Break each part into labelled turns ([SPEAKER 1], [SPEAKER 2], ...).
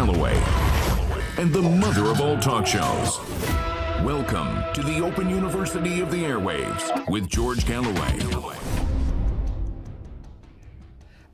[SPEAKER 1] George Galloway, and the mother of all talk shows. Welcome to the Open University of the Airwaves with George Galloway.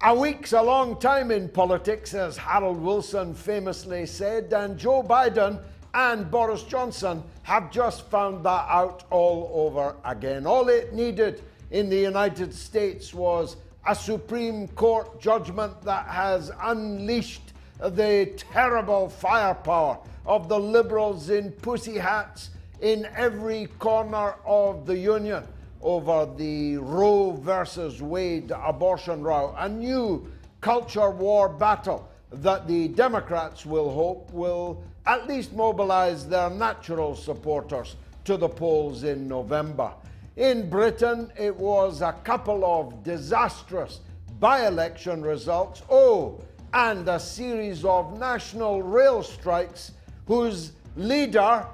[SPEAKER 2] A week's a long time in politics, as Harold Wilson famously said, and Joe Biden and Boris Johnson have just found that out all over again. All it needed in the United States was a Supreme Court judgment that has unleashed the terrible firepower of the liberals in pussy hats in every corner of the Union over the Roe versus Wade abortion row. A new culture war battle that the Democrats will hope will at least mobilize their natural supporters to the polls in November. In Britain, it was a couple of disastrous by election results. Oh, and a series of national rail strikes whose leader,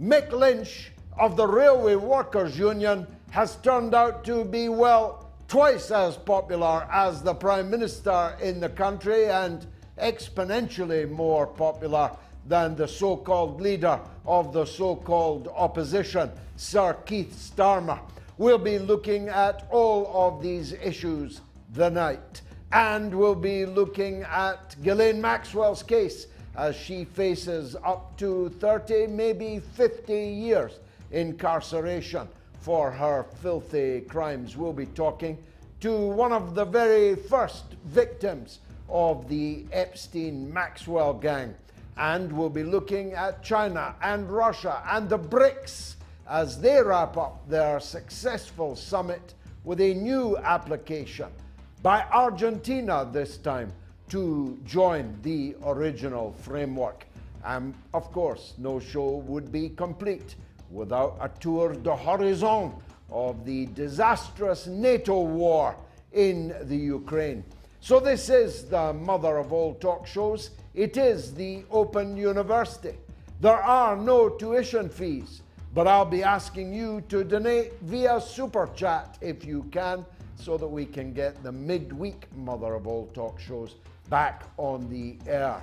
[SPEAKER 2] Mick Lynch of the Railway Workers Union, has turned out to be, well, twice as popular as the Prime Minister in the country and exponentially more popular than the so called leader of the so called opposition, Sir Keir Starmer. We'll be looking at all of these issues tonight. And we'll be looking at Ghislaine Maxwell's case as she faces up to 30, maybe 50 years incarceration for her filthy crimes. We'll be talking to one of the very first victims of the Epstein Maxwell gang. And we'll be looking at China and Russia and the BRICS as they wrap up their successful summit with a new application by Argentina this time to join the original framework. And of course, no show would be complete without a tour de horizon of the disastrous NATO war in the Ukraine. So, this is the mother of all talk shows. It is the Open University. There are no tuition fees, but I'll be asking you to donate via Super Chat if you can, so that we can get the midweek mother of all talk shows back on the air.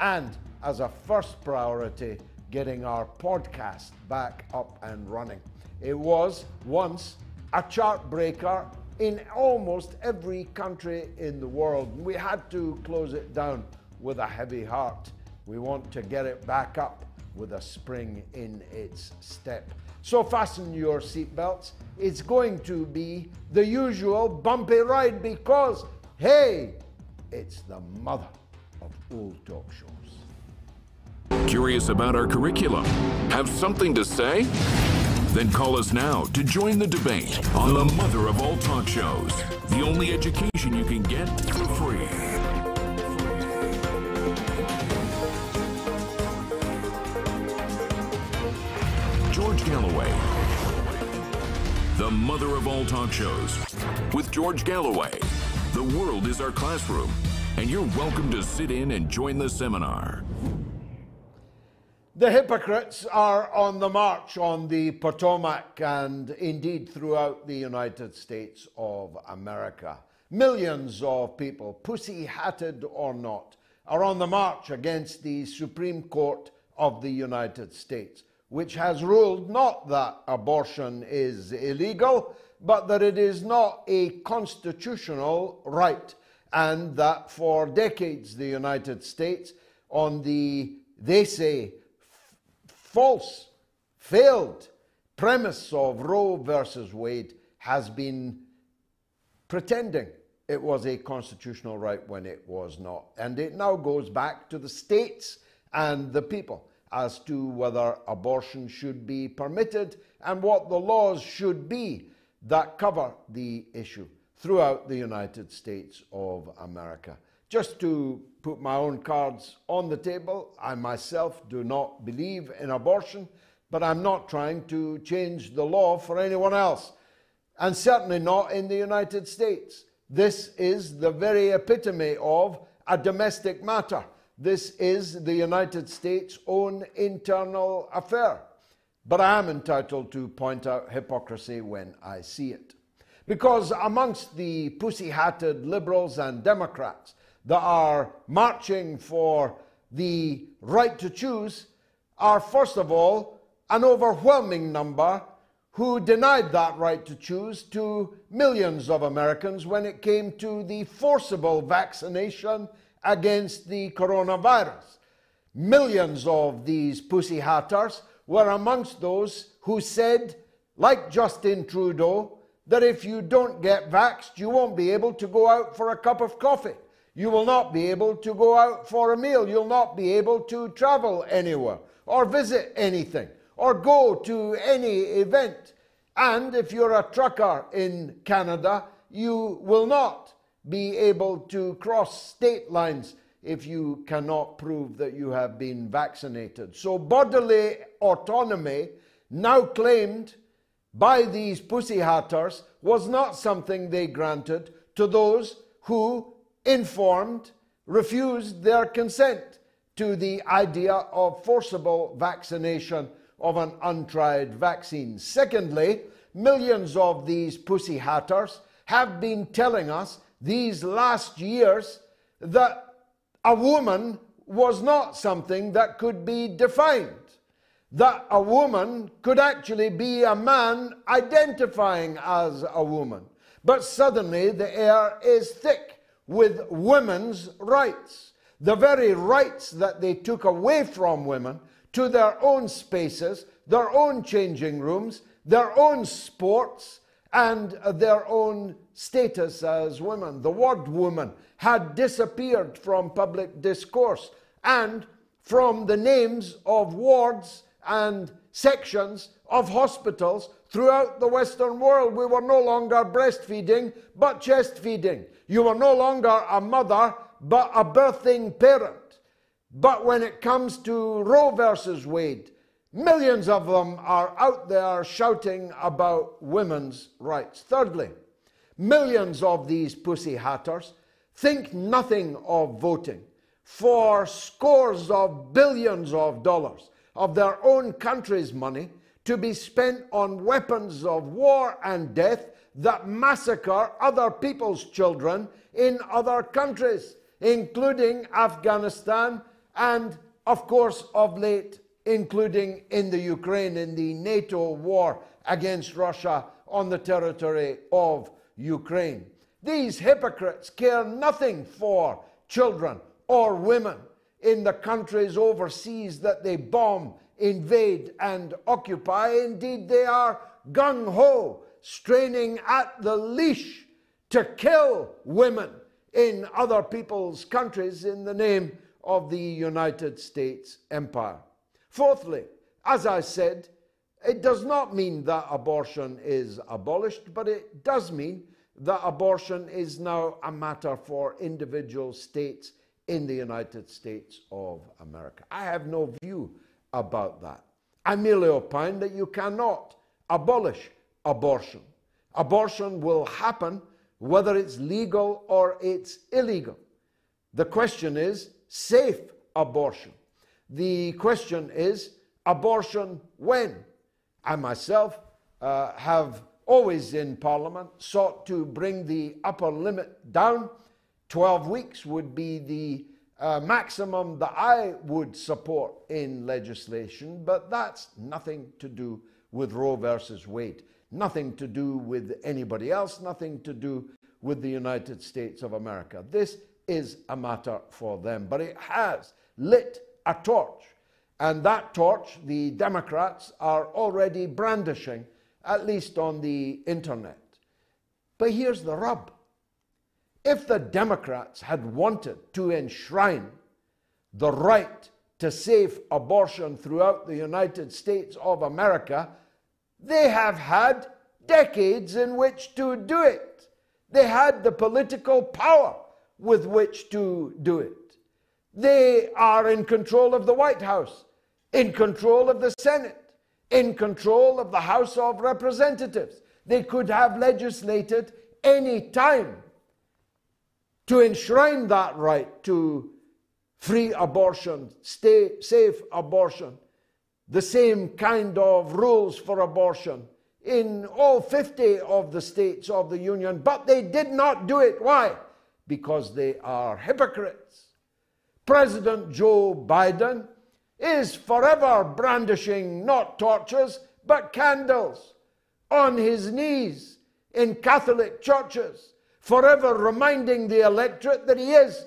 [SPEAKER 2] And as a first priority, getting our podcast back up and running. It was once a chart breaker in almost every country in the world. We had to close it down with a heavy heart. We want to get it back up with a spring in its step. So fasten your seatbelts. It's going to be the usual bumpy ride because, hey, it's the mother of all talk shows.
[SPEAKER 1] Curious about our curriculum? Have something to say? Then call us now to join the debate on the mother of all talk shows. The only education you can get for free. Galloway. The mother of all talk shows. With George Galloway. The world is our classroom, and you're welcome to sit in and join the seminar.
[SPEAKER 2] The hypocrites are on the march on the Potomac and indeed throughout the United States of America. Millions of people, pussy hatted or not, are on the march against the Supreme Court of the United States, which has ruled not that abortion is illegal, but that it is not a constitutional right, and that for decades the United States, on the, they say, false, failed premise of Roe versus Wade has been pretending it was a constitutional right when it was not. And it now goes back to the states and the people as to whether abortion should be permitted and what the laws should be that cover the issue throughout the United States of America. Just to put my own cards on the table, I myself do not believe in abortion, but I'm not trying to change the law for anyone else, and certainly not in the United States. This is the very epitome of a domestic matter. This is the United States' own internal affair. But I am entitled to point out hypocrisy when I see it. Because amongst the pussy hatted liberals and Democrats that are marching for the right to choose are, first of all, an overwhelming number who denied that right to choose to millions of Americans when it came to the forcible vaccination against the coronavirus. Millions of these pussy hatters were amongst those who said, like Justin Trudeau, that if you don't get vaxxed, you won't be able to go out for a cup of coffee. You will not be able to go out for a meal. You'll not be able to travel anywhere or visit anything or go to any event. And if you're a trucker in Canada, you will not be able to cross state lines if you cannot prove that you have been vaccinated. So bodily autonomy, now claimed by these pussy hatters, was not something they granted to those who, informed, refused their consent to the idea of forcible vaccination of an untried vaccine. Secondly, millions of these pussy hatters have been telling us these last years that a woman was not something that could be defined. That a woman could actually be a man identifying as a woman. But suddenly the air is thick with women's rights. The very rights that they took away from women to their own spaces, their own changing rooms, their own sports, and their own status as women. The word woman had disappeared from public discourse and from the names of wards and sections of hospitals throughout the Western world. We were no longer breastfeeding, but chest feeding. You were no longer a mother, but a birthing parent. But when it comes to Roe versus Wade, millions of them are out there shouting about women's rights. Thirdly, millions of these pussy hatters think nothing of voting for scores of billions of dollars of their own country's money to be spent on weapons of war and death that massacre other people's children in other countries, including Afghanistan and, of course, of late, including in the Ukraine in the NATO war against Russia on the territory of Ukraine. These hypocrites care nothing for children or women in the countries overseas that they bomb, invade, and occupy. Indeed, they are gung ho, straining at the leash to kill women in other people's countries in the name of the United States empire. Fourthly, as I said, it does not mean that abortion is abolished, but it does mean that abortion is now a matter for individual states in the United States of America. I have no view about that. I merely opine that you cannot abolish abortion. Abortion will happen whether it's legal or it's illegal. The question is safe abortion. The question is abortion when? I myself uh, have always in Parliament, sought to bring the upper limit down. 12 weeks would be the uh, maximum that I would support in legislation, but that's nothing to do with Roe versus Wade, nothing to do with anybody else, nothing to do with the United States of America. This is a matter for them, but it has lit a torch, and that torch the Democrats are already brandishing at least on the internet. But here's the rub. If the Democrats had wanted to enshrine the right to safe abortion throughout the United States of America, they have had decades in which to do it. They had the political power with which to do it. They are in control of the White House, in control of the Senate, in control of the House of Representatives. They could have legislated any time to enshrine that right to free abortion, stay, safe abortion, the same kind of rules for abortion in all 50 of the states of the Union, but they did not do it. Why? Because they are hypocrites. President Joe Biden is forever brandishing not torches but candles on his knees in Catholic churches, forever reminding the electorate that he is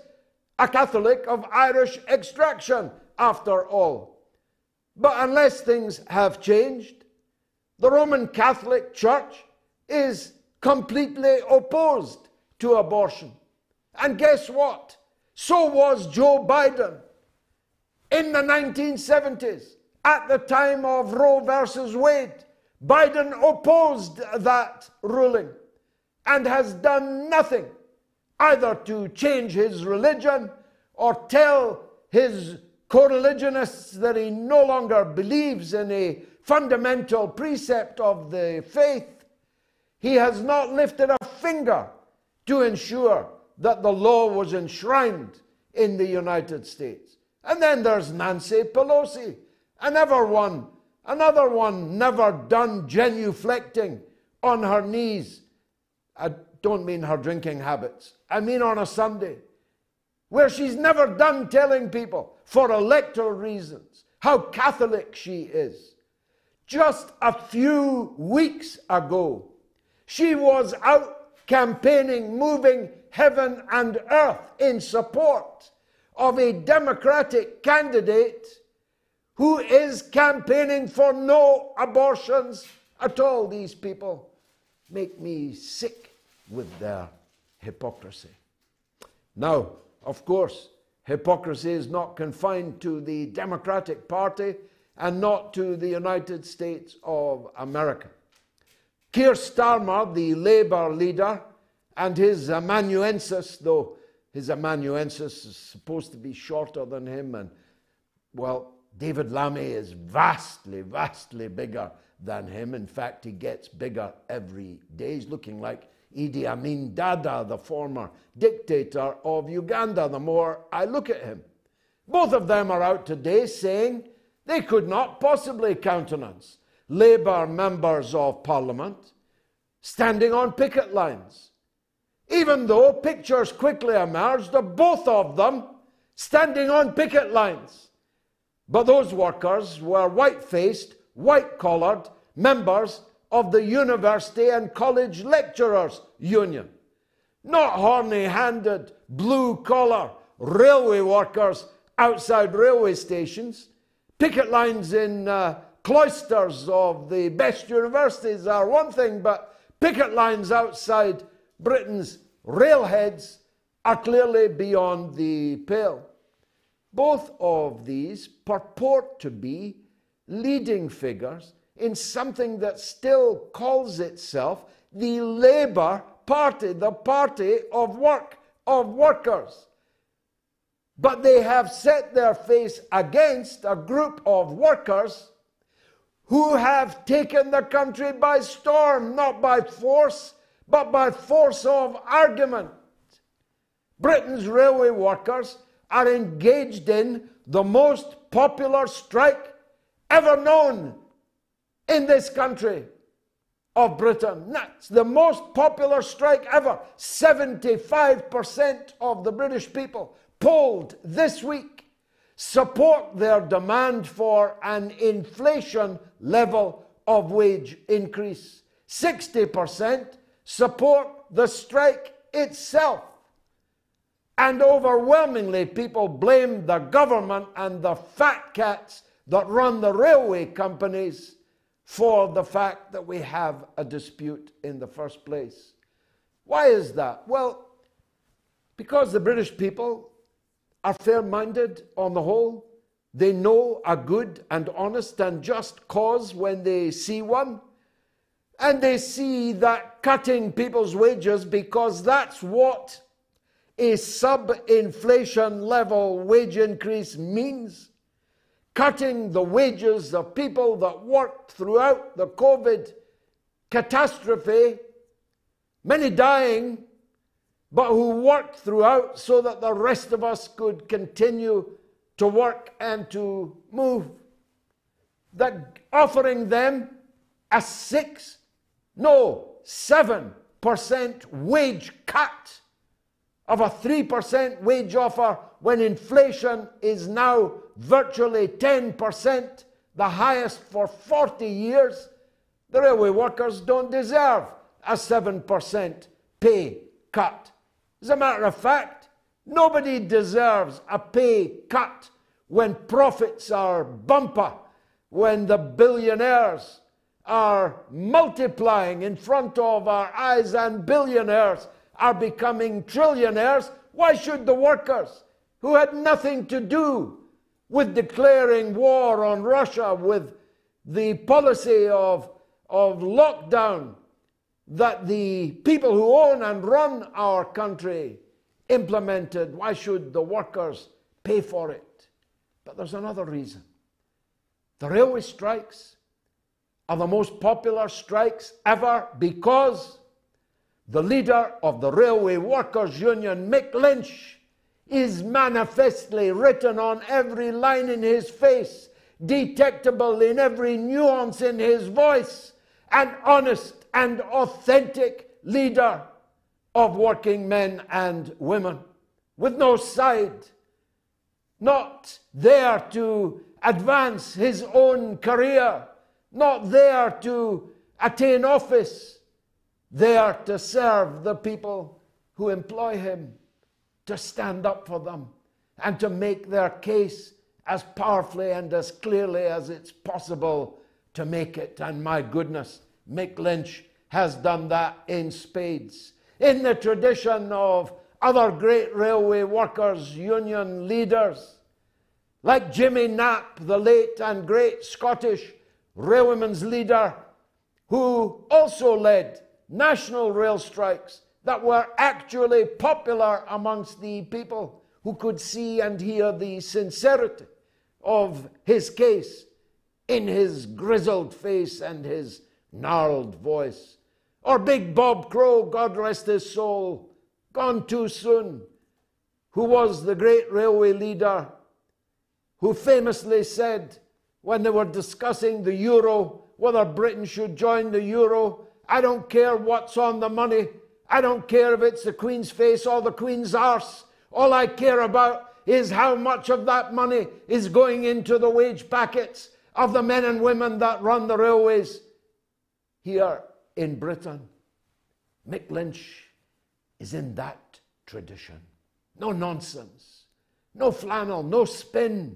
[SPEAKER 2] a Catholic of Irish extraction, after all. But unless things have changed, the Roman Catholic Church is completely opposed to abortion. And guess what? So was Joe Biden in the 1970s at the time of Roe versus Wade. Biden opposed that ruling and has done nothing either to change his religion or tell his co religionists that he no longer believes in a fundamental precept of the faith. He has not lifted a finger to ensure that the law was enshrined in the United States. And then there's Nancy Pelosi, another one, another one never done genuflecting on her knees. I don't mean her drinking habits, I mean on a Sunday, where she's never done telling people for electoral reasons how Catholic she is. Just a few weeks ago, she was out campaigning, moving heaven and earth in support of a Democratic candidate who is campaigning for no abortions at all. These people make me sick with their hypocrisy. Now, of course, hypocrisy is not confined to the Democratic Party and not to the United States of America. Keir Starmer, the Labour leader, and his amanuensis, though his amanuensis is supposed to be shorter than him, and well, David Lammy is vastly, vastly bigger than him. In fact, he gets bigger every day. He's looking like Idi Amin Dada, the former dictator of Uganda, the more I look at him. Both of them are out today saying they could not possibly countenance Labour members of Parliament standing on picket lines even though pictures quickly emerged of both of them standing on picket lines. But those workers were white faced, white collared members of the University and College Lecturers Union, not horny handed, blue collar railway workers outside railway stations. Picket lines in uh, cloisters of the best universities are one thing, but picket lines outside Britain's railheads are clearly beyond the pale. Both of these purport to be leading figures in something that still calls itself the Labour Party, the party of work, of workers. But they have set their face against a group of workers who have taken the country by storm, not by force, but by force of argument. Britain's railway workers are engaged in the most popular strike ever known in this country of Britain. That's the most popular strike ever. 75% of the British people polled this week support their demand for an inflation level of wage increase. 60% support the strike itself. And overwhelmingly, people blame the government and the fat cats that run the railway companies for the fact that we have a dispute in the first place. Why is that? Well, because the British people are fair minded on the whole. They know a good and honest and just cause when they see one and they see that cutting people's wages because that's what a sub inflation level wage increase means. Cutting the wages of people that worked throughout the COVID catastrophe, many dying, but who worked throughout so that the rest of us could continue to work and to move. That offering them a six no, 7% wage cut of a 3% wage offer when inflation is now virtually 10%, the highest for 40 years, the railway workers don't deserve a 7% pay cut. As a matter of fact, nobody deserves a pay cut when profits are bumper, when the billionaires are multiplying in front of our eyes and billionaires are becoming trillionaires. Why should the workers, who had nothing to do with declaring war on Russia, with the policy of, of lockdown that the people who own and run our country implemented, why should the workers pay for it? But there's another reason. The railway strikes are the most popular strikes ever because the leader of the Railway Workers Union, Mick Lynch, is manifestly written on every line in his face, detectable in every nuance in his voice, an honest and authentic leader of working men and women, with no side, not there to advance his own career, not there to attain office, there to serve the people who employ him to stand up for them and to make their case as powerfully and as clearly as it's possible to make it. And my goodness, Mick Lynch has done that in spades. In the tradition of other great railway workers' union leaders, like Jimmy Knapp, the late and great Scottish railwaymen's leader, who also led national rail strikes that were actually popular amongst the people who could see and hear the sincerity of his case in his grizzled face and his gnarled voice. Or Big Bob Crow, God rest his soul, gone too soon, who was the great railway leader, who famously said when they were discussing the euro, whether Britain should join the euro, I don't care what's on the money, I don't care if it's the Queen's face or the Queen's arse. All I care about is how much of that money is going into the wage packets of the men and women that run the railways here in Britain. Mick Lynch is in that tradition. No nonsense, no flannel, no spin,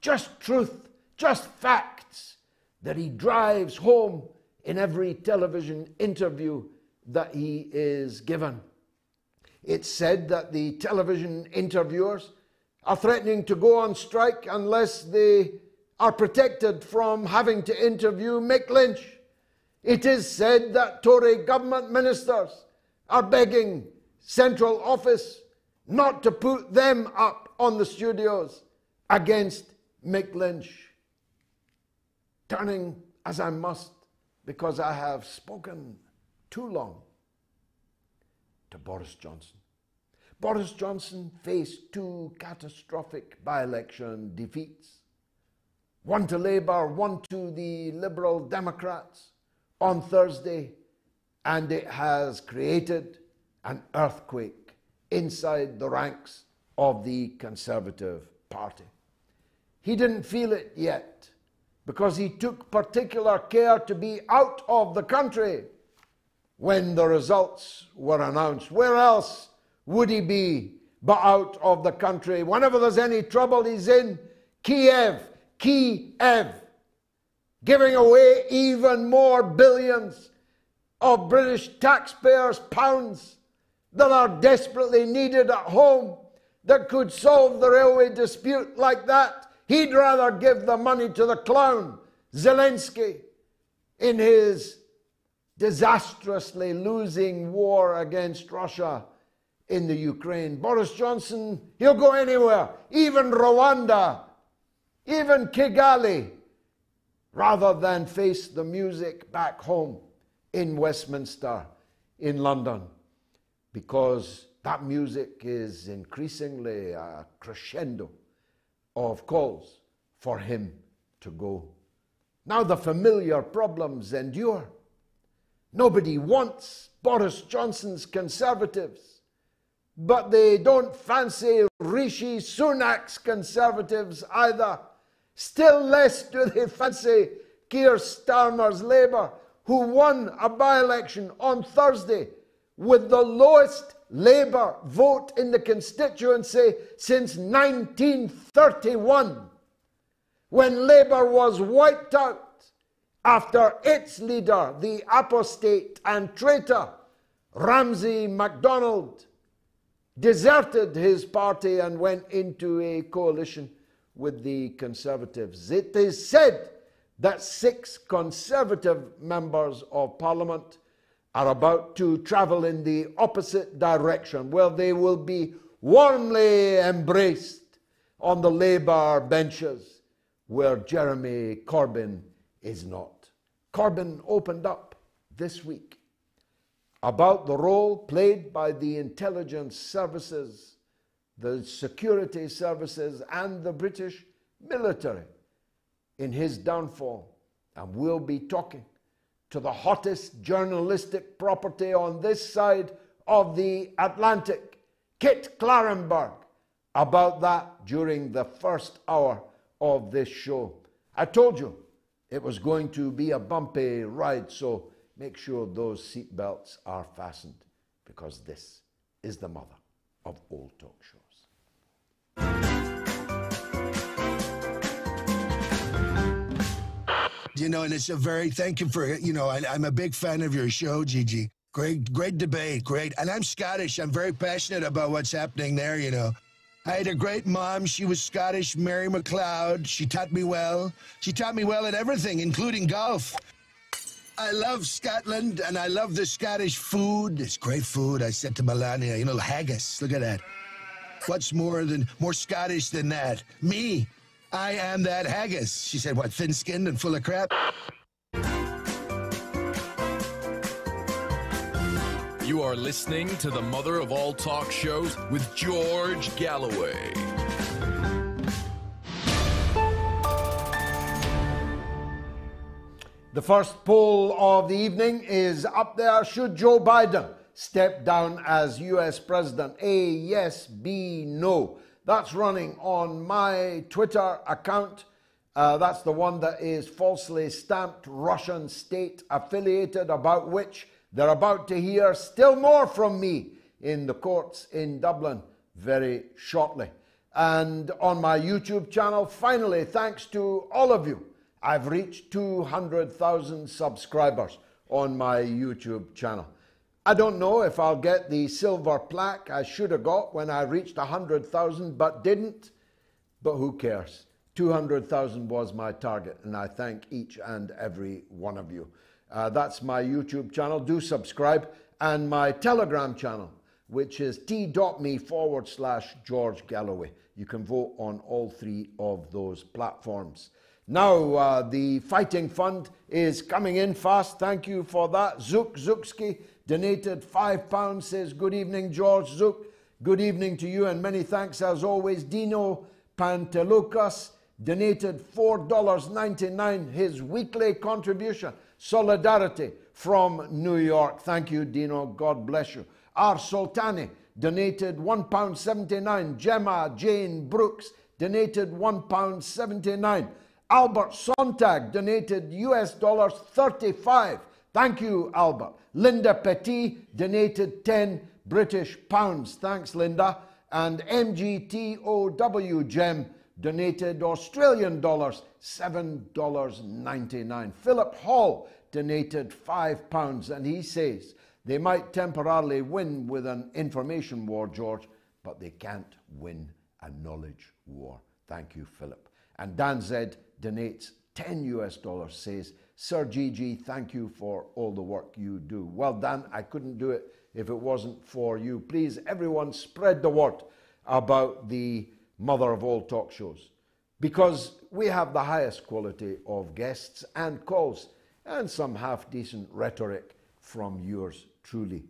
[SPEAKER 2] just truth, just facts that he drives home in every television interview that he is given. It's said that the television interviewers are threatening to go on strike unless they are protected from having to interview Mick Lynch. It is said that Tory government ministers are begging central office not to put them up on the studios against Mick Lynch. Turning as I must because I have spoken too long to Boris Johnson. Boris Johnson faced two catastrophic by election defeats one to Labour, one to the Liberal Democrats on Thursday, and it has created an earthquake inside the ranks of the Conservative Party. He didn't feel it yet because he took particular care to be out of the country when the results were announced. Where else would he be but out of the country? Whenever there's any trouble, he's in Kiev, Kiev, giving away even more billions of British taxpayers' pounds that are desperately needed at home that could solve the railway dispute like that. He'd rather give the money to the clown, Zelensky, in his disastrously losing war against Russia in the Ukraine. Boris Johnson, he'll go anywhere, even Rwanda, even Kigali, rather than face the music back home in Westminster, in London, because that music is increasingly a crescendo of calls for him to go. Now the familiar problems endure. Nobody wants Boris Johnson's Conservatives. but they don't fancy Rishi Sunak's Conservatives either. Still less do they fancy Keir Starmer's Labour, who won a by election on Thursday with the lowest Labour vote in the constituency since 1931, when Labour was wiped out after its leader, the apostate and traitor Ramsay MacDonald, deserted his party and went into a coalition with the Conservatives. It is said that six Conservative members of Parliament are about to travel in the opposite direction, where they will be warmly embraced on the Labour benches, where Jeremy Corbyn is not. Corbyn opened up this week about the role played by the intelligence services, the security services, and the British military in his downfall. And we'll be talking to the hottest journalistic property on this side of the Atlantic, Kit Klarenberg, about that during the first hour of this show. I told you it was going to be a bumpy ride, so make sure those seatbelts are fastened because this is the mother of all talk shows.
[SPEAKER 3] You know, and it's a very thank you for you know. I, am a big fan of your show, Gigi. Great, great debate, great. And I'm Scottish. I'm very passionate about what's happening there. You know, I had a great mom. She was Scottish, Mary McLeod. She taught me well. She taught me well at everything, including golf. I love Scotland and I love the Scottish food. It's great food. I said to Melania, you know, haggis. Look at that. What's more than more Scottish than that? Me. I am that haggis. She said, What, thin skinned and full of crap?
[SPEAKER 4] You are listening to the mother of all talk shows with George Galloway.
[SPEAKER 2] The first poll of the evening is up there. Should Joe Biden step down as US president? A, yes, B, no. That's running on my Twitter account. Uh, that's the one that is falsely stamped Russian state affiliated, about which they're about to hear still more from me in the courts in Dublin very shortly. And on my YouTube channel, finally, thanks to all of you, I've reached 200,000 subscribers on my YouTube channel. I don't know if I'll get the silver plaque I should have got when I reached 100,000 but didn't. But who cares? 200,000 was my target, and I thank each and every one of you. Uh, that's my YouTube channel. Do subscribe. And my Telegram channel, which is t.me forward slash George Galloway. You can vote on all three of those platforms. Now, uh, the Fighting Fund is coming in fast. Thank you for that. Zook Zookski donated five pounds, says, Good evening, George Zook. Good evening to you, and many thanks as always. Dino Pantelukas donated $4.99, his weekly contribution. Solidarity from New York. Thank you, Dino. God bless you. R. Sultani donated £1.79. Gemma Jane Brooks donated £1.79. Albert Sontag donated US dollars 35. Thank you, Albert. Linda Petit donated 10 British pounds. Thanks, Linda. And MGTOW Gem donated Australian dollars, $7.99. Philip Hall donated five pounds, and he says they might temporarily win with an information war, George, but they can't win a knowledge war. Thank you, Philip. And Dan Z donates 10 US dollars, says Sir Gigi, thank you for all the work you do. Well done. I couldn't do it if it wasn't for you. Please, everyone, spread the word about the mother of all talk shows because we have the highest quality of guests and calls and some half decent rhetoric from yours truly.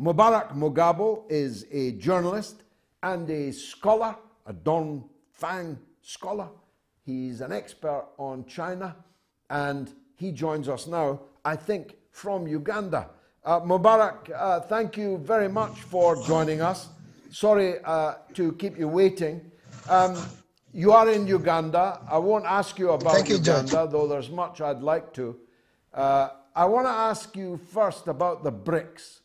[SPEAKER 2] Mubarak Mugabo is a journalist and a scholar, a Don Fang scholar. He's an expert on China and he joins us now, I think, from Uganda. Uh, Mubarak, uh, thank you very much for joining us. sorry uh, to keep you waiting. Um, you are in Uganda. I won't ask you about
[SPEAKER 3] Thank you,
[SPEAKER 2] Uganda,
[SPEAKER 3] Judge.
[SPEAKER 2] though there's much I'd like to. Uh, I want to ask you first about the BRICS.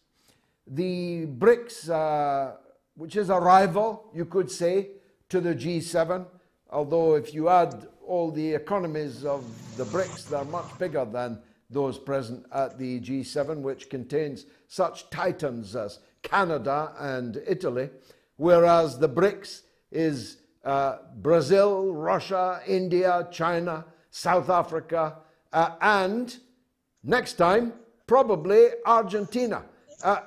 [SPEAKER 2] The BRICS, uh, which is a rival, you could say, to the G7, although if you add all the economies of the BRICS, they're much bigger than those present at the G7, which contains such titans as Canada and Italy, whereas the BRICS is uh, Brazil, Russia, India, China, South Africa, uh, and next time, probably Argentina. Uh,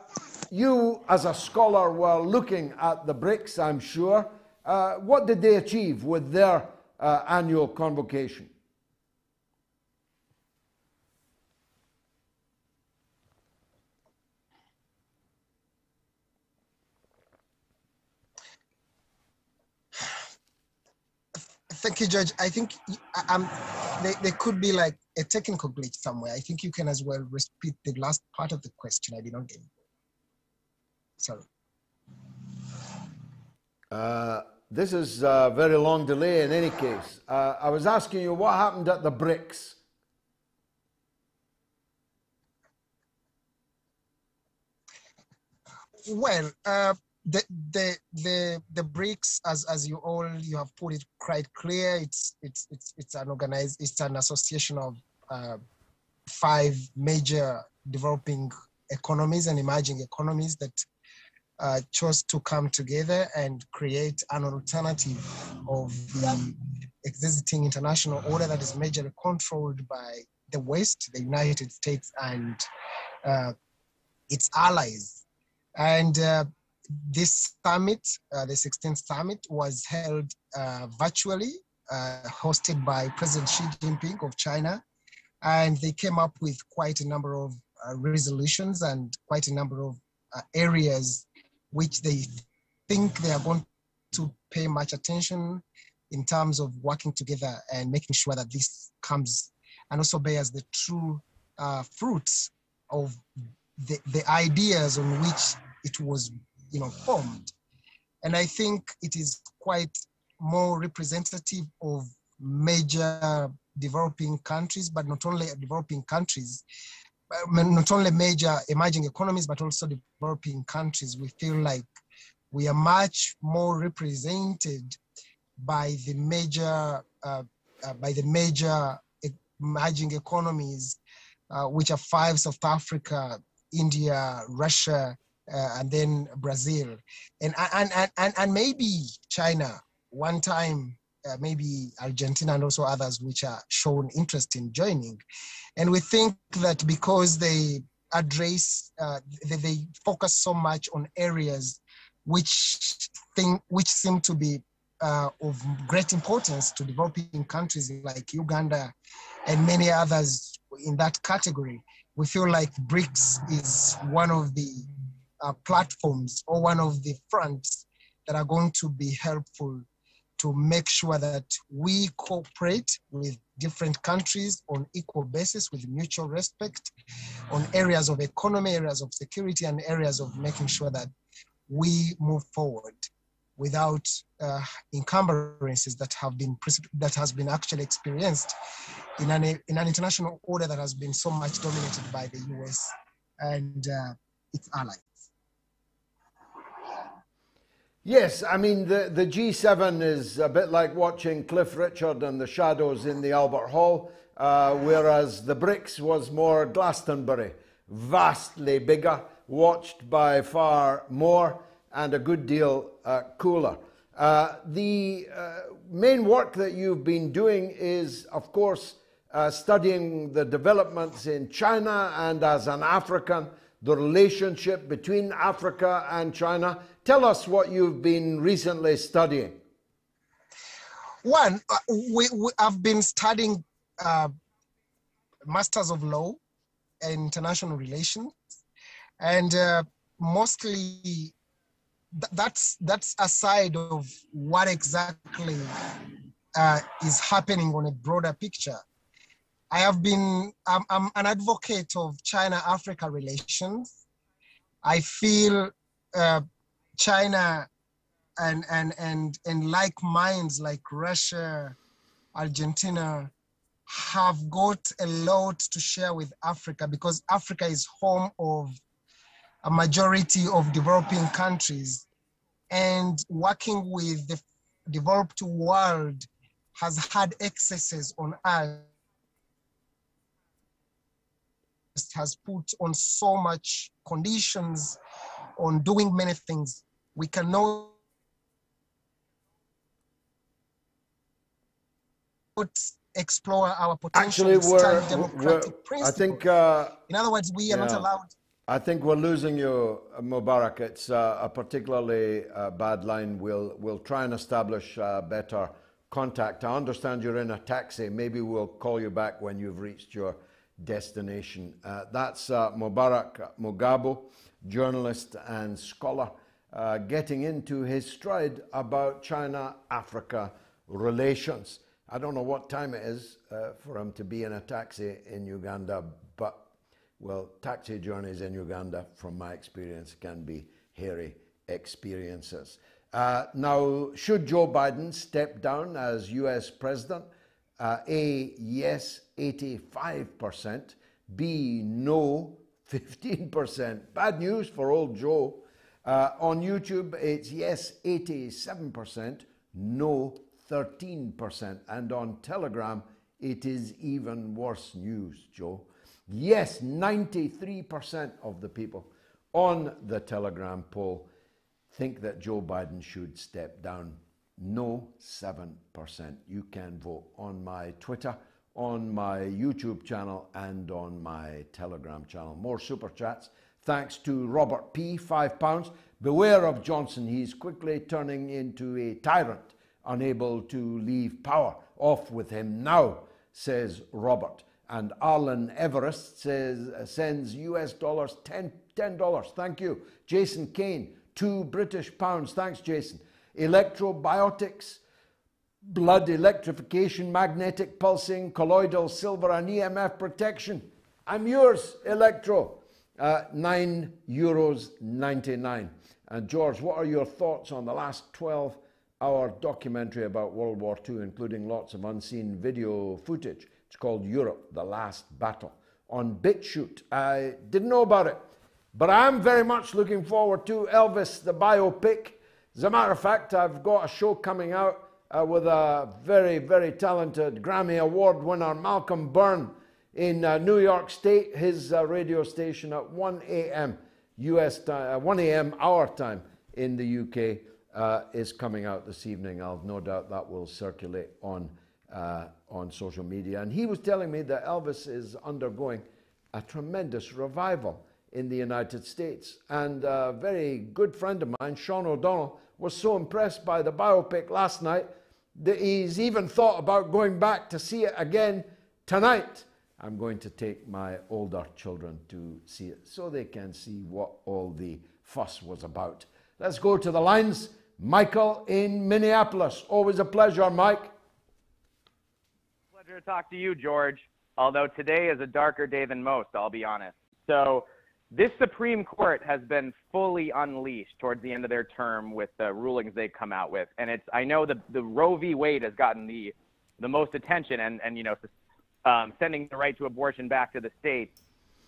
[SPEAKER 2] you, as a scholar, were looking at the BRICS, I'm sure. Uh, what did they achieve with their uh, annual convocation?
[SPEAKER 5] Thank you, Judge. I think um, there, there could be like a technical glitch somewhere. I think you can as well repeat the last part of the question. I did not get it. Sorry.
[SPEAKER 2] Uh, this is a very long delay in any case. Uh, I was asking you what happened at the BRICS.
[SPEAKER 5] Well, uh, the the the the BRICS, as as you all you have put it quite clear, it's it's it's it's an organized, it's an association of uh, five major developing economies and emerging economies that uh, chose to come together and create an alternative of the existing international order that is majorly controlled by the West, the United States, and uh, its allies. And uh, this summit, uh, the 16th summit, was held uh, virtually, uh, hosted by President Xi Jinping of China. And they came up with quite a number of uh, resolutions and quite a number of areas which they think they are going to pay much attention in terms of working together and making sure that this comes and also bears the true uh, fruits of the, the ideas on which it was you know formed. And i think it is quite more representative of major developing countries but not only developing countries not only major emerging economies but also developing countries we feel like we are much more represented by the major uh, uh, by the major emerging economies uh, which are five south africa india russia uh, and then Brazil, and and and and, and maybe China one time. Uh, maybe Argentina and also others which are shown interest in joining, and we think that because they address, uh, they, they focus so much on areas which think which seem to be uh, of great importance to developing countries like Uganda and many others in that category. We feel like BRICS is one of the uh, platforms or one of the fronts that are going to be helpful to make sure that we cooperate with different countries on equal basis with mutual respect on areas of economy, areas of security, and areas of making sure that we move forward without uh, encumbrances that have been that has been actually experienced in an in an international order that has been so much dominated by the U.S. and uh, its allies.
[SPEAKER 2] Yes, I mean, the, the G7 is a bit like watching Cliff Richard and the shadows in the Albert Hall, uh, whereas the BRICS was more Glastonbury, vastly bigger, watched by far more, and a good deal uh, cooler. Uh, the uh, main work that you've been doing is, of course, uh, studying the developments in China and as an African, the relationship between Africa and China. Tell us what you've been recently studying.
[SPEAKER 5] One, uh, we, we have been studying uh, Masters of Law and International Relations, and uh, mostly th- that's that's aside of what exactly uh, is happening on a broader picture. I have been, I'm, I'm an advocate of China Africa relations. I feel uh, China and and and and like minds like Russia, Argentina, have got a lot to share with Africa because Africa is home of a majority of developing countries, and working with the developed world has had excesses on us has put on so much conditions on doing many things. We can cannot explore our potential.
[SPEAKER 2] Actually, we're, we're I think. Uh,
[SPEAKER 5] in other words, we are yeah. not allowed.
[SPEAKER 2] I think we're losing you, Mubarak. It's uh, a particularly uh, bad line. We'll we'll try and establish uh, better contact. I understand you're in a taxi. Maybe we'll call you back when you've reached your destination. Uh, that's uh, Mubarak Mugabo, journalist and scholar, uh, getting into his stride about China Africa relations. I don't know what time it is uh, for him to be in a taxi in Uganda, but well, taxi journeys in Uganda, from my experience, can be hairy experiences. Uh, now, should Joe Biden step down as US president? Uh, A, yes, 85%. B, no, 15%. Bad news for old Joe. Uh, on YouTube, it's yes, 87%, no, 13%. And on Telegram, it is even worse news, Joe. Yes, 93% of the people on the Telegram poll think that Joe Biden should step down no 7%. You can vote on my Twitter, on my YouTube channel, and on my Telegram channel. More super chats. Thanks to Robert P, £5. Beware of Johnson. He's quickly turning into a tyrant, unable to leave power. Off with him now, says Robert. And Alan Everest says, uh, sends US dollars 10, $10. Thank you. Jason Kane, two British pounds. Thanks, Jason electrobiotics, blood electrification, magnetic pulsing, colloidal silver, and EMF protection. I'm yours, Electro. Uh, 9 euros 99. And George, what are your thoughts on the last 12 hour documentary about World War II, including lots of unseen video footage? It's called Europe, The Last Battle on BitChute. I didn't know about it, but I'm very much looking forward to Elvis, the biopic. As a matter of fact, I've got a show coming out uh, with a very, very talented Grammy Award winner, Malcolm Byrne, in uh, New York State, his uh, radio station at 1 a.m. US time, uh, 1 a.m. our time in the UK uh, is coming out this evening. I've no doubt that will circulate on uh, on social media. And he was telling me that Elvis is undergoing a tremendous revival in the United States. And a very good friend of mine, Sean O'Donnell, was so impressed by the biopic last night that he's even thought about going back to see it again tonight. I'm going to take my older children to see it so they can see what all the fuss was about. Let's go to the lines. Michael in Minneapolis. Always a pleasure, Mike.
[SPEAKER 6] Pleasure to talk to you, George. Although today is a darker day than most, I'll be honest. So, this Supreme Court has been fully unleashed towards the end of their term with the rulings they come out with, and it's I know the the Roe v. Wade has gotten the the most attention, and and you know um, sending the right to abortion back to the states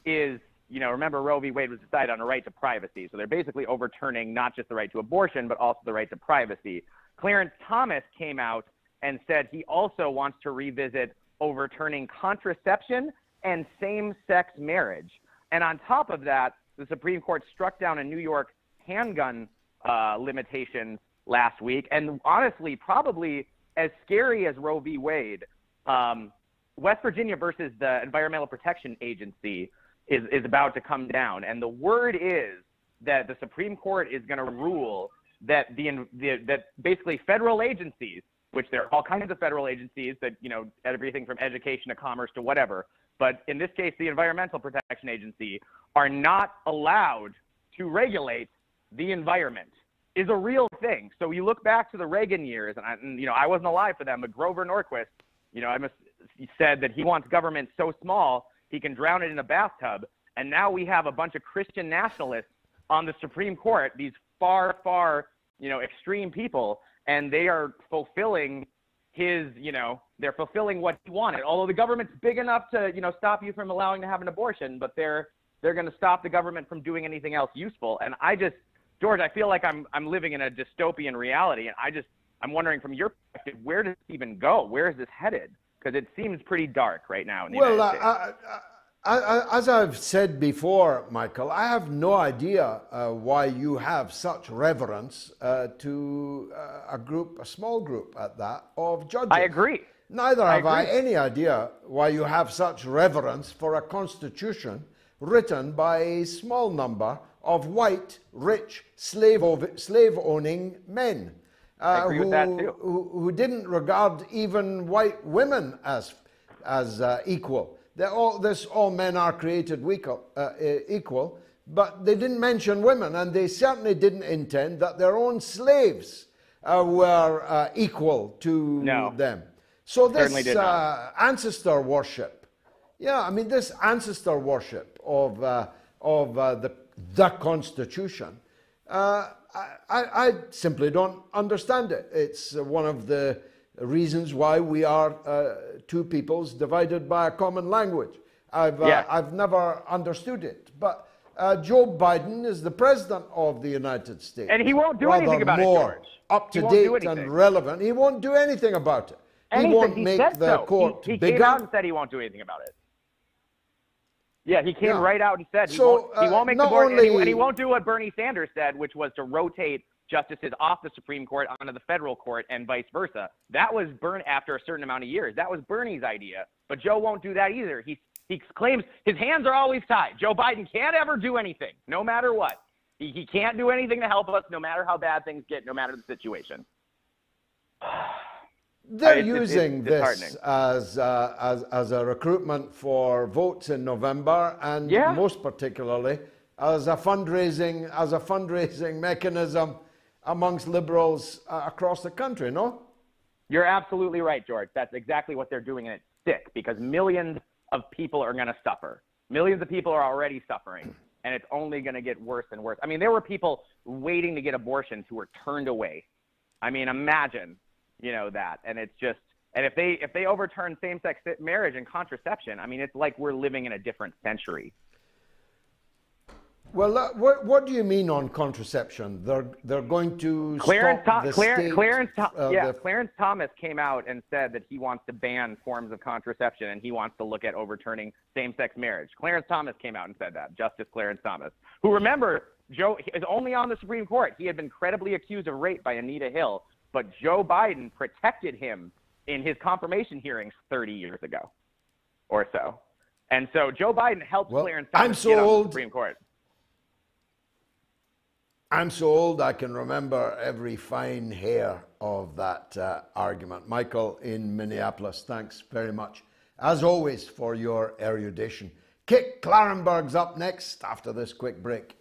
[SPEAKER 6] is you know remember Roe v. Wade was decided on a right to privacy, so they're basically overturning not just the right to abortion but also the right to privacy. Clarence Thomas came out and said he also wants to revisit overturning contraception and same-sex marriage. And on top of that, the Supreme Court struck down a New York handgun uh, limitation last week. And honestly, probably as scary as Roe v. Wade, um, West Virginia versus the Environmental Protection Agency is, is about to come down. And the word is that the Supreme Court is going to rule that the, the that basically federal agencies, which there are all kinds of federal agencies that you know everything from education to commerce to whatever, but in this case, the Environmental Protection Agency, are not allowed to regulate the environment is a real thing. So you look back to the Reagan years, and, I, and you know I wasn't alive for them, but Grover Norquist, you know, I must, he said that he wants government so small he can drown it in a bathtub. And now we have a bunch of Christian nationalists on the Supreme Court, these far, far you know, extreme people, and they are fulfilling his, you know, they're fulfilling what he wanted. Although the government's big enough to, you know, stop you from allowing to have an abortion, but they're they're going to stop the government from doing anything else useful. And I just, George, I feel like I'm I'm living in a dystopian reality, and I just I'm wondering from your perspective, where does this even go? Where is this headed? Because it seems pretty dark right now in the
[SPEAKER 2] well. I, I, I, as I've said before, Michael, I have no idea uh, why you have such reverence uh, to uh, a group, a small group at that, of judges.
[SPEAKER 6] I agree.
[SPEAKER 2] Neither
[SPEAKER 6] I
[SPEAKER 2] have I,
[SPEAKER 6] agree.
[SPEAKER 2] any idea why you have such reverence for a constitution written by a small number of white, rich, slave, slave owning men. Uh, who,
[SPEAKER 6] that too.
[SPEAKER 2] Who, who didn't regard even white women as, as uh, equal. They're all, this, all men are created equal, uh, equal, but they didn't mention women, and they certainly didn't intend that their own slaves uh, were uh, equal to
[SPEAKER 6] No.
[SPEAKER 2] them. So this uh, ancestor worship, yeah, I mean this ancestor worship of uh, of uh, the the Constitution, uh, I, I I simply don't understand it. It's uh, one of the reasons why we are uh, two peoples divided by a common language. I've uh,
[SPEAKER 6] Yeah.
[SPEAKER 2] I've never understood it, but. Uh, Joe Biden is the president of the United States.
[SPEAKER 6] And he won't do anything about it,
[SPEAKER 2] more
[SPEAKER 6] George.
[SPEAKER 2] Up to date and relevant. He won't do anything about it.
[SPEAKER 6] Anything.
[SPEAKER 2] He won't
[SPEAKER 6] he
[SPEAKER 2] make the
[SPEAKER 6] so.
[SPEAKER 2] court
[SPEAKER 6] he, he
[SPEAKER 2] bigger.
[SPEAKER 6] came out and said he won't do anything about it. Yeah, he came
[SPEAKER 2] Yeah.
[SPEAKER 6] right out and said he
[SPEAKER 2] So,
[SPEAKER 6] won't. He
[SPEAKER 2] uh,
[SPEAKER 6] won't make the board, and, he, and he won't do what Bernie Sanders said, which was to rotate justices off the Supreme Court onto the federal court and vice versa. That was Bern after a certain amount of years. That was Bernie's idea, but Joe won't do that either. He he claims his hands are always tied. Joe Biden can't ever do anything, no matter what. He, he can't do anything to help us, no matter how bad things get, no matter the situation.
[SPEAKER 2] They're
[SPEAKER 6] It's- it's- it's
[SPEAKER 2] using this as, uh, as, as a recruitment for votes in November, and
[SPEAKER 6] Yeah.
[SPEAKER 2] most particularly as a fundraising as a fundraising mechanism amongst liberals uh, across the country. No,
[SPEAKER 6] You're absolutely right, George. That's exactly what they're doing, and it's sick because millions of people are going to suffer. Millions of people are already suffering, and it's only going to get worse and worse. I mean, there were people waiting to get abortions who were turned away. I mean, imagine, you know that, and it's just, and if they if they overturn same-sex marriage and contraception, I mean, it's like we're living in a different century.
[SPEAKER 2] well, uh, what what do you mean on contraception? They're they're going to
[SPEAKER 6] Clarence,
[SPEAKER 2] stop
[SPEAKER 6] Clar-
[SPEAKER 2] state,
[SPEAKER 6] Clarence, Tho-
[SPEAKER 2] uh,
[SPEAKER 6] yeah,
[SPEAKER 2] the-
[SPEAKER 6] Clarence Thomas came out and said that he wants to ban forms of contraception and he wants to look at overturning same-sex marriage. Clarence Thomas came out and said that. Justice Clarence Thomas, who remember Joe is only on the Supreme Court. He had been credibly accused of rape by Anita Hill, but Joe Biden protected him in his confirmation hearings 30 years ago, or so. And so Joe Biden helped
[SPEAKER 2] Well,
[SPEAKER 6] Clarence
[SPEAKER 2] I'm
[SPEAKER 6] Thomas
[SPEAKER 2] so
[SPEAKER 6] get
[SPEAKER 2] old.
[SPEAKER 6] the Supreme Court.
[SPEAKER 2] I'm so old I can remember every fine hair of that uh, argument. Michael in Minneapolis, thanks very much, as always, for your erudition. Kit Klarenberg's up next after this quick break.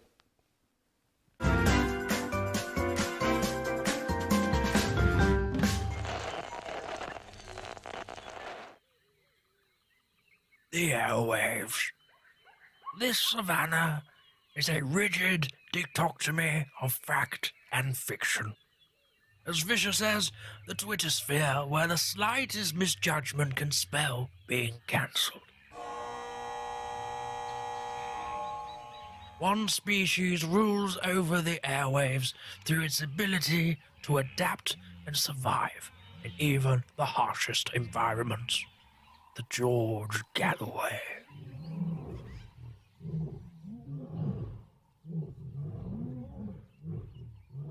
[SPEAKER 7] The airwaves. This savannah is a rigid dichotomy of fact and fiction. As Fisher says, the Twitter sphere where the slightest misjudgment can spell being cancelled. One species rules over the airwaves through its ability to adapt and survive in even the harshest environments the George Galloway.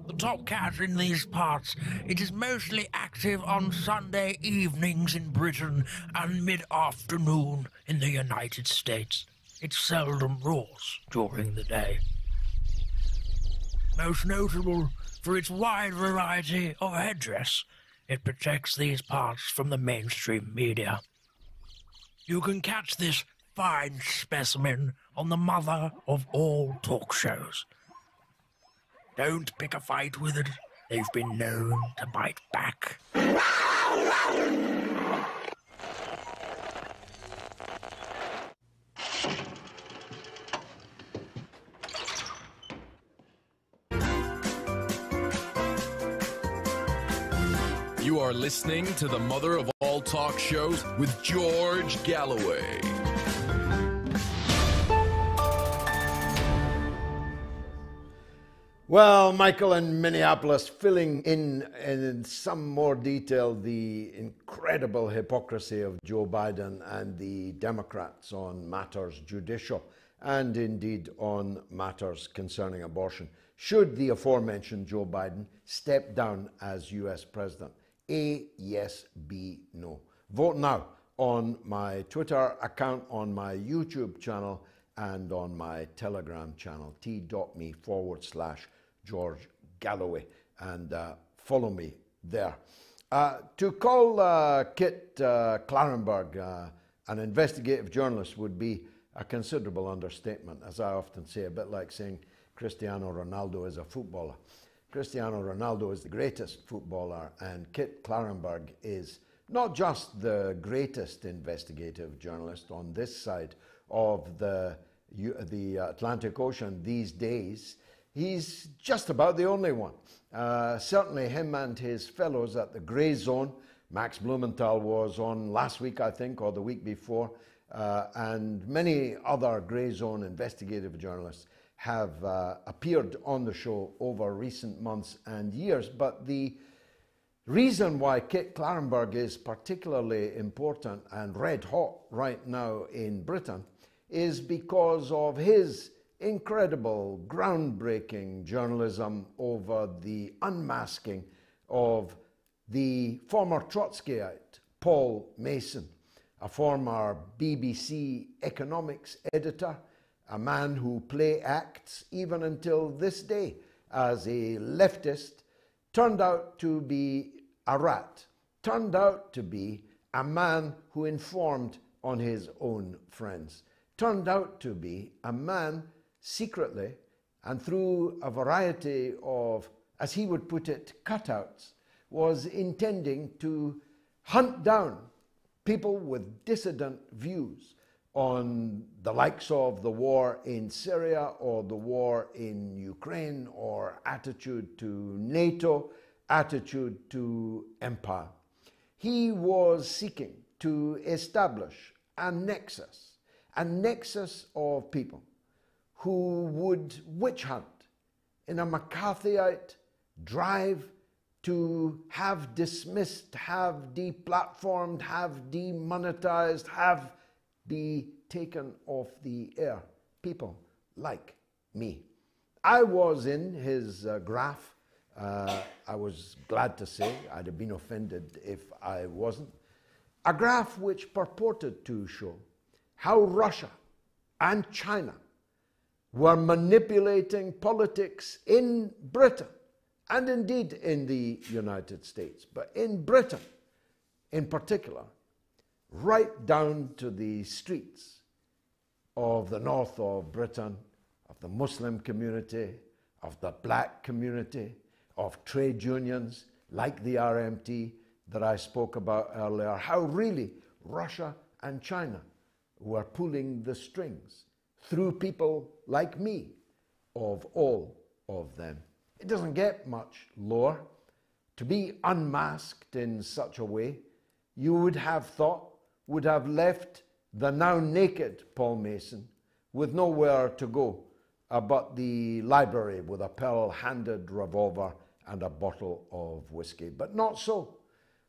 [SPEAKER 7] The top cat in these parts, it is mostly active on Sunday evenings in Britain and mid-afternoon in the United States. It seldom roars during the day. Most notable for its wide variety of headdress, it protects these parts from the mainstream media. You can catch this fine specimen on the mother of all talk shows. Don't pick a fight with it. They've been known to bite back.
[SPEAKER 4] Are listening to the mother of all talk shows with George Galloway.
[SPEAKER 2] Well, Michael in Minneapolis filling in in some more detail the incredible hypocrisy of Joe Biden and the Democrats on matters judicial and indeed on matters concerning abortion. Should the aforementioned Joe Biden step down as US President? A, yes, B, no. Vote now on my Twitter account, on my YouTube channel, and on my Telegram channel, t.me forward slash George Galloway, and uh, follow me there. Uh, to call uh, Kit uh, Klarenberg uh, an investigative journalist would be a considerable understatement, as I often say, a bit like saying Cristiano Ronaldo is a footballer. Cristiano Ronaldo is the greatest footballer, and Kit Klarenberg is not just the greatest investigative journalist on this side of the, the Atlantic Ocean these days he's just about the only one. Uh, certainly, him and his fellows at the Grayzone. Max Blumenthal was on last week, I think, or the week before, uh, and many other Grayzone investigative journalists have uh, appeared on the show over recent months and years. But the reason why Kit Klarenberg is particularly important and red hot right now in Britain is because of his incredible, groundbreaking journalism over the unmasking of the former Trotskyite Paul Mason, a former BBC economics editor, a man who play acts even until this day as a leftist, turned out to be a rat, turned out to be a man who informed on his own friends, turned out to be a man secretly and through a variety of, as he would put it, cutouts, was intending to hunt down people with dissident views on the likes of the war in Syria or the war in Ukraine or attitude to NATO, attitude to empire. He was seeking to establish a nexus, a nexus of people who would witch hunt in a McCarthyite drive to have dismissed, have deplatformed, have demonetized, have be taken off the air. People like me. I was in his uh, graph. Uh, I was glad to say, I'd have been offended if I wasn't. A graph which purported to show how Russia and China were manipulating politics in Britain and indeed in the United States, but in Britain in particular, right down to the streets of the north of Britain, of the Muslim community, of the black community, of trade unions like the RMT that I spoke about earlier, how really Russia and China were pulling the strings through people like me, of all of them. It doesn't get much lower. To be unmasked in such a way, you would have thought, would have left the now naked Paul Mason with nowhere to go but the library with a pearl handed revolver and a bottle of whiskey. But not so.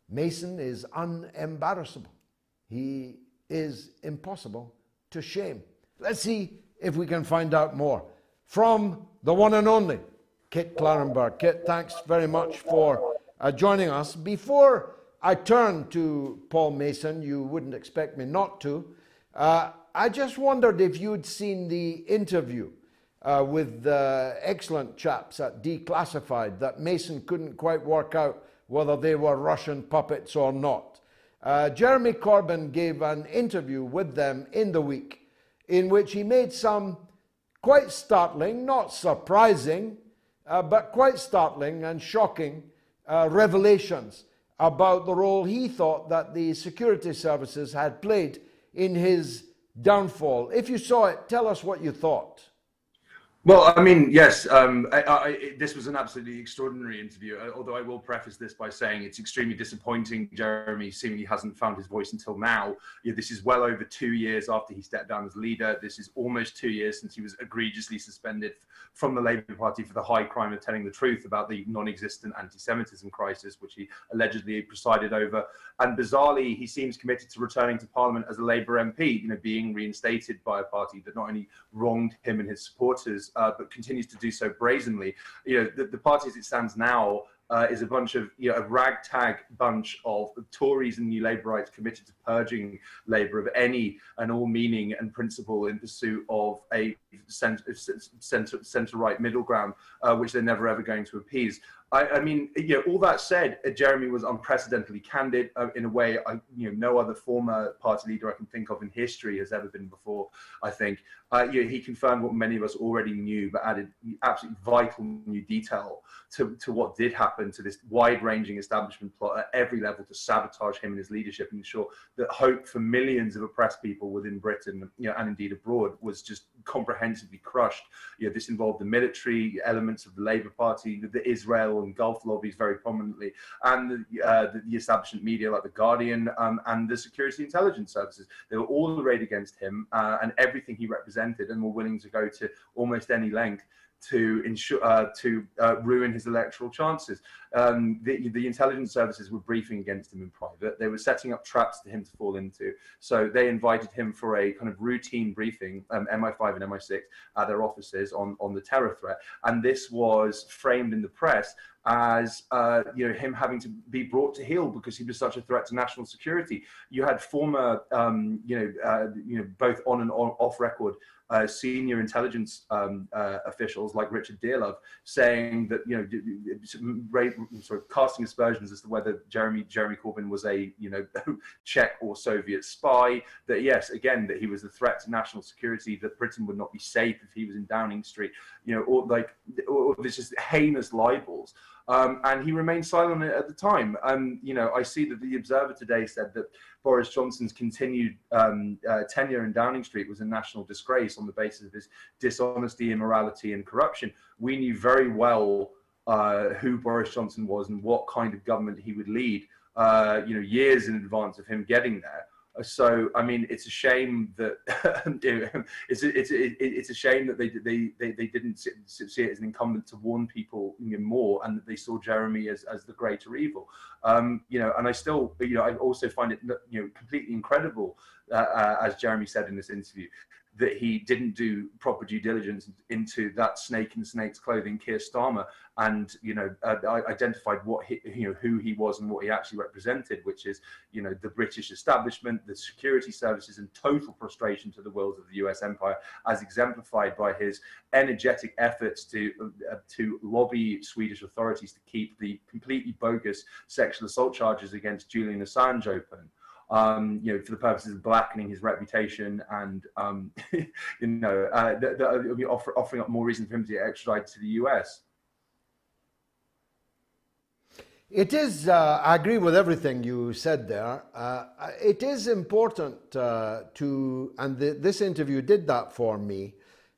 [SPEAKER 2] Mason is unembarrassable. He is impossible to shame. Let's see if we can find out more from the one and only Kit Klarenberg. Kit, thanks very much for uh, joining us. Before I turn to Paul Mason, you wouldn't expect me not to. Uh, I just wondered if you'd seen the interview uh, with the excellent chaps at Declassified that Mason couldn't quite work out whether they were Russian puppets or not. Uh, Jeremy Corbyn gave an interview with them in the week in which he made some quite startling, not surprising, uh, but quite startling and shocking uh, revelations about the role he thought that the security services had played in his downfall. If you saw it, tell us what you thought.
[SPEAKER 8] Well, I mean, yes, um, I, I, this was an absolutely extraordinary interview. Uh, although I will preface this by saying it's extremely disappointing. Jeremy seemingly hasn't found his voice until now. Yeah, this is well over two years after he stepped down as leader. This is almost two years since he was egregiously suspended from the Labour Party for the high crime of telling the truth about the non-existent anti-Semitism crisis, which he allegedly presided over. And bizarrely, he seems committed to returning to Parliament as a Labour MP. You know, being reinstated by a party that not only wronged him and his supporters uh, but continues to do so brazenly. You know, the, the party as it stands now uh, is a bunch of you know a ragtag bunch of Tories and New Labourites committed to purging Labour of any and all meaning and principle in pursuit of a centre centre, right middle ground, uh, which they're never ever going to appease. I, I, mean, you know, all that said, uh, Jeremy was unprecedentedly candid uh, in a way I, you know, no other former party leader I can think of in history has ever been before. I think uh, you know, he confirmed what many of us already knew, but added absolutely vital new detail to, to what did happen to this wide-ranging establishment plot at every level to sabotage him and his leadership and ensure that hope for millions of oppressed people within Britain, you know, and indeed abroad, was just comprehensively crushed. You know, this involved the military elements of the Labour Party, the, the Israel and Gulf lobbies very prominently, and the, uh, the, the, establishment media like the Guardian um, and the security intelligence services. They were all arrayed against him uh, and everything he represented, and were willing to go to almost any length to ensure uh, to uh, ruin his electoral chances. Um, the, the intelligence services were briefing against him in private. They were setting up traps for him to fall into. So they invited him for a kind of routine briefing, um, MI5 and MI6, at their offices on on the terror threat. And this was framed in the press as uh, you know him having to be brought to heel because he was such a threat to national security. You had former um, you know uh, you know both on and on, off record uh, senior intelligence um, uh, officials like Richard Dearlove saying that you know sort of casting aspersions as to whether Jeremy Jeremy Corbyn was a you know Czech or Soviet spy. That yes, again that he was a threat to national security. That Britain would not be safe if he was in Downing Street. You know, or like or this just heinous libels. Um, and he remained silent at the time. Um, you know, I see that the Observer today said that Boris Johnson's continued um, uh, tenure in Downing Street was a national disgrace on the basis of his dishonesty, immorality, and corruption. We knew very well uh, who Boris Johnson was and what kind of government he would lead. Uh, you know, years in advance of him getting there. So I mean, it's a shame that it's a, it's it's a shame that they they they, they didn't see it as an incumbent to warn people more, and that they saw Jeremy as, as the greater evil. Um, you know, and I still you know I also find it you know completely incredible, uh, uh, as Jeremy said in this interview, that he didn't do proper due diligence into that snake in snake's clothing, Keir Starmer, and you know uh, identified what he, you know who he was and what he actually represented, which is you know the British establishment, the security services, and total prostration to the wills of the U.S. empire, as exemplified by his energetic efforts to uh, to lobby Swedish authorities to keep the completely bogus sexual assault charges against Julian Assange open um, you know, for the purposes of blackening his reputation and, um, you know, uh, the, the, offer, offering up more reason for him to get extradited to the US.
[SPEAKER 2] It is, uh, I agree with everything you said there. Uh, it is important uh, to, and this interview did that for me,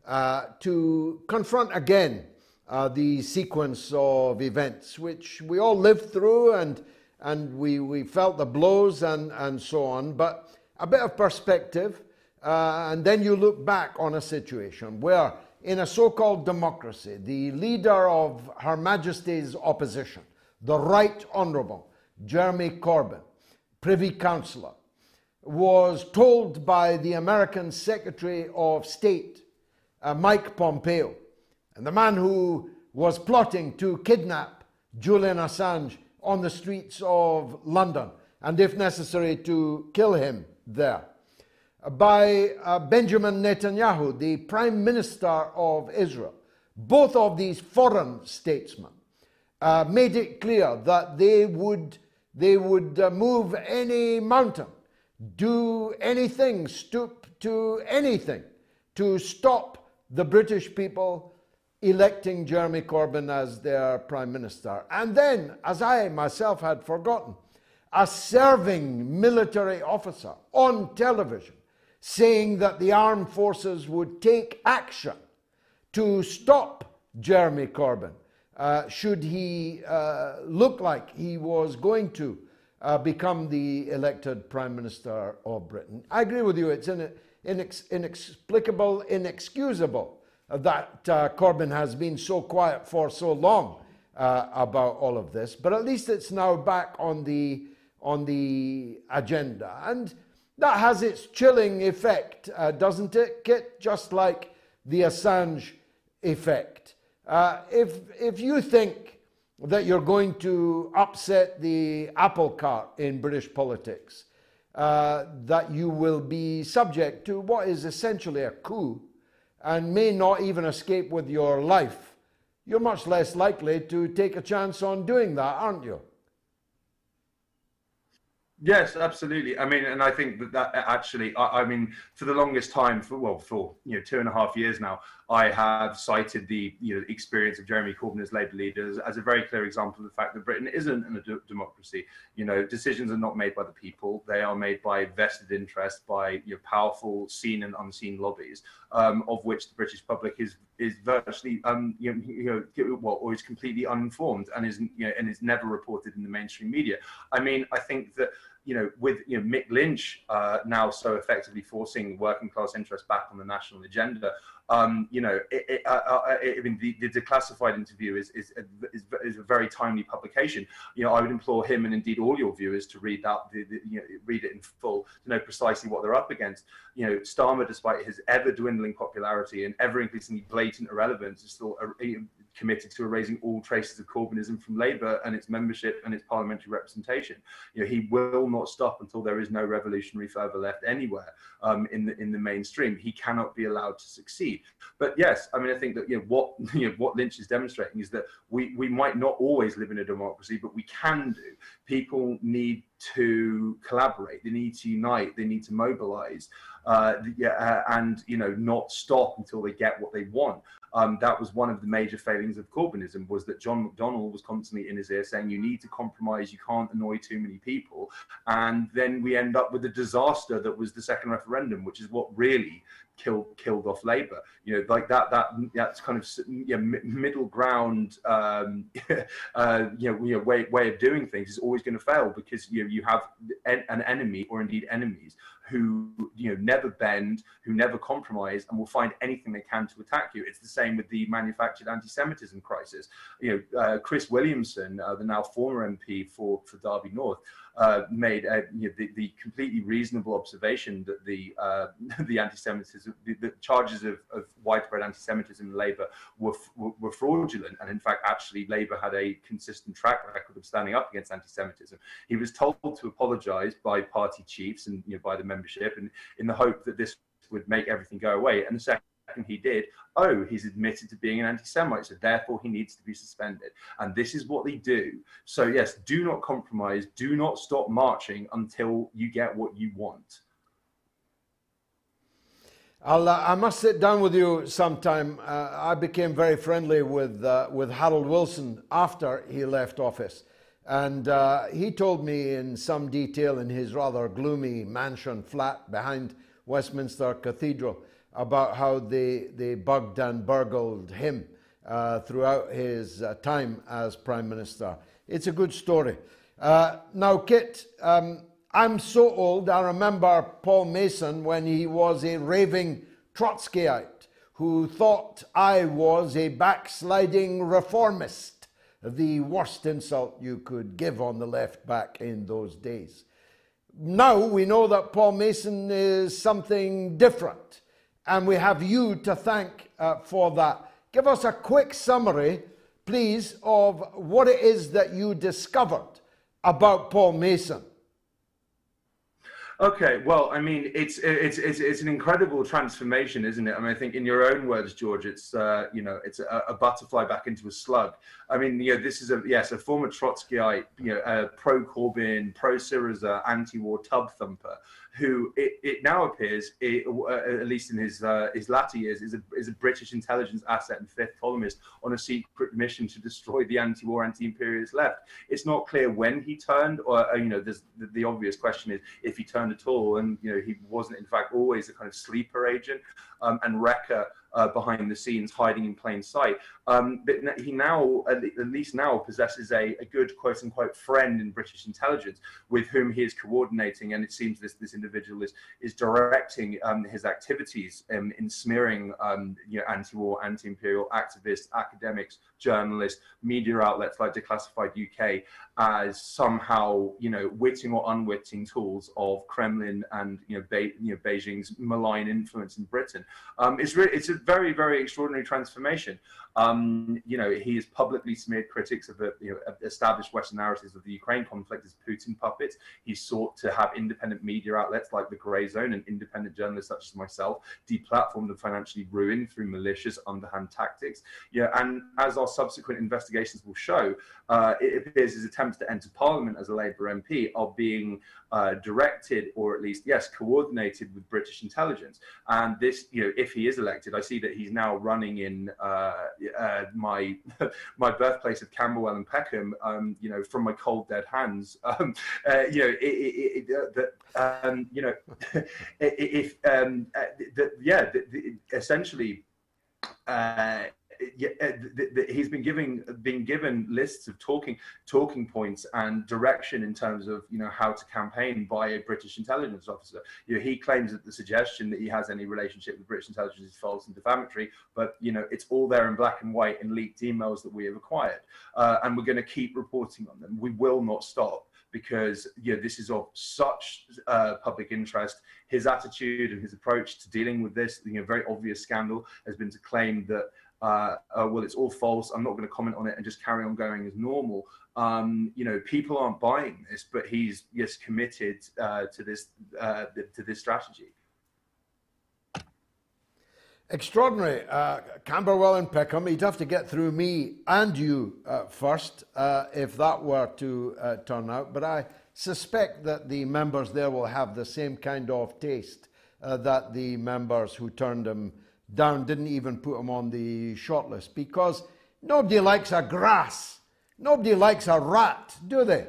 [SPEAKER 2] uh, to confront again uh, the sequence of events which we all lived through and and we, we felt the blows and, and so on. But a bit of perspective, uh, and then you look back on a situation where, in a so called democracy, the leader of Her Majesty's opposition, the Right Honourable Jeremy Corbyn, Privy Councillor, was told by the American Secretary of State, uh, Mike Pompeo, and the man who was plotting to kidnap Julian Assange on the streets of London, and if necessary, to kill him there. By uh, Benjamin Netanyahu, the Prime Minister of Israel. Both of these foreign statesmen uh, made it clear that they would, they would uh, move any mountain, do anything, stoop to anything to stop the British people electing Jeremy Corbyn as their prime minister. And then, as I myself had forgotten, a serving military officer on television saying that the armed forces would take action to stop Jeremy Corbyn uh, should he uh, look like he was going to uh, become the elected Prime Minister of Britain. I agree with you, it's in, inex- inexplicable, inexcusable that uh, Corbyn has been so quiet for so long uh, about all of this, but at least it's now back on the, on the agenda. And that has its chilling effect, uh, doesn't it, Kit? Just like the Assange effect. Uh, if, if you think that you're going to upset the apple cart in British politics, uh, that you will be subject to what is essentially a coup and may not even escape with your life, you're much less likely to take a chance on doing that, aren't you?
[SPEAKER 8] Yes, absolutely. I mean, and I think that that actually, I, I, mean, for the longest time, for well, for you know, two and a half years now, I have cited the you know experience of Jeremy Corbyn as Labour leader as, as a very clear example of the fact that Britain isn't a democracy. You know, decisions are not made by the people; they are made by vested interest, by know, powerful seen and unseen lobbies, um, of which the British public is is virtually um, you know, you know well, or is completely uninformed and is you know and is never reported in the mainstream media. I mean, I think that you know, with you know Mick Lynch uh, now so effectively forcing working class interests back on the national agenda, um, you know, it, it, uh, uh, uh I mean, the, the declassified interview is, is, is, is, a very timely publication. You know, I would implore him and indeed all your viewers to read that, the, the, you know, read it in full to know precisely what they're up against. You know, Starmer, despite his ever dwindling popularity and ever increasingly blatant irrelevance, is still a, committed to erasing all traces of Corbynism from Labour and its membership and its parliamentary representation. You know, he will not stop until there is no revolutionary fervour left anywhere um, in the in the mainstream. He cannot be allowed to succeed. But yes, I mean, I think that you know what you know what Lynch is demonstrating is that we we might not always live in a democracy, but we can do. People need to collaborate. They need to unite. They need to mobilize, uh, uh, and you know, not stop until they get what they want. Um, that was one of the major failings of Corbynism was that John McDonnell was constantly in his ear saying, you need to compromise, you can't annoy too many people. And then we end up with a disaster that was the second referendum, which is what really killed killed off Labour. You know, like that that that's kind of you know, middle ground, um, uh, you know, you know, way way of doing things is always going to fail because you know, you have an enemy or indeed enemies who you know never bend, who never compromise, and will find anything they can to attack you. It's the same with the manufactured anti-Semitism crisis. You know, uh, Chris Williamson, uh, the now former MP for for Derby North, uh, made you know, the, the, completely reasonable observation that the uh, the anti-Semitism, the, the charges of, of, widespread anti-Semitism in Labour were, were, were fraudulent, and in fact, actually, Labour had a consistent track record of standing up against anti-Semitism. He was told to apologise by party chiefs and you know, by the membership, and in the hope that this would make everything go away. And the second he did, oh, he's admitted to being an anti Semite, so therefore he needs to be suspended. And this is what they do. So, yes, do not compromise, do not stop marching until you get what you want.
[SPEAKER 2] I'll, uh, I must sit down with you sometime. Uh, I became very friendly with, uh, with Harold Wilson after he left office. And uh, he told me in some detail in his rather gloomy mansion flat behind Westminster Cathedral about how they, they bugged and burgled him uh, throughout his uh, time as Prime Minister. It's a good story. Uh, now, Kit, um, I'm so old, I remember Paul Mason when he was a raving Trotskyite who thought I was a backsliding reformist, the worst insult you could give on the left back in those days. Now we know that Paul Mason is something different and we have you to thank uh, for that. Give us a quick summary, please, of what it is that you discovered about Paul Mason.
[SPEAKER 8] Okay, well, I mean, it's it's it's it's an incredible transformation, isn't it? I mean, I think in your own words, George, it's uh, you know, it's a, a, butterfly back into a slug. I mean, you know, this is a yes, a former Trotskyite, you know, a pro Corbyn, pro Syriza, anti-war tub thumper who it, it now appears, it, uh, at least in his uh, his latter years, is a, is a British intelligence asset and fifth columnist on a secret mission to destroy the anti-war, anti-imperialist left. It's not clear when he turned, or uh, you know, there's the, the, obvious question is if he turned at all, and you know, he wasn't in fact always a kind of sleeper agent. Um, and Wrecker uh, behind the scenes, hiding in plain sight. Um, but he now, at least now, possesses a, a, good quote unquote friend in British intelligence with whom he is coordinating, and it seems this this individual is is directing um, his activities um, in smearing um, you know, anti-war, anti-imperial activists, academics, journalists, media outlets like Declassified UK as somehow you know witting or unwitting tools of Kremlin and you know, Be- you know Beijing's malign influence in Britain. Um, it's really it's a very very extraordinary transformation. Um, you know, he has publicly smeared critics of the you know, established Western narratives of the Ukraine conflict as Putin puppets. He sought to have independent media outlets like the Grayzone and independent journalists such as myself deplatformed and financially ruined through malicious underhand tactics. Yeah, and as our subsequent investigations will show, uh, it appears his attempts to enter Parliament as a Labour MP are being uh, directed or at least yes coordinated with British intelligence. And this, you know, if he is elected, I see that he's now running in uh, uh, my my birthplace of Camberwell and Peckham, um, you know, from my cold dead hands. Um, uh, you know, it, it, it, that um, you know, if um, uh, the, yeah, the, the, essentially. Uh, uh, he's been giving been given lists of talking talking points and direction in terms of you know how to campaign by a British intelligence officer. You know, he claims that the suggestion that he has any relationship with British intelligence is false and defamatory, but you know it's all there in black and white in leaked emails that we have acquired, uh, and we're going to keep reporting on them. We will not stop because you know, this is of such uh, public interest. His attitude and his approach to dealing with this, you know, very obvious scandal has been to claim that uh, uh, well, it's all false. I'm not going to comment on it and just carry on going as normal. Um, you know, people aren't buying this, but he's yes committed uh, to this uh, to this strategy.
[SPEAKER 2] Extraordinary. Uh, Camberwell and Peckham, he'd have to get through me and you uh, first if that were to turn out. But I suspect that the members there will have the same kind of taste that the members who turned him down, didn't even put him on the shortlist because nobody likes a grass. Nobody likes a rat, do they?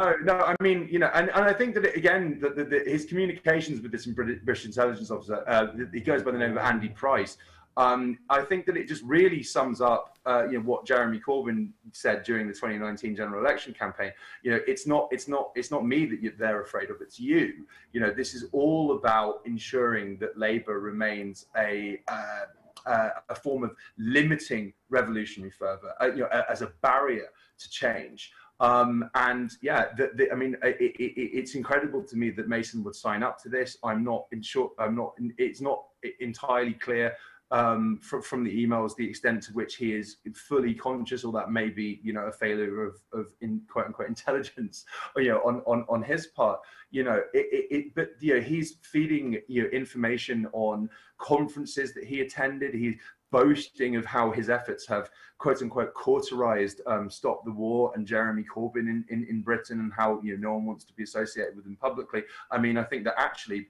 [SPEAKER 8] No, no. I mean, you know, and, and I think that again, that his communications with this British intelligence officer, uh, he goes by the name of Andy Pryce. Um, I think that it just really sums up, uh, you know, what Jeremy Corbyn said during the 2019 general election campaign. You know, it's not, it's not, it's not me that they're afraid of. It's you. You know, this is all about ensuring that Labour remains a uh, uh, a form of limiting revolutionary fervour, uh, you know, as a barrier to change. Um, and yeah, the, the, I mean, it, it, it's incredible to me that Mason would sign up to this. I'm not in short. I'm not. It's not entirely clear um, from, from the emails the extent to which he is fully conscious, or that may be you know a failure of, of in quote unquote intelligence, or, you know on, on on his part. You know, it, it, it, but you know he's feeding you know information on conferences that he attended. He's boasting of how his efforts have quote unquote cauterized um, stop the war and Jeremy Corbyn in, in, in Britain and how you know no one wants to be associated with him publicly. I mean, I think that actually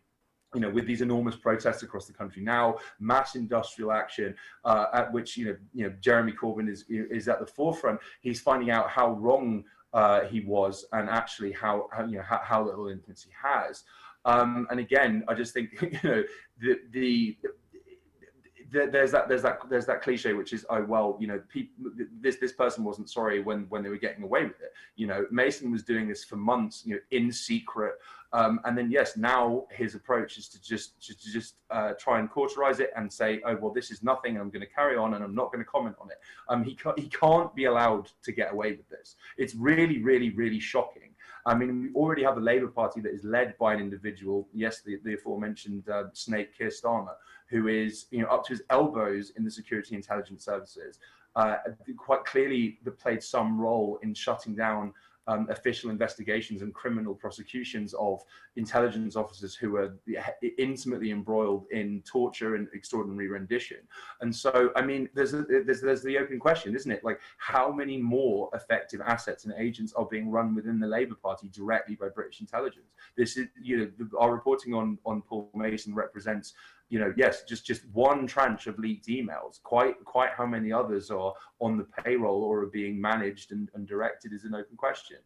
[SPEAKER 8] you know, with these enormous protests across the country now, mass industrial action, uh, at which you know, you know, Jeremy Corbyn is is at the forefront. He's finding out how wrong uh, he was, and actually how, how you know how, how, little influence he has. Um, and again, I just think you know the the there's that there's that there's that cliche which is oh well you know this this person wasn't sorry when when they were getting away with it you know mason was doing this for months you know in secret um, and then yes now his approach is to just to, just uh, try and cauterize it and say oh well this is nothing. I'm going to carry on and i'm not going to comment on it. Um, he, ca- he can't be allowed to get away with this. It's really really really shocking. I mean, we already have a Labour Party that is led by an individual, yes, the, the aforementioned uh, snake Keir Starmer, who is you know up to his elbows in the security intelligence services, uh, quite clearly played some role in shutting down um, official investigations and criminal prosecutions of intelligence officers who were intimately embroiled in torture and extraordinary rendition. And so, I mean, there's, a, there's, there's the open question, isn't it? Like, how many more effective assets and agents are being run within the Labour Party directly by British intelligence? This is, you know, our reporting on, on Paul Mason represents you know, yes, just just one tranche of leaked emails. Quite quite how many others are on the payroll or are being managed and, and directed is an open question.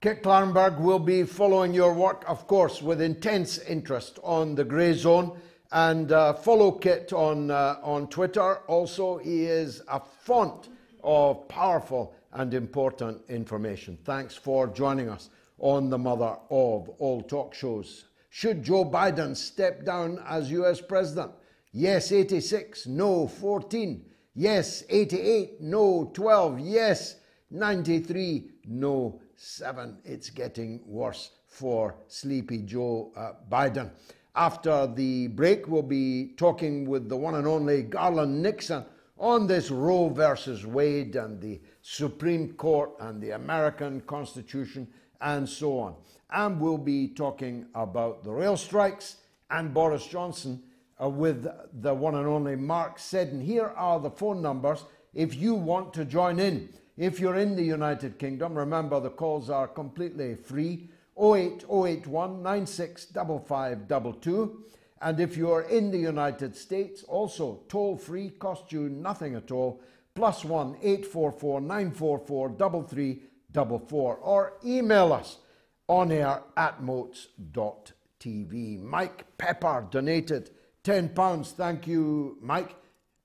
[SPEAKER 2] Kit Klarenberg will be following your work, of course, with intense interest on the Grayzone. And uh, follow Kit on, uh, on Twitter. Also, he is a font of powerful and important information. Thanks for joining us on the mother of all talk shows. Should Joe Biden step down as US president? Yes, 86. No, 14. Yes, 88. No, 12. Yes, 93. No, 7. It's getting worse for Sleepy Joe uh, Biden. After the break, we'll be talking with the one and only Garland Nixon on this Roe versus Wade and the Supreme Court and the American Constitution and so on. And we'll be talking about the rail strikes and Boris Johnson uh, with the one and only Mark Seddon. Here are the phone numbers if you want to join in. If you're in the United Kingdom, remember the calls are completely free 08081 965522. And if you're in the United States, also toll free, cost you nothing at all, plus 1 844 944 3344, or email us on air at moats.tv. Mike Pepper donated £10. Thank you, Mike.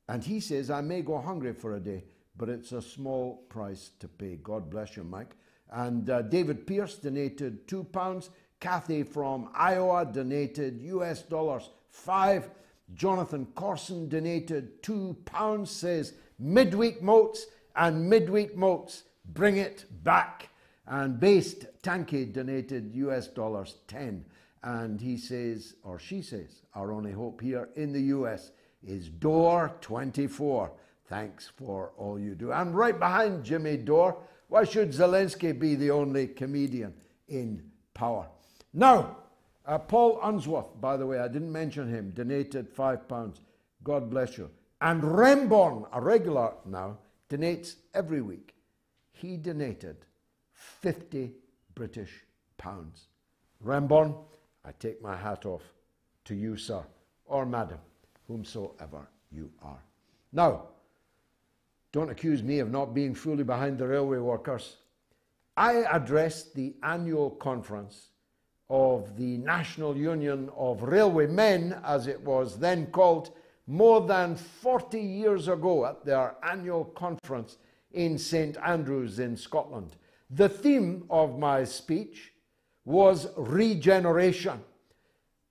[SPEAKER 2] And he says, I may go hungry for a day, but it's a small price to pay. God bless you, Mike. And uh, David Pierce donated £2. Kathy from Iowa donated US dollars five. Jonathan Corson donated two pounds, says midweek moats and midweek moats, bring it back. And based Tanky donated US dollars 10. And he says, or she says, our only hope here in the US is Dore 24. Thanks for all you do. And right behind Jimmy Dore, why should Zelensky be the only comedian in power? Now, uh, Paul Unsworth, by the way, I didn't mention him, donated five pounds. God bless you. And Remborn, a regular now, donates every week. He donated 50 British pounds. Remborn, I take my hat off to you, sir, or madam, whomsoever you are. Now, don't accuse me of not being fully behind the railway workers. I addressed the annual conference of the National Union of Railwaymen, as it was then called, more than 40 years ago at their annual conference in St Andrews in Scotland. The theme of my speech was regeneration.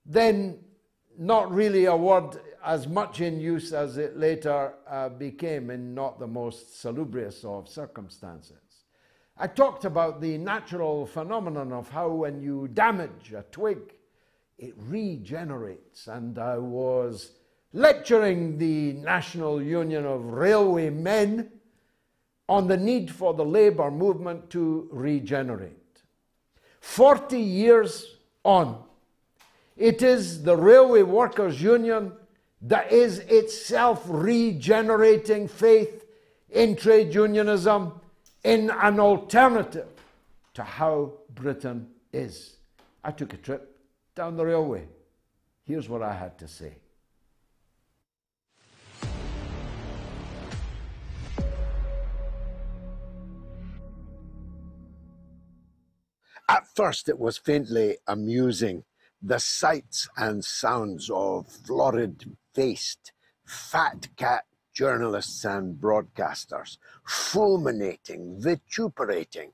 [SPEAKER 2] Then, not really a word as much in use as it later uh, became in not the most salubrious of circumstances. I talked about the natural phenomenon of how when you damage a twig, it regenerates. And I was lecturing the National Union of Railway Men on the need for the labour movement to regenerate. 40 years on, it is the Railway Workers Union that is itself regenerating faith in trade unionism in an alternative to how Britain is. I took a trip down the railway. Here's what I had to say. At first, it was faintly amusing the sights and sounds of florid faced, fat cat journalists and broadcasters fulminating, vituperating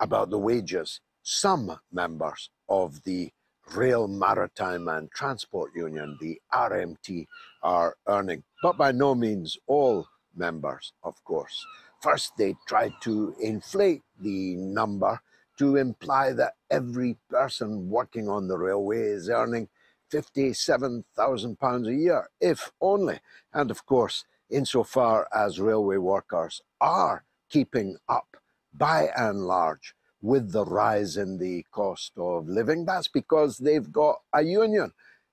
[SPEAKER 2] about the wages some members of the Rail Maritime and Transport Union, the RMT, are earning, but by no means all members, of course. First, they tried to inflate the number to imply that every person working on the railway is earning £57,000 a year, if only. And of course, insofar as railway workers are keeping up by and large with the rise in the cost of living. That's because they've got a union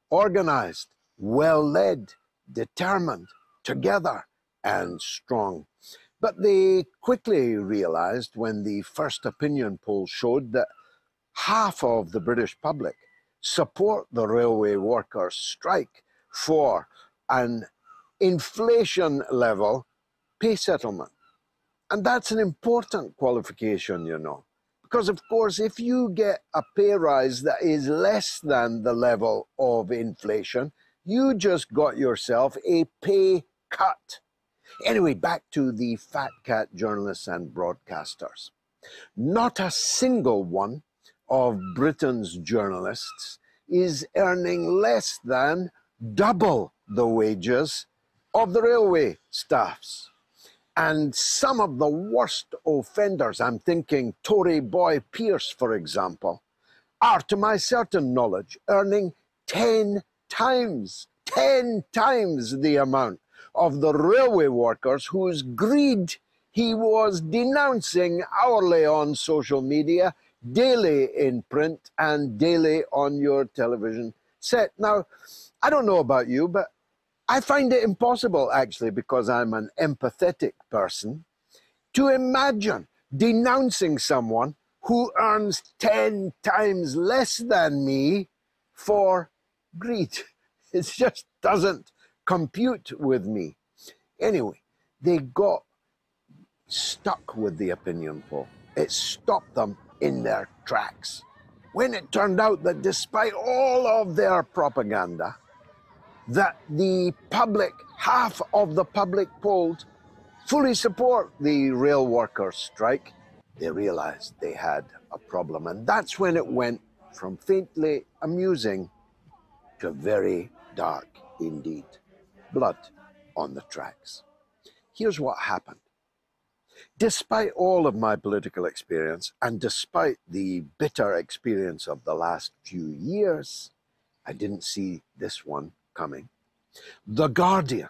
[SPEAKER 2] organized, well led, determined, together, and strong. But they quickly realized when the first opinion poll showed that half of the British public support the railway workers' strike for an inflation level pay settlement. And that's an important qualification, you know, Because, of course, if you get a pay rise that is less than the level of inflation, you just got yourself a pay cut. Anyway, back to the fat cat journalists and broadcasters. Not a single one of Britain's journalists is earning less than double the wages of the railway staffs. And some of the worst offenders, I'm thinking Tory boy Pierce, for example, are, to my certain knowledge, earning 10 times, 10 times the amount of the railway workers whose greed he was denouncing hourly on social media, daily in print, and daily on your television set. Now, I don't know about you, but I find it impossible, actually, because I'm an empathetic person, to imagine denouncing someone who earns 10 times less than me for greed. It just doesn't compute with me. Anyway, they got stuck with the opinion poll. It stopped them in their tracks. When it turned out that despite all of their propaganda, that the public, half of the public polled, fully support the rail workers' strike, they realized they had a problem. And that's when it went from faintly amusing to very dark indeed. Blood on the tracks. Here's what happened. Despite all of my political experience and despite the bitter experience of the last few years, I didn't see this one coming. The Guardian,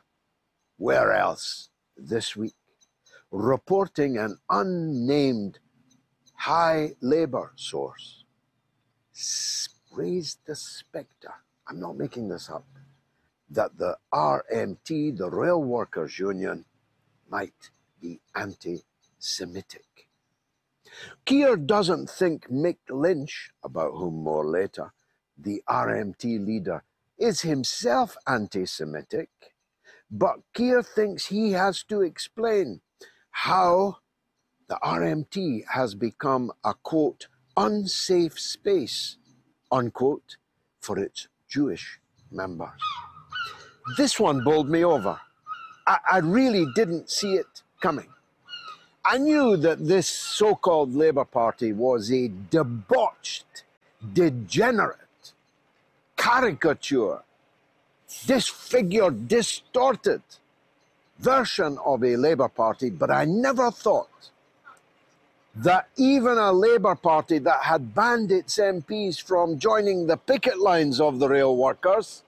[SPEAKER 2] where else this week, reporting an unnamed high labor source, raised the spectre, I'm not making this up, that the RMT, the Rail Workers Union, might be anti Semitic. Keir doesn't think Mick Lynch, about whom more later, the RMT leader, is himself anti Semitic, but Keir thinks he has to explain how the RMT has become a quote, unsafe space, unquote, for its Jewish members. This one bowled me over. I, I really didn't see it coming. I knew that this so called Labour Party was a debauched, degenerate, caricature, disfigured, distorted version of a Labour Party, but I never thought that even a Labour Party that had banned its MPs from joining the picket lines of the rail workers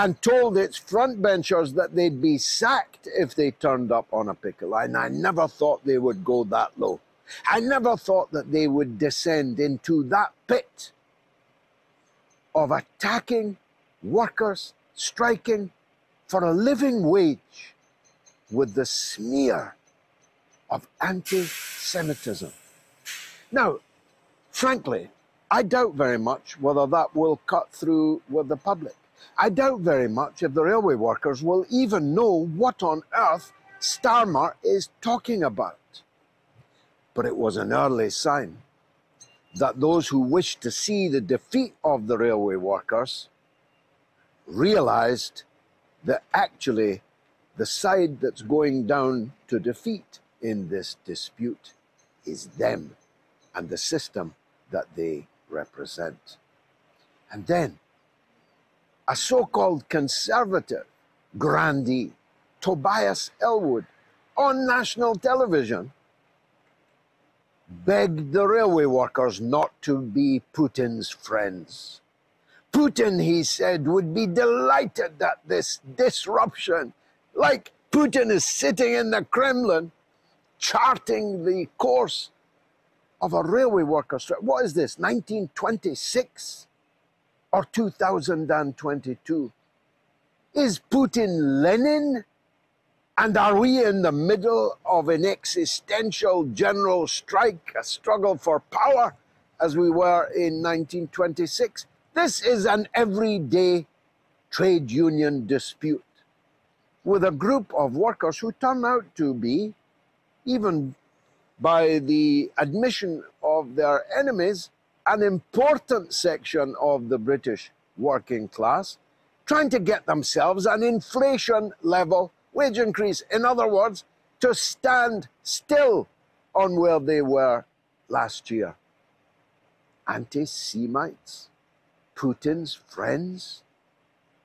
[SPEAKER 2] and told its frontbenchers that they'd be sacked if they turned up on a picket line. I mm. never thought they would go that low. I never thought that they would descend into that pit of attacking workers striking for a living wage with the smear of anti Semitism. Now, frankly, I doubt very much whether that will cut through with the public. I doubt very much if the railway workers will even know what on earth Starmer is talking about. But it was an early sign that those who wished to see the defeat of the railway workers realized that actually the side that's going down to defeat in this dispute is them and the system that they represent. And then a so called conservative grandee, Tobias Ellwood, on national television, begged the railway workers not to be Putin's friends. Putin, he said, would be delighted at this disruption, like Putin is sitting in the Kremlin charting the course of a railway worker strike. What is this, 1926? Or 2022? Is Putin Lenin? And are we in the middle of an existential general strike, a struggle for power, as we were in 1926? This is an everyday trade union dispute with a group of workers who turn out to be, even by the admission of their enemies, an important section of the British working class, trying to get themselves an inflation level wage increase. In other words, to stand still on where they were last year. Anti Semites, Putin's friends,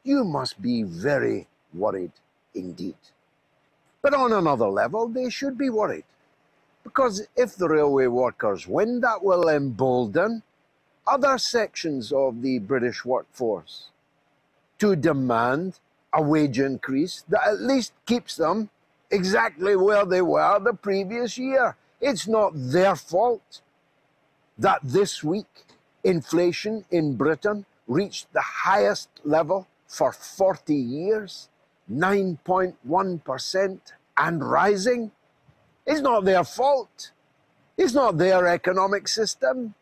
[SPEAKER 2] you must be very worried indeed. But on another level, they should be worried. Because if the railway workers win, that will embolden other sections of the British workforce to demand a wage increase that at least keeps them exactly where they were the previous year. It's not their fault that this week inflation in Britain reached the highest level for 40 years, 9.1% and rising. It's not their fault. It's not their economic system.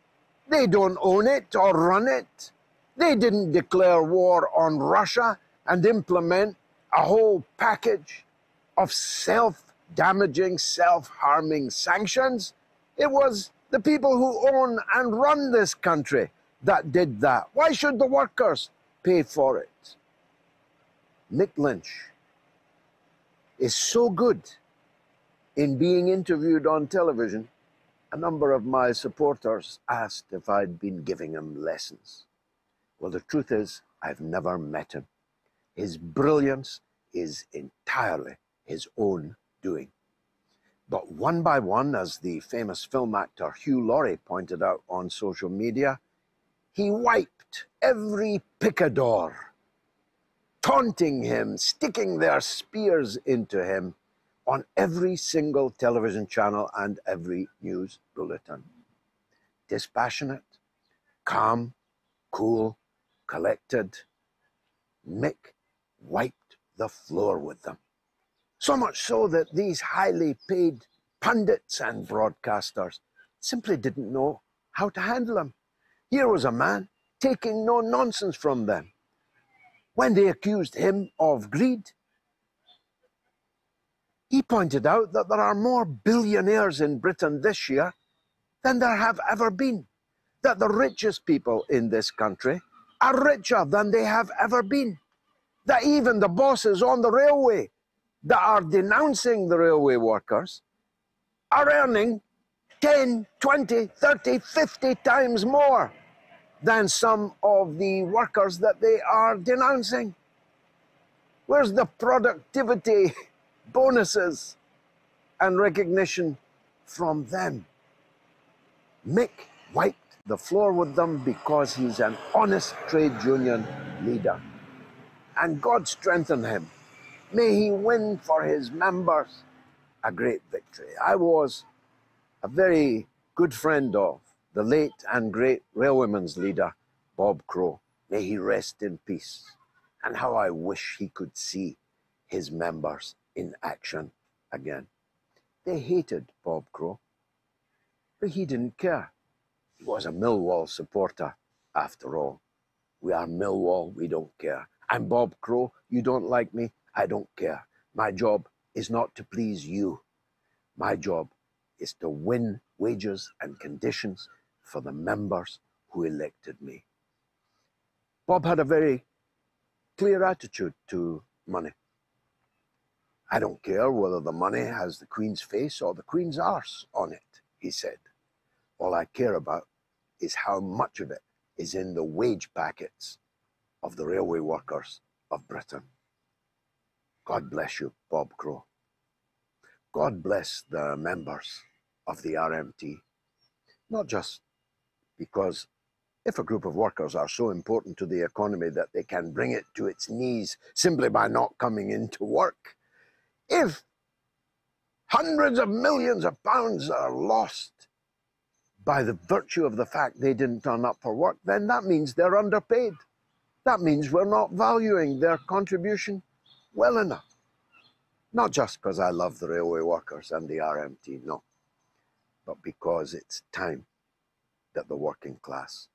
[SPEAKER 2] They don't own it or run it. They didn't declare war on Russia and implement a whole package of self damaging, self harming sanctions. It was the people who own and run this country that did that. Why should the workers pay for it? Mick Lynch is so good in being interviewed on television. A number of my supporters asked if I'd been giving him lessons. Well, the truth is, I've never met him. His brilliance is entirely his own doing. But one by one, as the famous film actor Hugh Laurie pointed out on social media, he wiped every picador, taunting him, sticking their spears into him on every single television channel and every news bulletin. Dispassionate, calm, cool, collected, Mick wiped the floor with them. So much so that these highly paid pundits and broadcasters simply didn't know how to handle him. Here was a man taking no nonsense from them. When they accused him of greed, he pointed out that there are more billionaires in Britain this year than there have ever been. That the richest people in this country are richer than they have ever been. That even the bosses on the railway that are denouncing the railway workers are earning 10, 20, 30, 50 times more than some of the workers that they are denouncing. Where's the productivity bonuses and recognition from them. Mick wiped the floor with them because he's an honest trade union leader. And God strengthen him. May he win for his members a great victory. I was a very good friend of the late and great railwaymen's leader, Bob Crow. May he rest in peace. And how I wish he could see his members in action again. They hated Bob Crow, but he didn't care. He was a Millwall supporter, after all. We are Millwall, we don't care. I'm Bob Crow, you don't like me, I don't care. My job is not to please you. My job is to win wages and conditions for the members who elected me. Bob had a very clear attitude to money. I don't care whether the money has the Queen's face or the Queen's arse on it, he said. All I care about is how much of it is in the wage packets of the railway workers of Britain. God bless you, Bob Crow. God bless the members of the RMT, not just because if a group of workers are so important to the economy that they can bring it to its knees simply by not coming into work, if hundreds of millions of pounds are lost by the virtue of the fact they didn't turn up for work, then that means they're underpaid. That means we're not valuing their contribution well enough. Not just because I love the railway workers and the RMT, no, but because it's time that the working class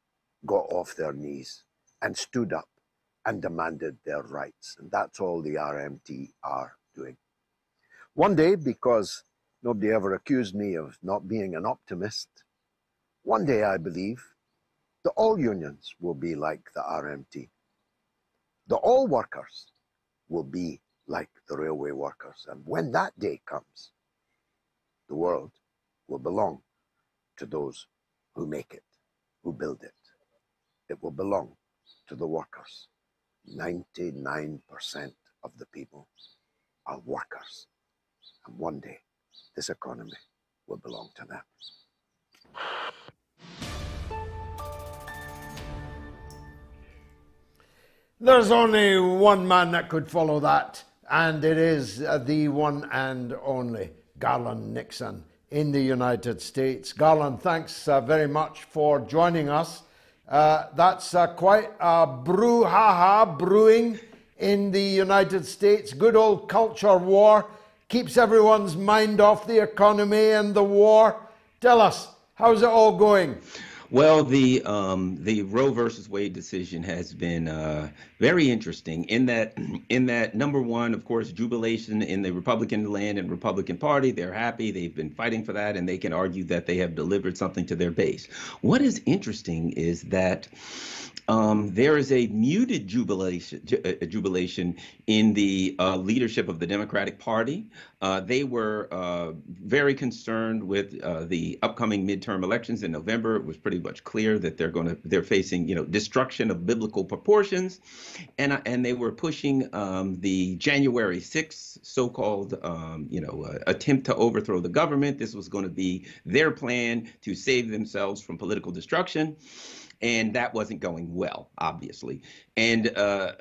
[SPEAKER 2] got off their knees and stood up and demanded their rights. And that's all the RMT are doing. One day, because Nobody ever accused me of not being an optimist. One day, I believe, that all unions will be like the RMT. The all workers will be like the railway workers. And when that day comes, the world will belong to those who make it, who build it. It will belong to the workers. 99% of the people are workers. One day, this economy will belong to them. There's only one man that could follow that, and it is uh, the one and only Garland Nixon in the United States. Garland, thanks uh, very much for joining us. Uh, that's uh, quite a brouhaha brewing in the United States. Good old culture war keeps everyone's mind off the economy and the war. Tell us, how's it all going?
[SPEAKER 9] Well, the um, the Roe versus Wade decision has been uh, very interesting in that in that number one, of course, jubilation in the Republican land and Republican Party. They're happy. They've been fighting for that, and they can argue that they have delivered something to their base. What is interesting is that um, there is a muted jubilation, uh, jubilation in the uh, leadership of the Democratic Party. Uh, they were uh, very concerned with uh, the upcoming midterm elections in November. It was pretty much clear that they're going to they're facing you know destruction of biblical proportions, and uh, and they were pushing um, the January 6th so-called um, you know attempt to overthrow the government. This was going to be their plan to save themselves from political destruction and that wasn't going well, obviously. And uh,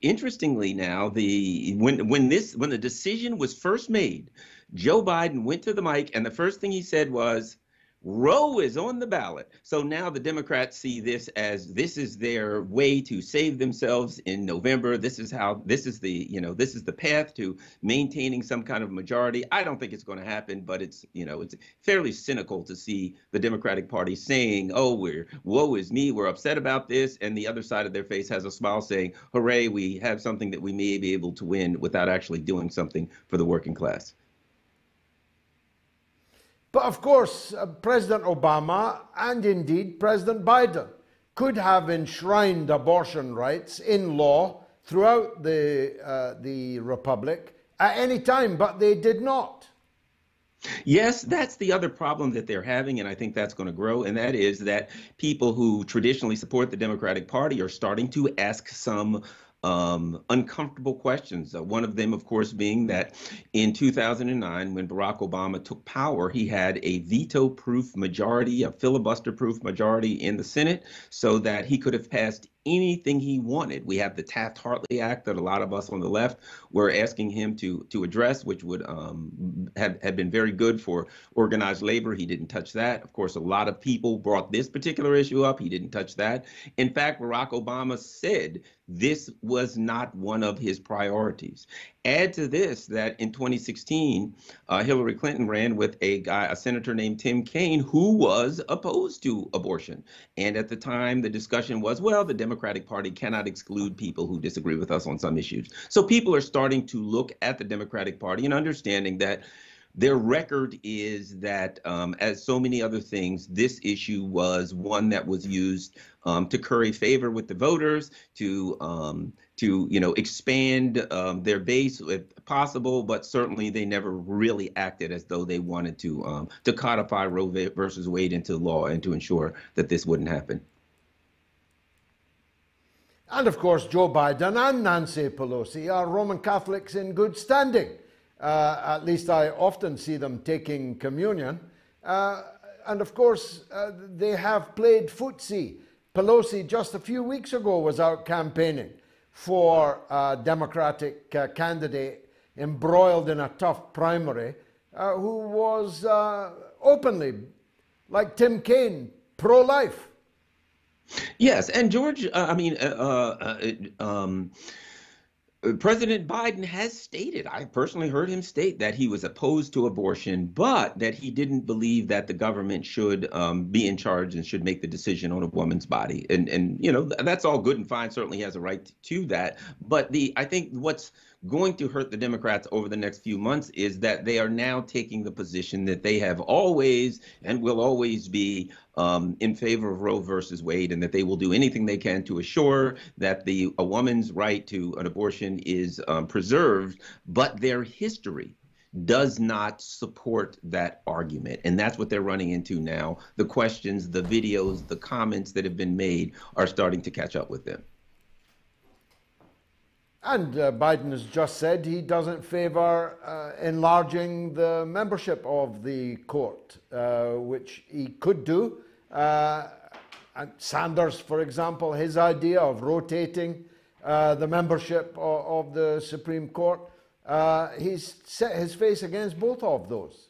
[SPEAKER 9] interestingly, now the when when this when the decision was first made, Joe Biden went to the mic, and the first thing he said was, Roe is on the ballot. So now the Democrats see this as this is their way to save themselves in November. This is how this is the, you know, this is the path to maintaining some kind of majority. I don't think it's going to happen, but it's, you know, it's fairly cynical to see the Democratic Party saying, "Oh, we're woe is me, we're upset about this," and the other side of their face has a smile saying, "Hooray, we have something that we may be able to win without actually doing something for the working class."
[SPEAKER 2] But of course, uh, President Obama and indeed President Biden could have enshrined abortion rights in law throughout the, uh, the Republic at any time, but they did not.
[SPEAKER 9] Yes, that's the other problem that they're having, and I think that's going to grow. And that is that people who traditionally support the Democratic Party are starting to ask some um, uncomfortable questions. Uh, one of them, of course, being that in 2009, when Barack Obama took power, he had a veto proof majority, a filibuster proof majority in the Senate, so that he could have passed anything he wanted. We have the Taft-Hartley Act that a lot of us on the left were asking him to to address, which would um, have, have been very good for organized labor. He didn't touch that. Of course, a lot of people brought this particular issue up. He didn't touch that. In fact, Barack Obama said this was not one of his priorities. Add to this that in 2016, uh, Hillary Clinton ran with a guy, a senator named Tim Kaine, who was opposed to abortion. And at the time, the discussion was, well, the Democratic Party cannot exclude people who disagree with us on some issues. So people are starting to look at the Democratic Party and understanding that their record is that, um, as so many other things, this issue was one that was used um, to curry favor with the voters, to um, to you know expand um, their base if possible, but certainly they never really acted as though they wanted to um, to codify Roe versus Wade into law and to ensure that this wouldn't happen.
[SPEAKER 2] And of course, Joe Biden and Nancy Pelosi are Roman Catholics in good standing. Uh, at least I often see them taking communion. Uh, and of course, uh, they have played footsie. Pelosi just a few weeks ago was out campaigning for a Democratic uh, candidate embroiled in a tough primary uh, who was uh, openly, like Tim Kaine, pro life.
[SPEAKER 9] Yes, and George, I mean, um, uh, President Biden has stated, I personally heard him state that he was opposed to abortion, but that he didn't believe that the government should um, be in charge and should make the decision on a woman's body. And and you know that's all good and fine. Certainly has a right to that. But the I think what's going to hurt the Democrats over the next few months is that they are now taking the position that they have always and will always be um, in favor of Roe versus Wade, and that they will do anything they can to assure that the a woman's right to an abortion is um, preserved. But their history does not support that argument. And that's what they're running into now. The questions, the videos, the comments that have been made are starting to catch up with them.
[SPEAKER 2] And uh, Biden has just said he doesn't favor uh, enlarging the membership of the court, uh, which he could do. Uh, and Sanders, for example, his idea of rotating uh, the membership of, of, the Supreme Court, uh, he's set his face against both of those.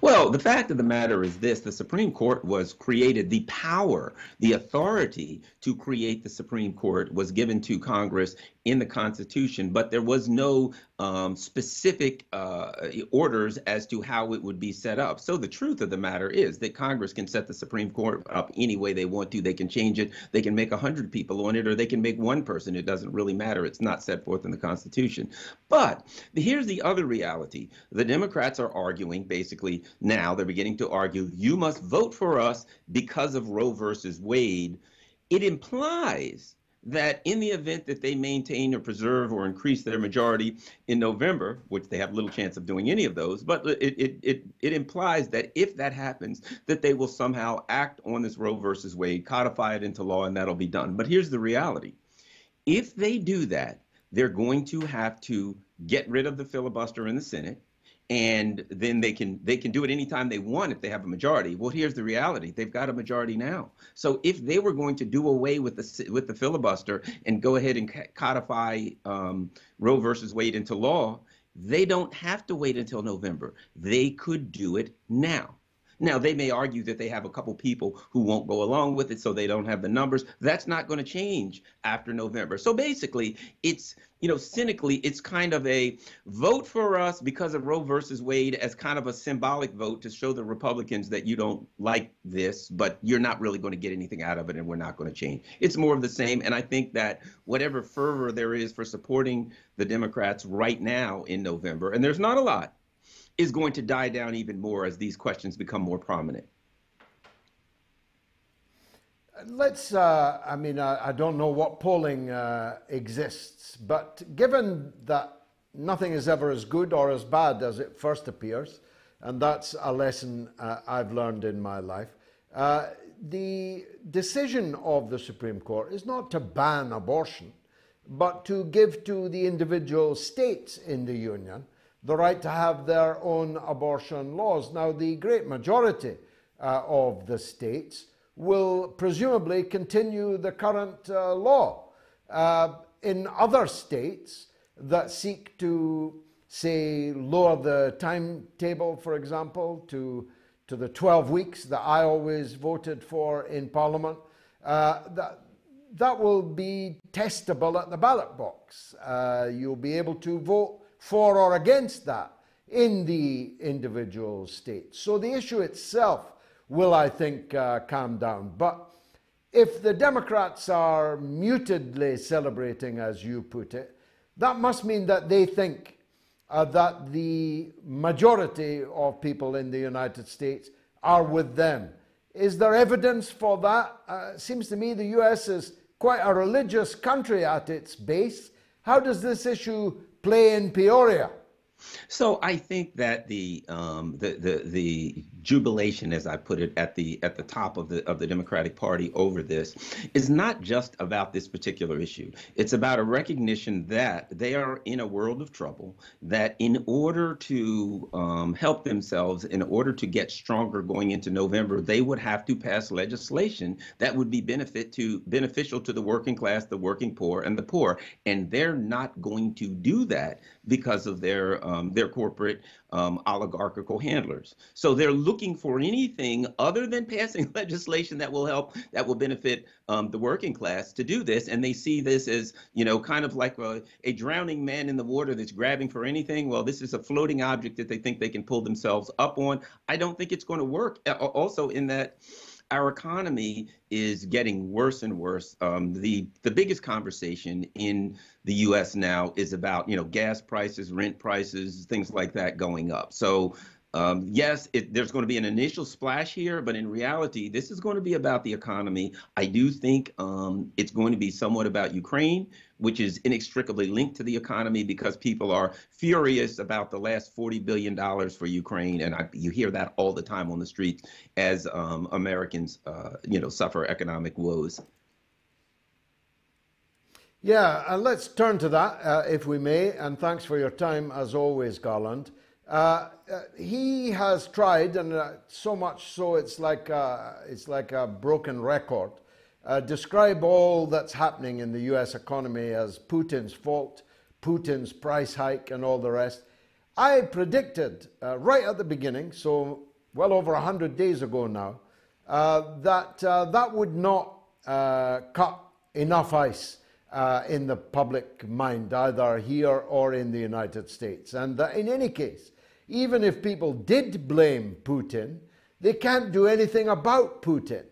[SPEAKER 9] Well, the fact of the matter is this the Supreme Court was created, the power, the authority to create the Supreme Court was given to Congress in the Constitution, but there was no um, specific uh, orders as to how it would be set up. So the truth of the matter is that Congress can set the Supreme Court up any way they want to. They can change it. They can make 100 people on it, or they can make one person. It doesn't really matter. It's not set forth in the Constitution. But here's the other reality the Democrats are arguing basically now, they're beginning to argue you must vote for us because of Roe versus Wade. It implies that in the event that they maintain or preserve or increase their majority in November, which they have little chance of doing any of those, but it, it, it, it implies that if that happens, that they will somehow act on this Roe versus Wade, codify it into law, and that'll be done. But here's the reality. If they do that, they're going to have to get rid of the filibuster in the Senate and then they can they can do it anytime they want if they have a majority. Well, here's the reality: they've got a majority now. So if they were going to do away with the with the filibuster and go ahead and codify um, Roe versus Wade into law, they don't have to wait until November. They could do it now. Now, they may argue that they have a couple people who won't go along with it, so they don't have the numbers. That's not going to change after November. So basically, it's, you know, cynically, it's kind of a vote for us because of Roe versus Wade as kind of a symbolic vote to show the Republicans that you don't like this, but you're not really going to get anything out of it and we're not going to change. It's more of the same. And I think that whatever fervor there is for supporting the Democrats right now in November, and there's not a lot, is going to die down even more as these questions become more prominent.
[SPEAKER 2] Let's, uh, I mean, I, I, don't know what polling uh, exists, but given that nothing is ever as good or as bad as it first appears, and that's a lesson uh, I've learned in my life, uh, the decision of the Supreme Court is not to ban abortion, but to give to the individual states in the Union the right to have their own abortion laws. Now, the great majority uh, of the states will presumably continue the current uh, law. Uh, in other states that seek to, say, lower the timetable, for example, to, to the 12 weeks that I always voted for in Parliament, uh, that, that will be testable at the ballot box. Uh, you'll be able to vote for or against that in the individual states. So the issue itself will, I think, uh, calm down. But if the Democrats are mutedly celebrating, as you put it, that must mean that they think uh, that the majority of people in the United States are with them. Is there evidence for that? Uh, seems to me the US is quite a religious country at its base. How does this issue play in Peoria?
[SPEAKER 9] So I think that the um, the the the jubilation, as I put it, at the at the top of the of the Democratic Party over this, is not just about this particular issue. It's about a recognition that they are in a world of trouble. That in order to um, help themselves, in order to get stronger going into November, they would have to pass legislation that would be benefit to beneficial to the working class, the working poor, and the poor. And they're not going to do that because of their um, their corporate um, oligarchical handlers. So they're looking for anything other than passing legislation that will help, that will benefit um, the working class to do this. And they see this as, you know, kind of like a, a drowning man in the water that's grabbing for anything. Well, this is a floating object that they think they can pull themselves up on. I don't think it's going to work. Also, in that, our economy is getting worse and worse. Um, the the biggest conversation in the U.S. now is about you know gas prices, rent prices, things like that going up. So um, yes, it, there's going to be an initial splash here, but in reality, this is going to be about the economy. I do think um, it's going to be somewhat about Ukraine, which is inextricably linked to the economy because people are furious about the last $40 billion for Ukraine. And I, you hear that all the time on the streets as um, Americans, uh, you know, suffer economic woes.
[SPEAKER 2] Yeah, and let's turn to that, uh, if we may. And thanks for your time, as always, Garland. Uh, uh, he has tried, and uh, so much so it's like a, it's like a broken record. Uh, describe all that's happening in the U.S. economy as Putin's fault, Putin's price hike, and all the rest. I predicted uh, right at the beginning, so well over hundred days ago now, that that would not cut enough ice. Uh, in the public mind, either here or in the United States. And uh, in any case, even if people did blame Putin, they can't do anything about Putin.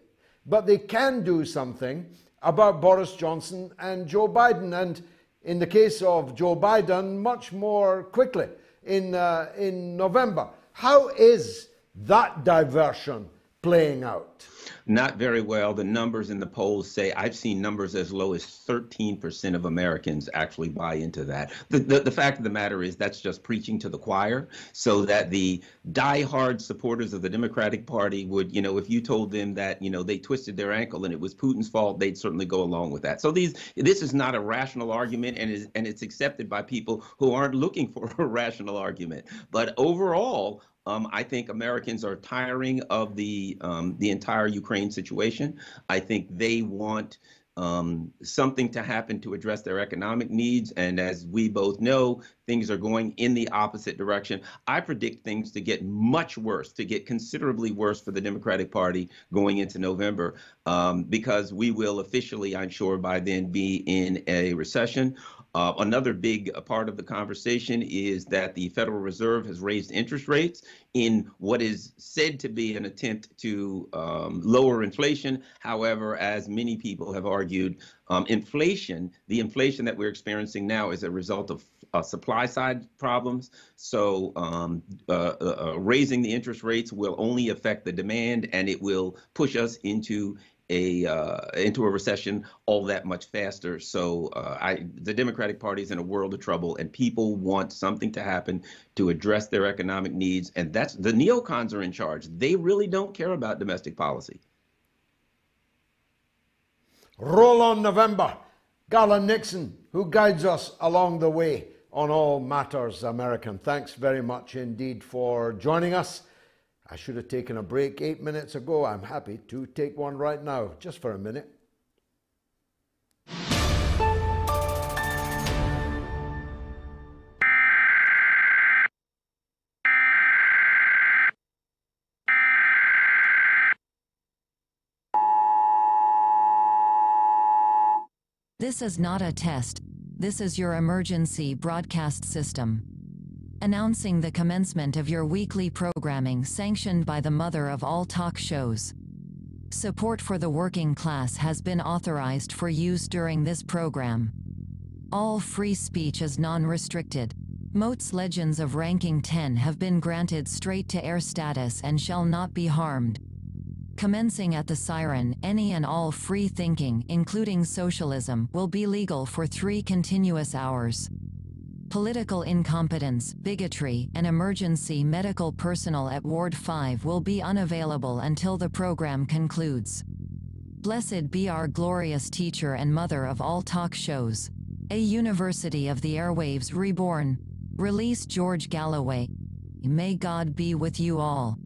[SPEAKER 2] But they can do something about Boris Johnson and Joe Biden. And in the case of Joe Biden, much more quickly in, uh, in November. How is that diversion playing out?
[SPEAKER 9] not very well. The numbers in the polls say I've seen numbers as low as 13% of Americans actually buy into that. The, the, the fact of the matter is that's just preaching to the choir so that the die-hard supporters of the Democratic Party would, you know, if you told them that, you know, they twisted their ankle and it was Putin's fault, they'd certainly go along with that. So these this is not a rational argument and is and it's accepted by people who aren't looking for a rational argument. But overall, um, I think Americans are tiring of the um, the entire Ukraine situation. I think they want um, something to happen to address their economic needs. And as we both know, things are going in the opposite direction. I predict things to get much worse, to get considerably worse for the Democratic Party going into November, um, because we will officially, I'm sure, by then be in a recession. Uh, another big uh, part of the conversation is that the Federal Reserve has raised interest rates in what is said to be an attempt to um, lower inflation. However, as many people have argued, um, inflation, the inflation that we're experiencing now is a result of uh, supply side problems. So um, uh, uh, uh raising the interest rates will only affect the demand and it will push us into a uh, into a recession all that much faster. So uh, I, the Democratic Party is in a world of trouble, and people want something to happen to address their economic needs. And that's the neocons are in charge. They really don't care about domestic policy.
[SPEAKER 2] Roll on November. Garland Nixon, who guides us along the way on all matters American. Thanks very much indeed for joining us. I should have taken a break eight minutes ago. I'm happy to take one right now, just for a minute.
[SPEAKER 10] This is not a test. This is your emergency broadcast system announcing the commencement of your weekly programming sanctioned by the mother of all talk shows. Support for the working class has been authorized for use during this program. All free speech is non-restricted. Moat's Legends of Ranking 10 have been granted straight-to-air status and shall not be harmed. Commencing at the siren, any and all free thinking, including socialism, will be legal for three continuous hours. Political incompetence, bigotry, and emergency medical personnel at Ward 5 will be unavailable until the program concludes. Blessed be our glorious teacher and mother of all talk shows. A University of the Airwaves Reborn. Release George Galloway. May God be with you all.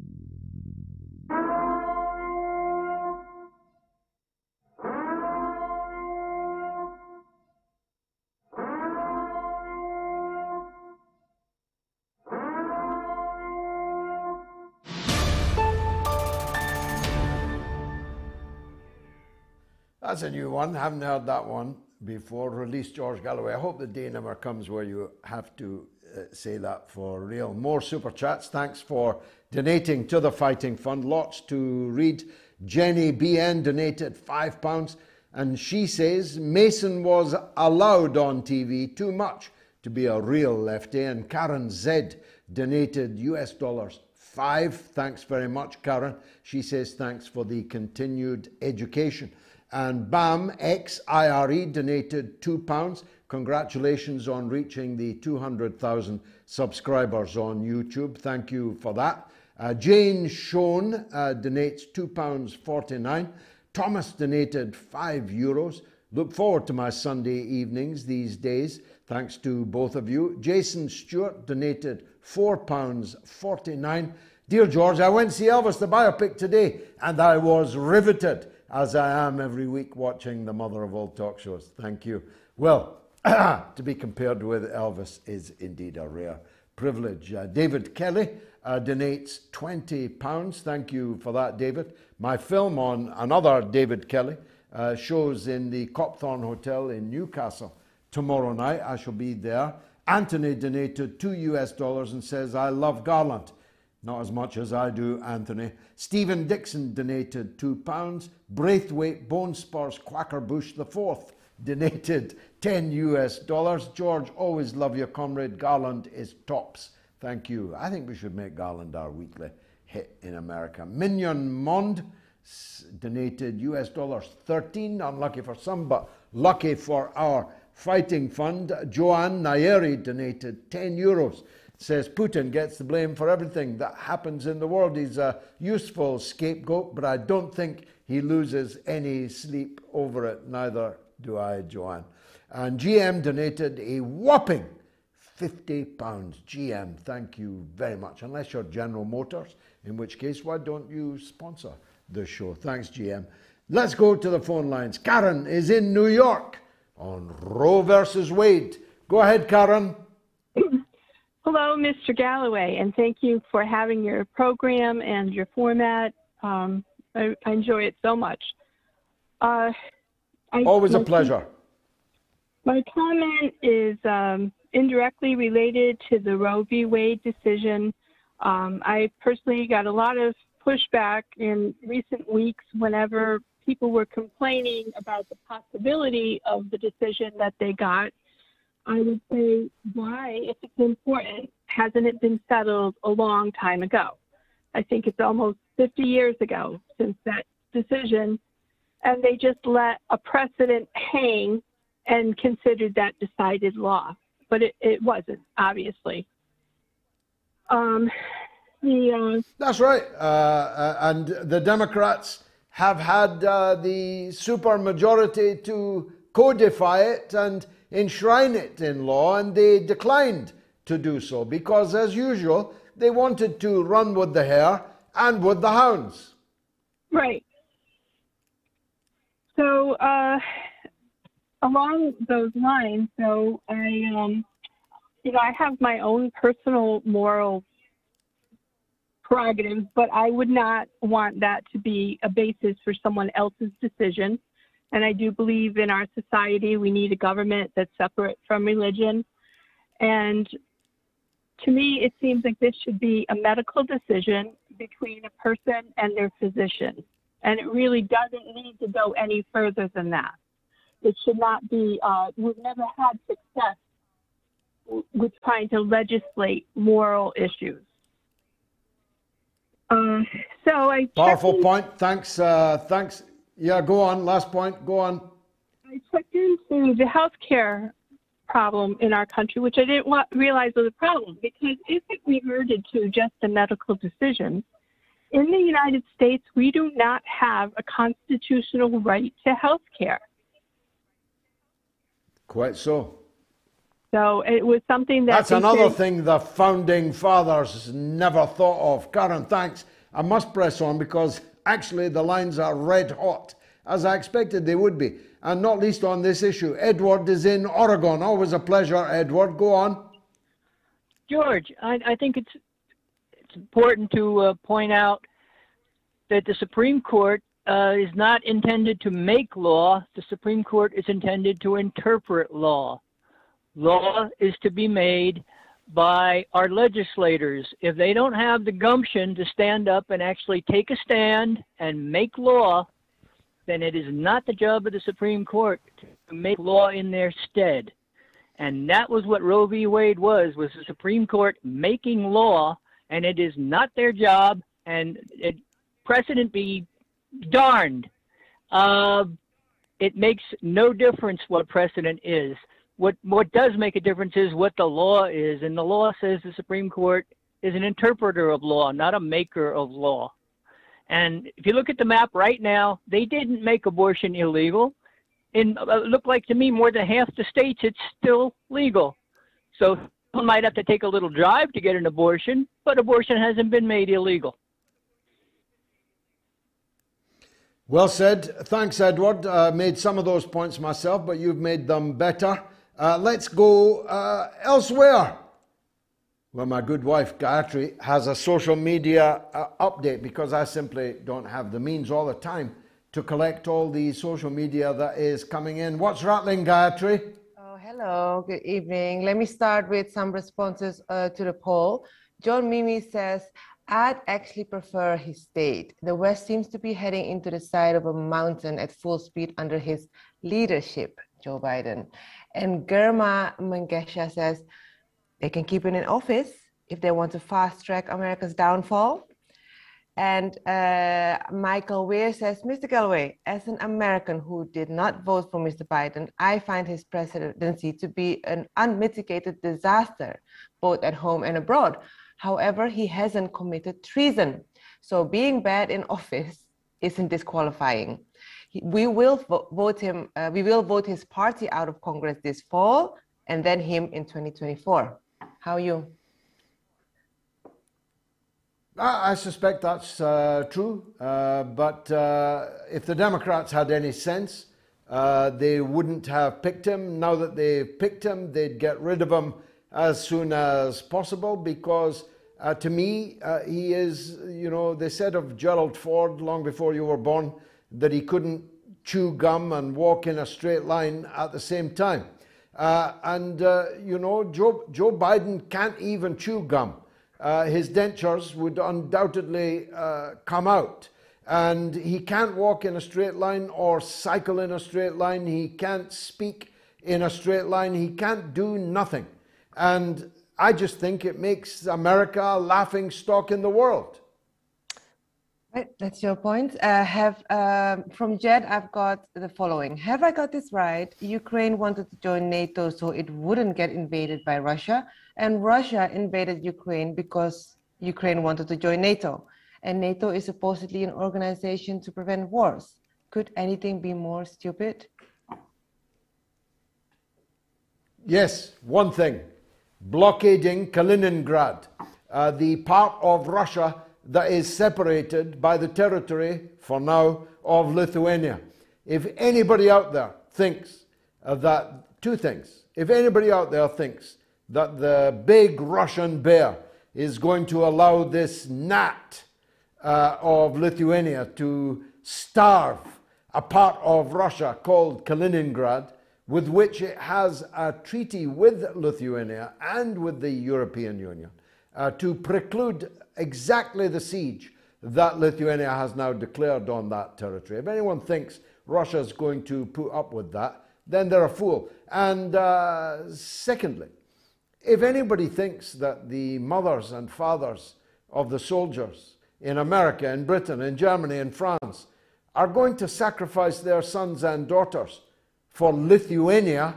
[SPEAKER 2] That's a new one. Haven't heard that one before. Release George Galloway. I hope the day never comes where you have to uh, say that for real. More super chats. Thanks for donating to the Fighting Fund. Lots to read Jenny BN donated five pounds. And she says Mason was allowed on TV too much to be a real lefty. And Karen Z donated US dollars five. Thanks very much, Karen. She says thanks for the continued education. And BAM XIRE donated two pounds. Congratulations on reaching the 200,000 subscribers on YouTube. Thank you for that. Uh, Jane Shone uh, donates £2.49. Thomas donated 5 euros. Look forward to my Sunday evenings these days. Thanks to both of you. Jason Stewart donated £4.49. Dear George, I went to see Elvis the biopic today and I was riveted as I am every week watching the mother of all talk shows. Thank you. Well, to be compared with Elvis is indeed a rare privilege. Uh, David Kelly uh, donates £20. Thank you for that, David. My film on another David Kelly uh, shows in the Copthorne Hotel in Newcastle tomorrow night. I shall be there. Anthony donated two US dollars and says, I love Garland. Not as much as I do, Anthony. Stephen Dixon donated two pounds. Braithwaite Bone Spurs Quackerbush IV donated 10 US dollars. George, always love your comrade. Garland is tops. Thank you. I think we should make Garland our weekly hit in America. Minion Mond donated US dollars 13. Unlucky for some, but lucky for our fighting fund. Joanne Nayeri donated 10 euros. Says Putin gets the blame for everything that happens in the world. He's a useful scapegoat, but I don't think he loses any sleep over it. Neither do I, Joanne. And GM donated a whopping 50 pounds. GM, thank you very much. Unless you're General Motors, in which case, why don't you sponsor the show? Thanks, GM. Let's go to the phone lines. Karen is in New York on Roe versus Wade. Go ahead, Karen.
[SPEAKER 11] Hello, Mr. Galloway, and thank you for having your program and your format. Um, I, I, enjoy it so much. Uh,
[SPEAKER 2] I, Always a pleasure.
[SPEAKER 11] My comment is um, indirectly related to the Roe v. Wade decision. Um, I personally got a lot of pushback in recent weeks whenever people were complaining about the possibility of the decision that they got. I would say, why, if it's important, hasn't it been settled a long time ago? I think it's almost 50 years ago since that decision, and they just let a precedent hang and considered that decided law. But it, it wasn't, obviously. Um, the, uh,
[SPEAKER 2] That's right. Uh, uh, and the Democrats have had uh, the supermajority to codify it and enshrine it in law, and they declined to do so because, as usual, they wanted to run with the hare and with the hounds.
[SPEAKER 11] Right. So, uh, along those lines, so I, um, you know, I have my own personal moral prerogatives, but I would not want that to be a basis for someone else's decision. And I do believe in our society we need a government that's separate from religion. And to me, it seems like this should be a medical decision between a person and their physician. And it really doesn't need to go any further than that. It should not be, uh, we've never had success with trying to legislate moral issues. Uh, so I
[SPEAKER 2] powerful point. Thanks. Uh, thanks. Yeah, go on. Last point. Go on.
[SPEAKER 11] I checked into the healthcare problem in our country, which I didn't want, realize was a problem because if it reverted to just a medical decision, in the United States, we do not have a constitutional right to health care.
[SPEAKER 2] Quite so.
[SPEAKER 11] So it was something that.
[SPEAKER 2] That's another thing the founding fathers never thought of. Karen, thanks. I must press on because actually the lines are red hot, as I expected they would be, and not least on this issue. Edward is in Oregon. Always a pleasure, Edward. Go on.
[SPEAKER 12] George, I, I think it's it's important to uh, point out that the Supreme Court uh, is not intended to make law. The Supreme Court is intended to interpret law. Law is to be made by our legislators. If they don't have the gumption to stand up and actually take a stand and make law, then it is not the job of the Supreme Court to make law in their stead. And that was what Roe v. Wade was, was the Supreme Court making law, and it is not their job, and it, precedent be darned. Uh, it makes no difference what precedent is. What what does make a difference is what the law is, and the law says the Supreme Court is an interpreter of law, not a maker of law. And if you look at the map right now, they didn't make abortion illegal. Uh, it looked like to me more than half the states it's still legal. So someone might have to take a little drive to get an abortion, but abortion hasn't been made illegal.
[SPEAKER 2] Well said. Thanks, Edward. Uh, made some of those points myself, but you've made them better. Uh, let's go uh, elsewhere. Well, my good wife Gayatri has a social media uh, update because I simply don't have the means all the time to collect all the social media that is coming in. What's rattling, Gayatri?
[SPEAKER 13] Oh, hello. Good evening. Let me start with some responses uh, to the poll. John Mimi says, I'd actually prefer his state. The West seems to be heading into the side of a mountain at full speed under his leadership, Joe Biden. And Germa Mangesha says they can keep him in office if they want to fast track America's downfall. And uh, Michael Weir says, Mr. Galloway, as an American who did not vote for Mr. Biden, I find his presidency to be an unmitigated disaster, both at home and abroad. However, he hasn't committed treason. So being bad in office isn't disqualifying we will vote him, uh, we will vote his party out of Congress this fall and then him in 2024. How are you?
[SPEAKER 2] I suspect that's uh, true, uh, but uh, if the Democrats had any sense, uh, they wouldn't have picked him. Now that they've picked him, they'd get rid of him as soon as possible because uh, to me, he is, you know, they said of Gerald Ford long before you were born, that he couldn't chew gum and walk in a straight line at the same time. Uh, and, uh, you know, Joe, Joe Biden can't even chew gum. Uh, his dentures would undoubtedly uh, come out. And he can't walk in a straight line or cycle in a straight line. He can't speak in a straight line. He can't do nothing. And I just think it makes America a laughing stock in the world.
[SPEAKER 13] That's your point. Uh, have um, from Jed, I've got the following. Have I got this right? Ukraine wanted to join NATO so it wouldn't get invaded by Russia, and Russia invaded Ukraine because Ukraine wanted to join NATO. And NATO is supposedly an organization to prevent wars. Could anything be more stupid?
[SPEAKER 2] Yes, one thing blockading Kaliningrad, uh, the part of Russia that is separated by the territory, for now, of Lithuania. If anybody out there thinks of that, two things, if anybody out there thinks that the big Russian bear is going to allow this gnat uh, of Lithuania to starve a part of Russia called Kaliningrad, with which it has a treaty with Lithuania and with the European Union uh, to preclude exactly the siege that Lithuania has now declared on that territory. If anyone thinks Russia is going to put up with that, then they're a fool. And uh, secondly, if anybody thinks that the mothers and fathers of the soldiers in America, in Britain, in Germany, in France are going to sacrifice their sons and daughters for Lithuania,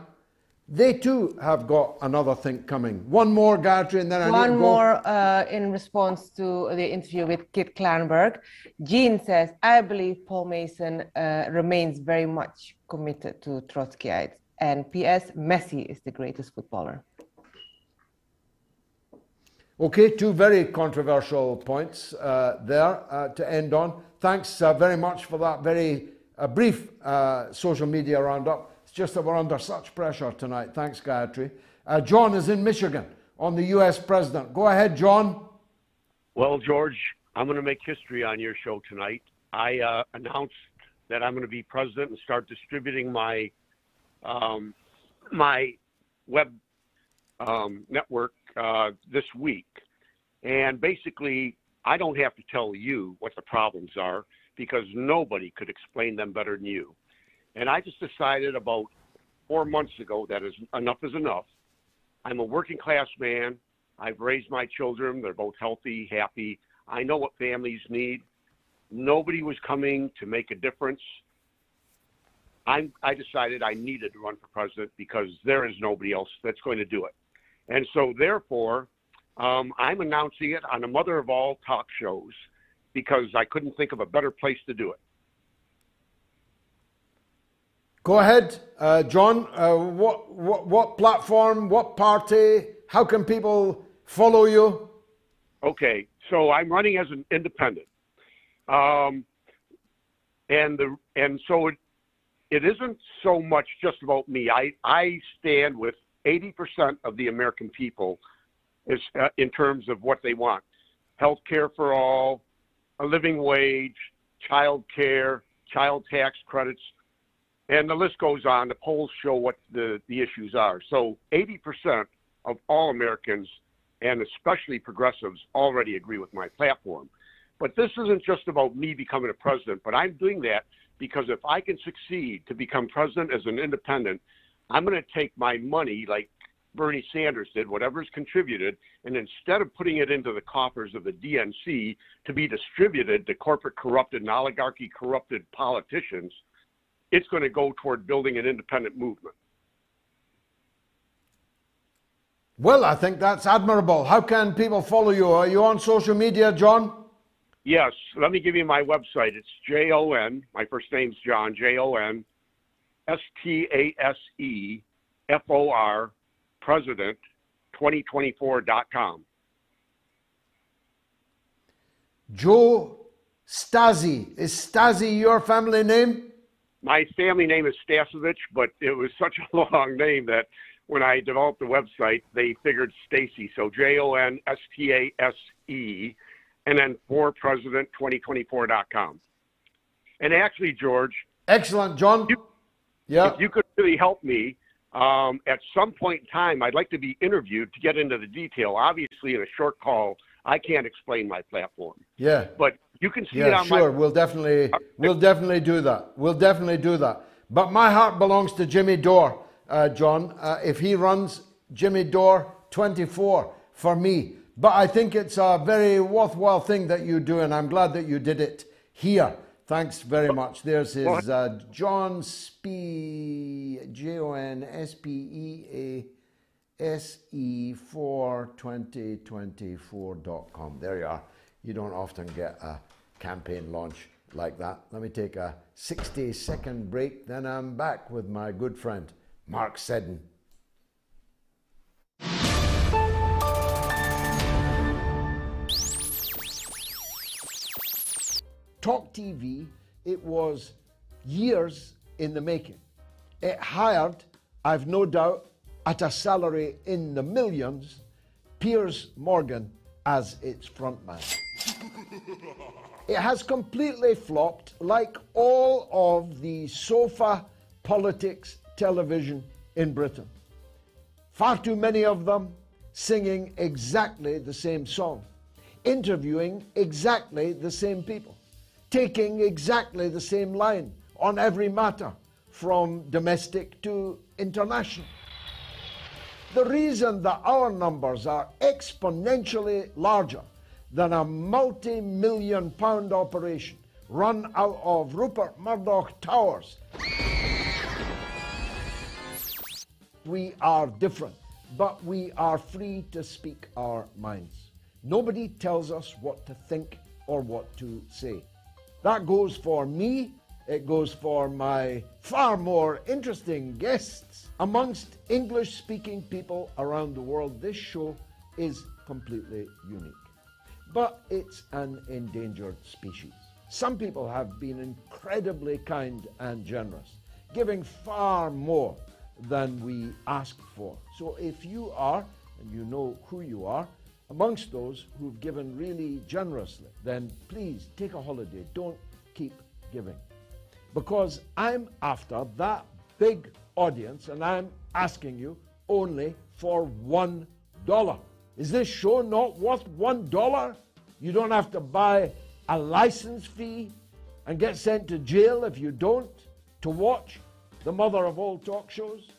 [SPEAKER 2] they too have got another thing coming. One more, Gayatri, and then I
[SPEAKER 13] One more uh, in response to the interview with Kit Klarenberg. Jean says, I believe Paul Mason uh, remains very much committed to Trotskyites. And P.S. Messi is the greatest footballer.
[SPEAKER 2] Okay, two very controversial points uh, there uh, to end on. Thanks uh, very much for that very uh, brief social media roundup. Just that we're under such pressure tonight. Thanks, Gayatri. Uh, John is in Michigan on the U.S. president. Go ahead, John.
[SPEAKER 14] Well, George, I'm going to make history on your show tonight. I uh, announced that I'm going to be president and start distributing my um, my web um, network uh, this week, and basically, I don't have to tell you what the problems are because nobody could explain them better than you. And I just decided about four months ago that is enough is enough. I'm a working class man. I've raised my children. They're both healthy, happy. I know what families need. Nobody was coming to make a difference. I'm, I decided I needed to run for president because there is nobody else that's going to do it. And so, therefore, um, I'm announcing it on a mother of all talk shows because I couldn't think of a better place to do it.
[SPEAKER 2] Go ahead, uh, John. Uh, what, what, what platform, what party, how can people follow you?
[SPEAKER 14] Okay, so I'm running as an independent. Um, and the and so it, it isn't so much just about me. I, I stand with 80% of the American people is, uh, in terms of what they want health care for all, a living wage, child care, child tax credits, and the list goes on. The polls show what the, the issues are. So 80% of all Americans, and especially progressives, already agree with my platform. But this isn't just about me becoming a president, but I'm doing that because if I can succeed to become president as an independent, I'm going to take my money like Bernie Sanders did, whatever's contributed, and instead of putting it into the coffers of the DNC to be distributed to corporate corrupted and oligarchy corrupted politicians, it's going to go toward building an independent movement.
[SPEAKER 2] Well, I think that's admirable. How can people follow you? Are you on social media, John?
[SPEAKER 14] Yes. Let me give you my website. It's J O N. My first name's John, J O N S T A S E F O R president 2024.com.
[SPEAKER 2] Joe Stasi. Is Stasi your family name?
[SPEAKER 14] My family name is Stasevich, but it was such a long name that when I developed the website, they figured Stacy. So J O N S T A S E, and then for president2024.com. And actually, George.
[SPEAKER 2] Excellent, John.
[SPEAKER 14] You,
[SPEAKER 2] yeah.
[SPEAKER 14] If you could really help me, um, at some point in time, I'd like to be interviewed to get into the detail. Obviously, in a short call, I can't explain my platform.
[SPEAKER 2] Yeah.
[SPEAKER 14] But you can see
[SPEAKER 2] yeah,
[SPEAKER 14] it on
[SPEAKER 2] sure.
[SPEAKER 14] my.
[SPEAKER 2] We'll definitely, we'll definitely do that. We'll definitely do that. But my heart belongs to Jimmy Dore, uh, John. Uh, if he runs Jimmy Dore 24 for me. But I think it's a very worthwhile thing that you do, and I'm glad that you did it here. Thanks very much. There's his uh, John Spee, J O N S P E A S E 4 2024.com. There you are. You don't often get a campaign launch like that. Let me take a 60 second break, then I'm back with my good friend, Mark Seddon. Talk TV, it was years in the making. It hired, I've no doubt, at a salary in the millions, Piers Morgan as its frontman. It has completely flopped, like all of the sofa politics television in Britain. Far too many of them singing exactly the same song, interviewing exactly the same people taking exactly the same line on every matter, from domestic to international. The reason that our numbers are exponentially larger than a multi million pound operation run out of Rupert Murdoch Towers. We are different, but we are free to speak our minds. Nobody tells us what to think or what to say. That goes for me. It goes for my far more interesting guests. Amongst English speaking people around the world, this show is completely unique. But it's an endangered species. Some people have been incredibly kind and generous, giving far more than we ask for. So if you are, and you know who you are, amongst those who've given really generously, then please take a holiday. Don't keep giving. Because I'm after that big audience and I'm asking you only for one dollar. Is this show not worth one dollar? You don't have to buy a license fee and get sent to jail if you don't to watch the mother of all talk shows.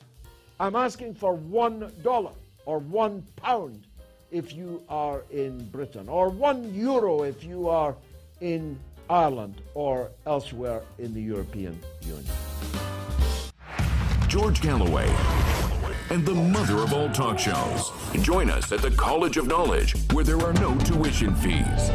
[SPEAKER 2] I'm asking for one dollar or one pound if you are in Britain, or one euro if you are in Ireland or elsewhere in the European Union.
[SPEAKER 1] George Galloway and the mother of all talk shows. Join us at the College of Knowledge, where there are no tuition fees.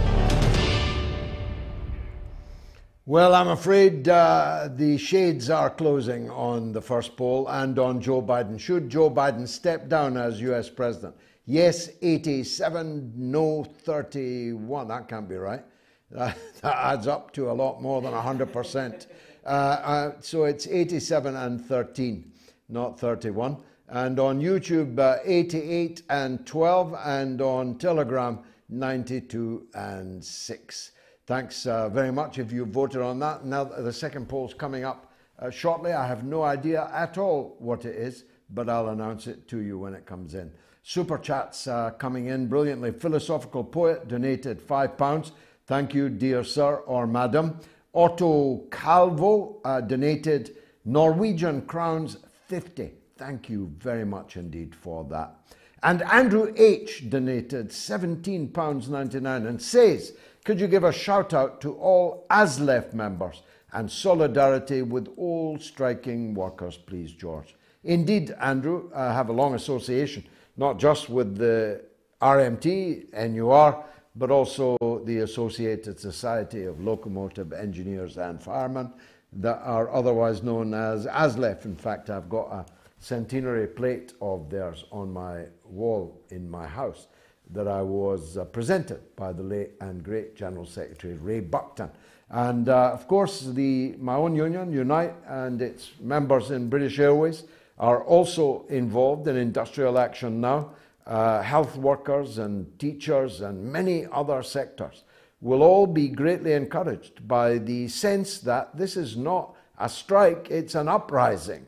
[SPEAKER 2] Well, I'm afraid uh, the shades are closing on the first poll and on Joe Biden. Should Joe Biden step down as US president? Yes, 87, no 31. That can't be right. that adds up to a lot more than 100%. Uh, uh, so it's 87 and 13, not 31. And on YouTube, uh, 88 and 12, and on Telegram, 92 and 6. Thanks uh, very much if you voted on that. Now, the second poll's coming up uh, shortly. I have no idea at all what it is, but I'll announce it to you when it comes in. Super chats uh, coming in brilliantly. Philosophical Poet donated £5. Thank you, dear sir or madam. Otto Calvo uh, donated Norwegian crowns 50. Thank you very much indeed for that. And Andrew H donated £17.99 and says, could you give a shout out to all ASLEF members and solidarity with all striking workers, please, George? Indeed, Andrew, I have a long association, not just with the RMT, NUR, but also the Associated Society of Locomotive Engineers and Firemen that are otherwise known as ASLEF. In fact, I've got a centenary plate of theirs on my wall in my house that I was uh, presented by the late and great General Secretary Ray Buckton. And uh, of course, the, my own union, Unite, and its members in British Airways are also involved in industrial action now. Uh, health workers and teachers and many other sectors will all be greatly encouraged by the sense that this is not a strike, it's an uprising.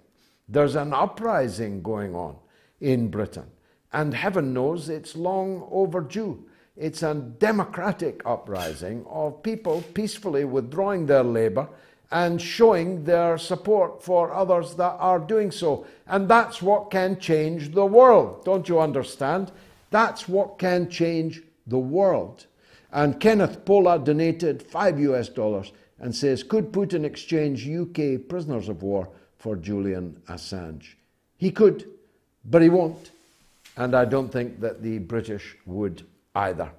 [SPEAKER 2] There's an uprising going on in Britain. And heaven knows it's long overdue. It's a democratic uprising of people peacefully withdrawing their labour and showing their support for others that are doing so. And that's what can change the world. Don't you understand? That's what can change the world. And Kenneth Pola donated five US dollars and says, Could Putin exchange UK prisoners of war for Julian Assange? He could, but he won't and I don't think that the British would either.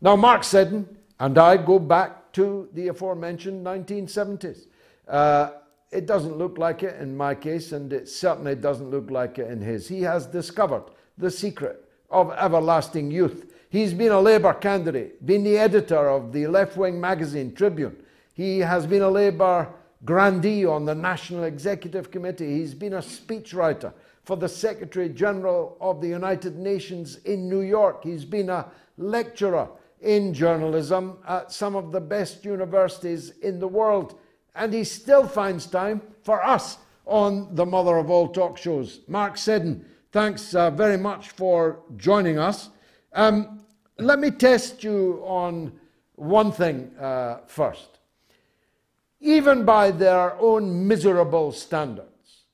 [SPEAKER 2] Now, Mark Seddon and I go back to the aforementioned 1970s. Uh, it doesn't look like it in my case, and it certainly doesn't look like it in his. He has discovered the secret of everlasting youth. He's been a Labour candidate, been the editor of the left wing magazine Tribune. He has been a Labour grandee on the National Executive Committee. He's been a speechwriter for the Secretary General of the United Nations in New York. He's been a lecturer in journalism at some of the best universities in the world. And he still finds time for us on the mother of all talk shows. Mark Seddon, thanks uh, very much for joining us. Um, let me test you on one thing uh, first. Even by their own miserable standards,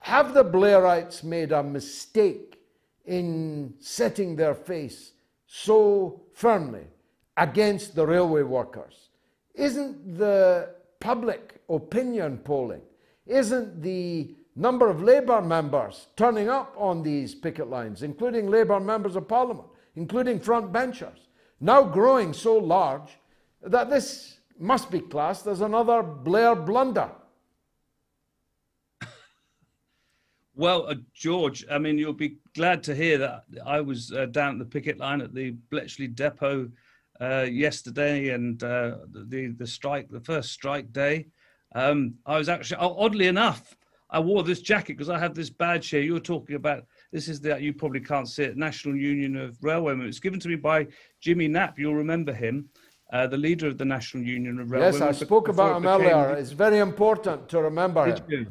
[SPEAKER 2] have the Blairites made a mistake in setting their face so firmly against the railway workers? Isn't the public opinion polling, isn't the number of Labour members turning up on these picket lines, including Labour members of Parliament, including front benchers, now growing so large that this must be classed as another Blair blunder?
[SPEAKER 15] Well, uh, George, I mean, you'll be glad to hear that I was uh, down at the picket line at the Bletchley Depot uh, yesterday, and uh, the the strike, the first strike day. Um, I was actually, oddly enough, I wore this jacket because I have this badge here. You were talking about this is the you probably can't see it. National Union of Railwaymen. It's given to me by Jimmy Knapp. You'll remember him. Uh, the leader of the National Union of Railwaymen.
[SPEAKER 2] Yes, I spoke about him earlier. It's very important to remember
[SPEAKER 15] Did. You?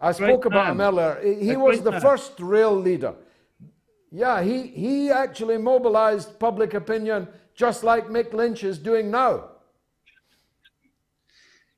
[SPEAKER 2] I spoke about him earlier. He was the first rail leader Yeah, he, he actually mobilized public opinion just like Mick Lynch is doing now.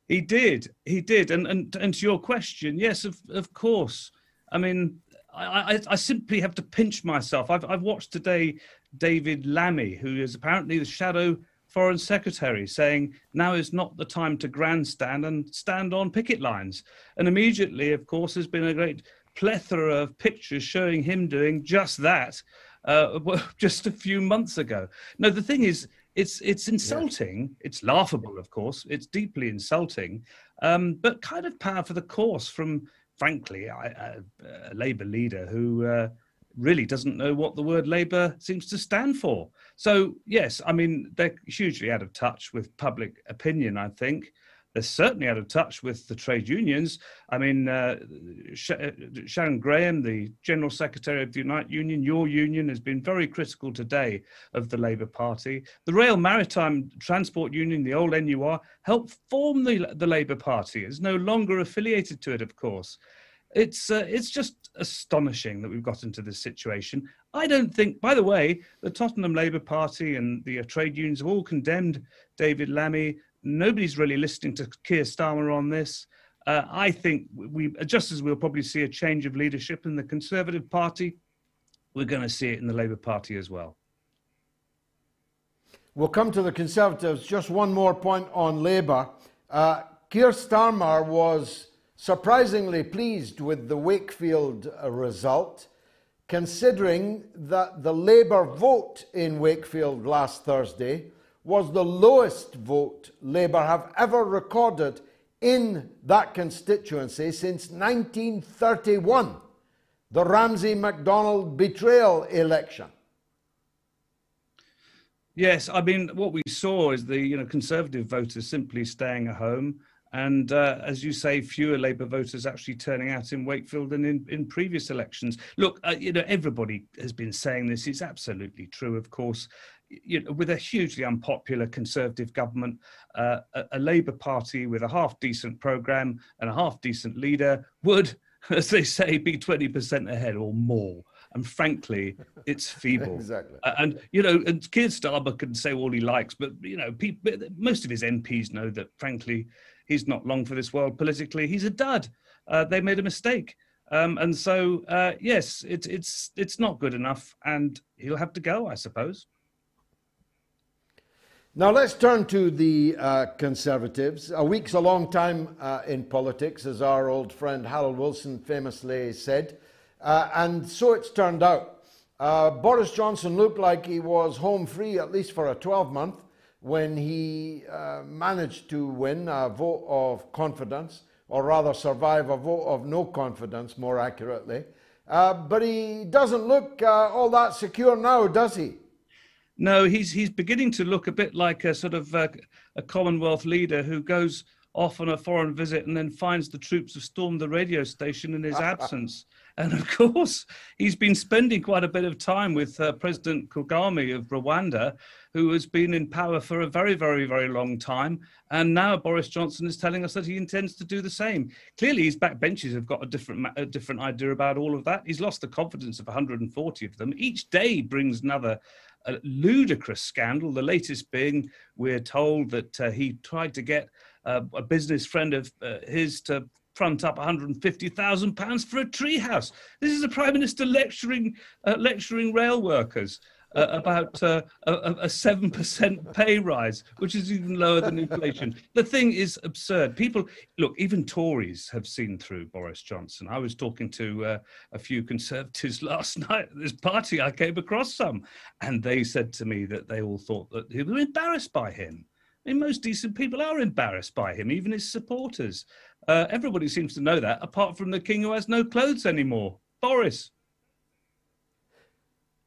[SPEAKER 15] He did. He did. And and, and to your question, yes, of, of course. I mean, I, I, I simply have to pinch myself. I've, I've watched today David Lammy, who is apparently the shadow foreign secretary, saying now is not the time to grandstand and stand on picket lines. And immediately, of course, there's been a great plethora of pictures showing him doing just that uh, just a few months ago. No, the thing is, it's it's insulting. Yeah. It's laughable, of course. It's deeply insulting, um, but kind of par for the course from, frankly, a, Labour leader who uh, really doesn't know what the word Labour seems to stand for. So yes, I mean they're hugely out of touch with public opinion. I think they're certainly out of touch with the trade unions. I mean, uh, uh, Sharon Graham, the General Secretary of the Unite Union, your union, has been very critical today of the Labour Party. The Rail Maritime Transport Union, the old NUR, helped form the, the Labour Party. It's no longer affiliated to it, of course. It's, uh, it's just astonishing that we've got into this situation. I don't think, by the way, the Tottenham Labour Party and the uh, trade unions have all condemned David Lammy Nobody's really listening to Keir Starmer on this. Uh, I think we, just as we'll probably see a change of leadership in the Conservative Party, we're going to see it in the Labour Party as well.
[SPEAKER 2] We'll come to the Conservatives. Just one more point on Labour. Uh, Keir Starmer was surprisingly pleased with the Wakefield uh, result, considering that the Labour vote in Wakefield last Thursday was the lowest vote Labour have ever recorded in that constituency since 1931, the Ramsay MacDonald betrayal election.
[SPEAKER 15] Yes, I mean what we saw is the you know Conservative voters simply staying at home, and uh, as you say, fewer Labour voters actually turning out in Wakefield than in, in previous elections. Look, uh, you know everybody has been saying this; it's absolutely true, of course you know, with a hugely unpopular Conservative government, uh, a, a Labour Party with a half decent programme and a half decent leader would, as they say, be 20% ahead or more. And frankly, it's feeble.
[SPEAKER 2] exactly.
[SPEAKER 15] Uh, and, you know, and Keir Starmer can say all he likes, but, you know, people, most of his MPs know that, frankly, he's not long for this world politically. He's a dud. Uh, they made a mistake. Um, and so, uh, yes, it, it's it's not good enough, and he'll have to go, I suppose.
[SPEAKER 2] Now let's turn to the uh, Conservatives. A week's a long time uh, in politics, as our old friend Harold Wilson famously said. Uh, and so it's turned out. Uh, Boris Johnson looked like he was home free, at least for a 12 month, when he uh, managed to win a vote of confidence, or rather survive a vote of no confidence, more accurately. Uh, but he doesn't look all that secure now, does he?
[SPEAKER 15] No, he's he's beginning to look a bit like a sort of uh, a Commonwealth leader who goes off on a foreign visit and then finds the troops have stormed the radio station in his absence. And of course, he's been spending quite a bit of time with uh, President Kagame of Rwanda, who has been in power for a very, very, very long time. And now Boris Johnson is telling us that he intends to do the same. Clearly, his backbenchers have got a different, a different idea about all of that. He's lost the confidence of 140 of them. Each day brings another a ludicrous scandal. The latest being, we're told that uh, he tried to get uh, a business friend of uh, his to front up 150,000 pounds for a treehouse. This is the prime minister lecturing uh, lecturing rail workers uh, about uh, a seven percent pay rise, which is even lower than inflation. the thing is absurd. People look. Even Tories have seen through Boris Johnson. I was talking to uh, a few Conservatives last night at this party. I came across some, and they said to me that they all thought that they were embarrassed by him. I mean, most decent people are embarrassed by him, even his supporters. Uh, everybody seems to know that, apart from the king who has no clothes anymore, Boris.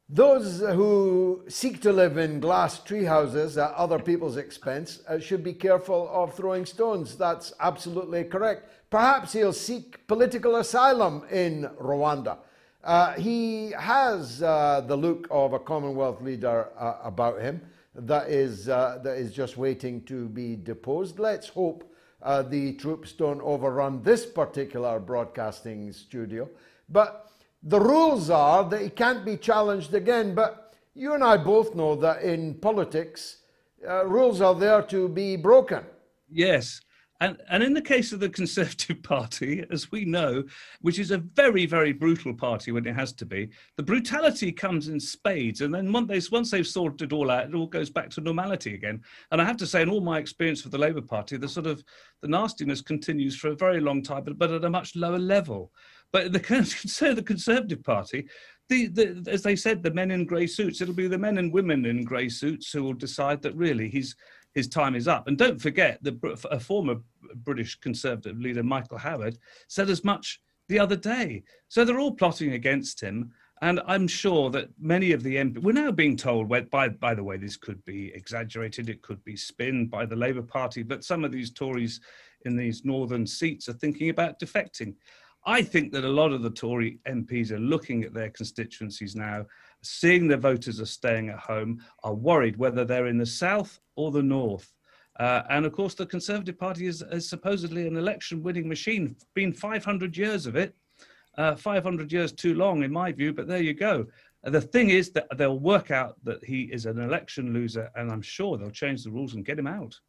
[SPEAKER 2] Those who seek to live in glass tree houses at other people's expense uh, should be careful of throwing stones. That's absolutely correct. Perhaps he'll seek political asylum in Rwanda. Uh, he has uh, the look of a Commonwealth leader uh, about him that is, uh, that is just waiting to be deposed. Let's hope uh, the troops don't overrun this particular broadcasting studio. But the rules are that he can't be challenged again. But you and I both know that in politics, uh, rules are there to be broken.
[SPEAKER 15] Yes. And, and in the case of the Conservative Party, as we know, which is a very, very brutal party when it has to be, the brutality comes in spades. And then once, they, once they've sorted it all out, it all goes back to normality again. And I have to say, in all my experience with the Labour Party, the sort of the nastiness continues for a very long time, but, but at a much lower level. But the, so the Conservative Party, the, the, as they said, the men in grey suits, it'll be the men and women in grey suits who will decide that really he's his time is up. And don't forget that a former British Conservative leader, Michael Howard, said as much the other day. So they're all plotting against him. And I'm sure that many of the MP, we're now being told, by, by the way, this could be exaggerated, it could be spin by the Labour Party, but some of these Tories in these northern seats are thinking about defecting. I think that a lot of the Tory MPs are looking at their constituencies now seeing their voters are staying at home, are worried whether they're in the south or the north. Uh, and of course, the Conservative Party is, is supposedly an election winning machine, been 500 years of it. Uh, 500 years too long, in my view, but there you go. Uh, the thing is that they'll work out that he is an election loser, and I'm sure they'll change the rules and get him out.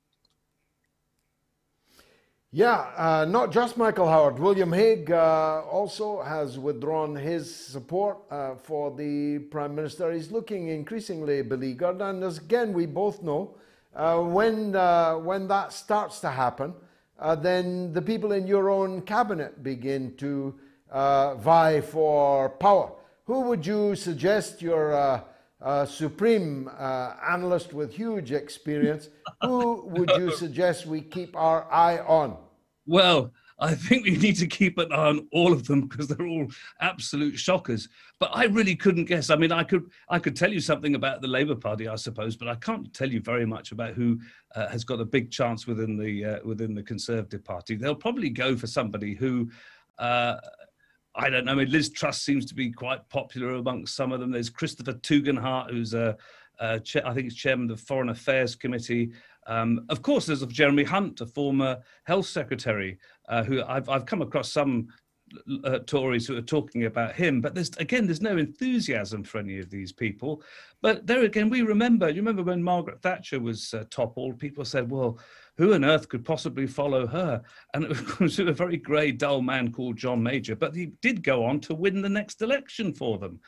[SPEAKER 2] Yeah, uh, not just Michael Howard. William Hague uh, also has withdrawn his support uh, for the Prime Minister. He's looking increasingly beleaguered. And as again, we both know, uh, when, uh, when that starts to happen, uh, then the people in your own cabinet begin to vie for power. Who would you suggest your supreme analyst with huge experience? Who would you suggest we keep our eye on?
[SPEAKER 15] Well, I think we need to keep an eye on all of them because they're all absolute shockers. But I really couldn't guess. I mean, I could I could tell you something about the Labour Party, I suppose, but I can't tell you very much about who uh, has got a big chance within the uh, within the Conservative Party. They'll probably go for somebody who. Uh, I don't know. I mean, Liz Truss seems to be quite popular amongst some of them. There's Christopher Tugendhat, who's a, a cha- I think he's chairman of the Foreign Affairs Committee. Um, of course, there's Jeremy Hunt, a former health secretary, uh, who I've, I've come across some uh, Tories who are talking about him, but there's again, there's no enthusiasm for any of these people. But there again, we remember, you remember when Margaret Thatcher was uh, toppled, people said, well, who on earth could possibly follow her? And it was a very grey, dull man called John Major, but he did go on to win the next election for them.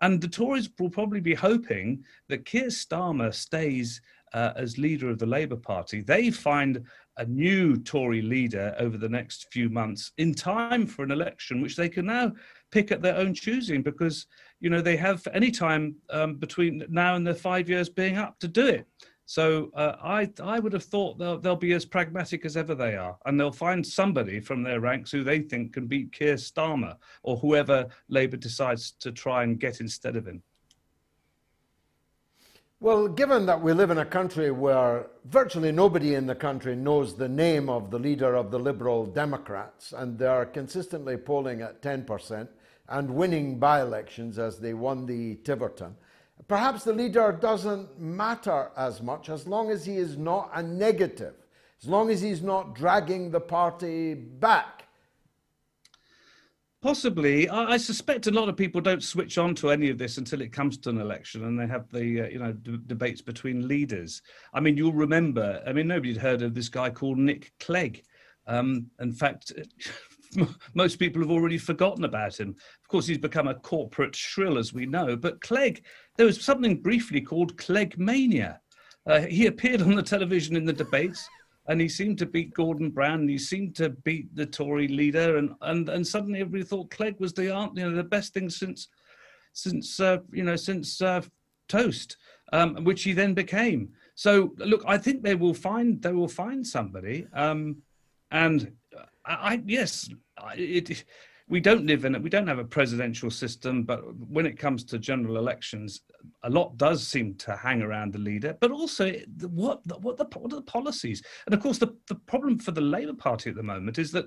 [SPEAKER 15] And the Tories will probably be hoping that Keir Starmer stays uh, as leader of the Labour Party, they find a new Tory leader over the next few months in time for an election, which they can now pick at their own choosing because you know they have any time um, between now and the five years being up to do it. So uh, I I would have thought they'll they'll be as pragmatic as ever they are, and they'll find somebody from their ranks who they think can beat Keir Starmer or whoever Labour decides to try and get instead of him.
[SPEAKER 2] Well, given that we live in a country where virtually nobody in the country knows the name of the leader of the Liberal Democrats, and they are consistently polling at 10% and winning by elections as they won the Tiverton, perhaps the leader doesn't matter as much as long as he is not a negative, as long as he's not dragging the party back
[SPEAKER 15] Possibly, I, I, suspect a lot of people don't switch on to any of this until it comes to an election, and they have the uh, you know d- debates between leaders. I mean, you'll remember. I mean, nobody'd heard of this guy called Nick Clegg. Um, in fact, most people have already forgotten about him. Of course, he's become a corporate shrill, as we know. But Clegg, there was something briefly called Clegg mania. Uh, he appeared on the television in the debates and he seemed to beat Gordon Brown. he seemed to beat the Tory leader, and and and suddenly everybody thought Clegg was the you know the best thing since since uh, you know since uh, toast, um, which he then became. So look, I think they will find they will find somebody, um, and I, yes, it, we don't live in it. We don't have a presidential system, but when it comes to general elections, a lot does seem to hang around the leader. But also, what what the what are the policies? And of course, the the problem for the Labour Party at the moment is that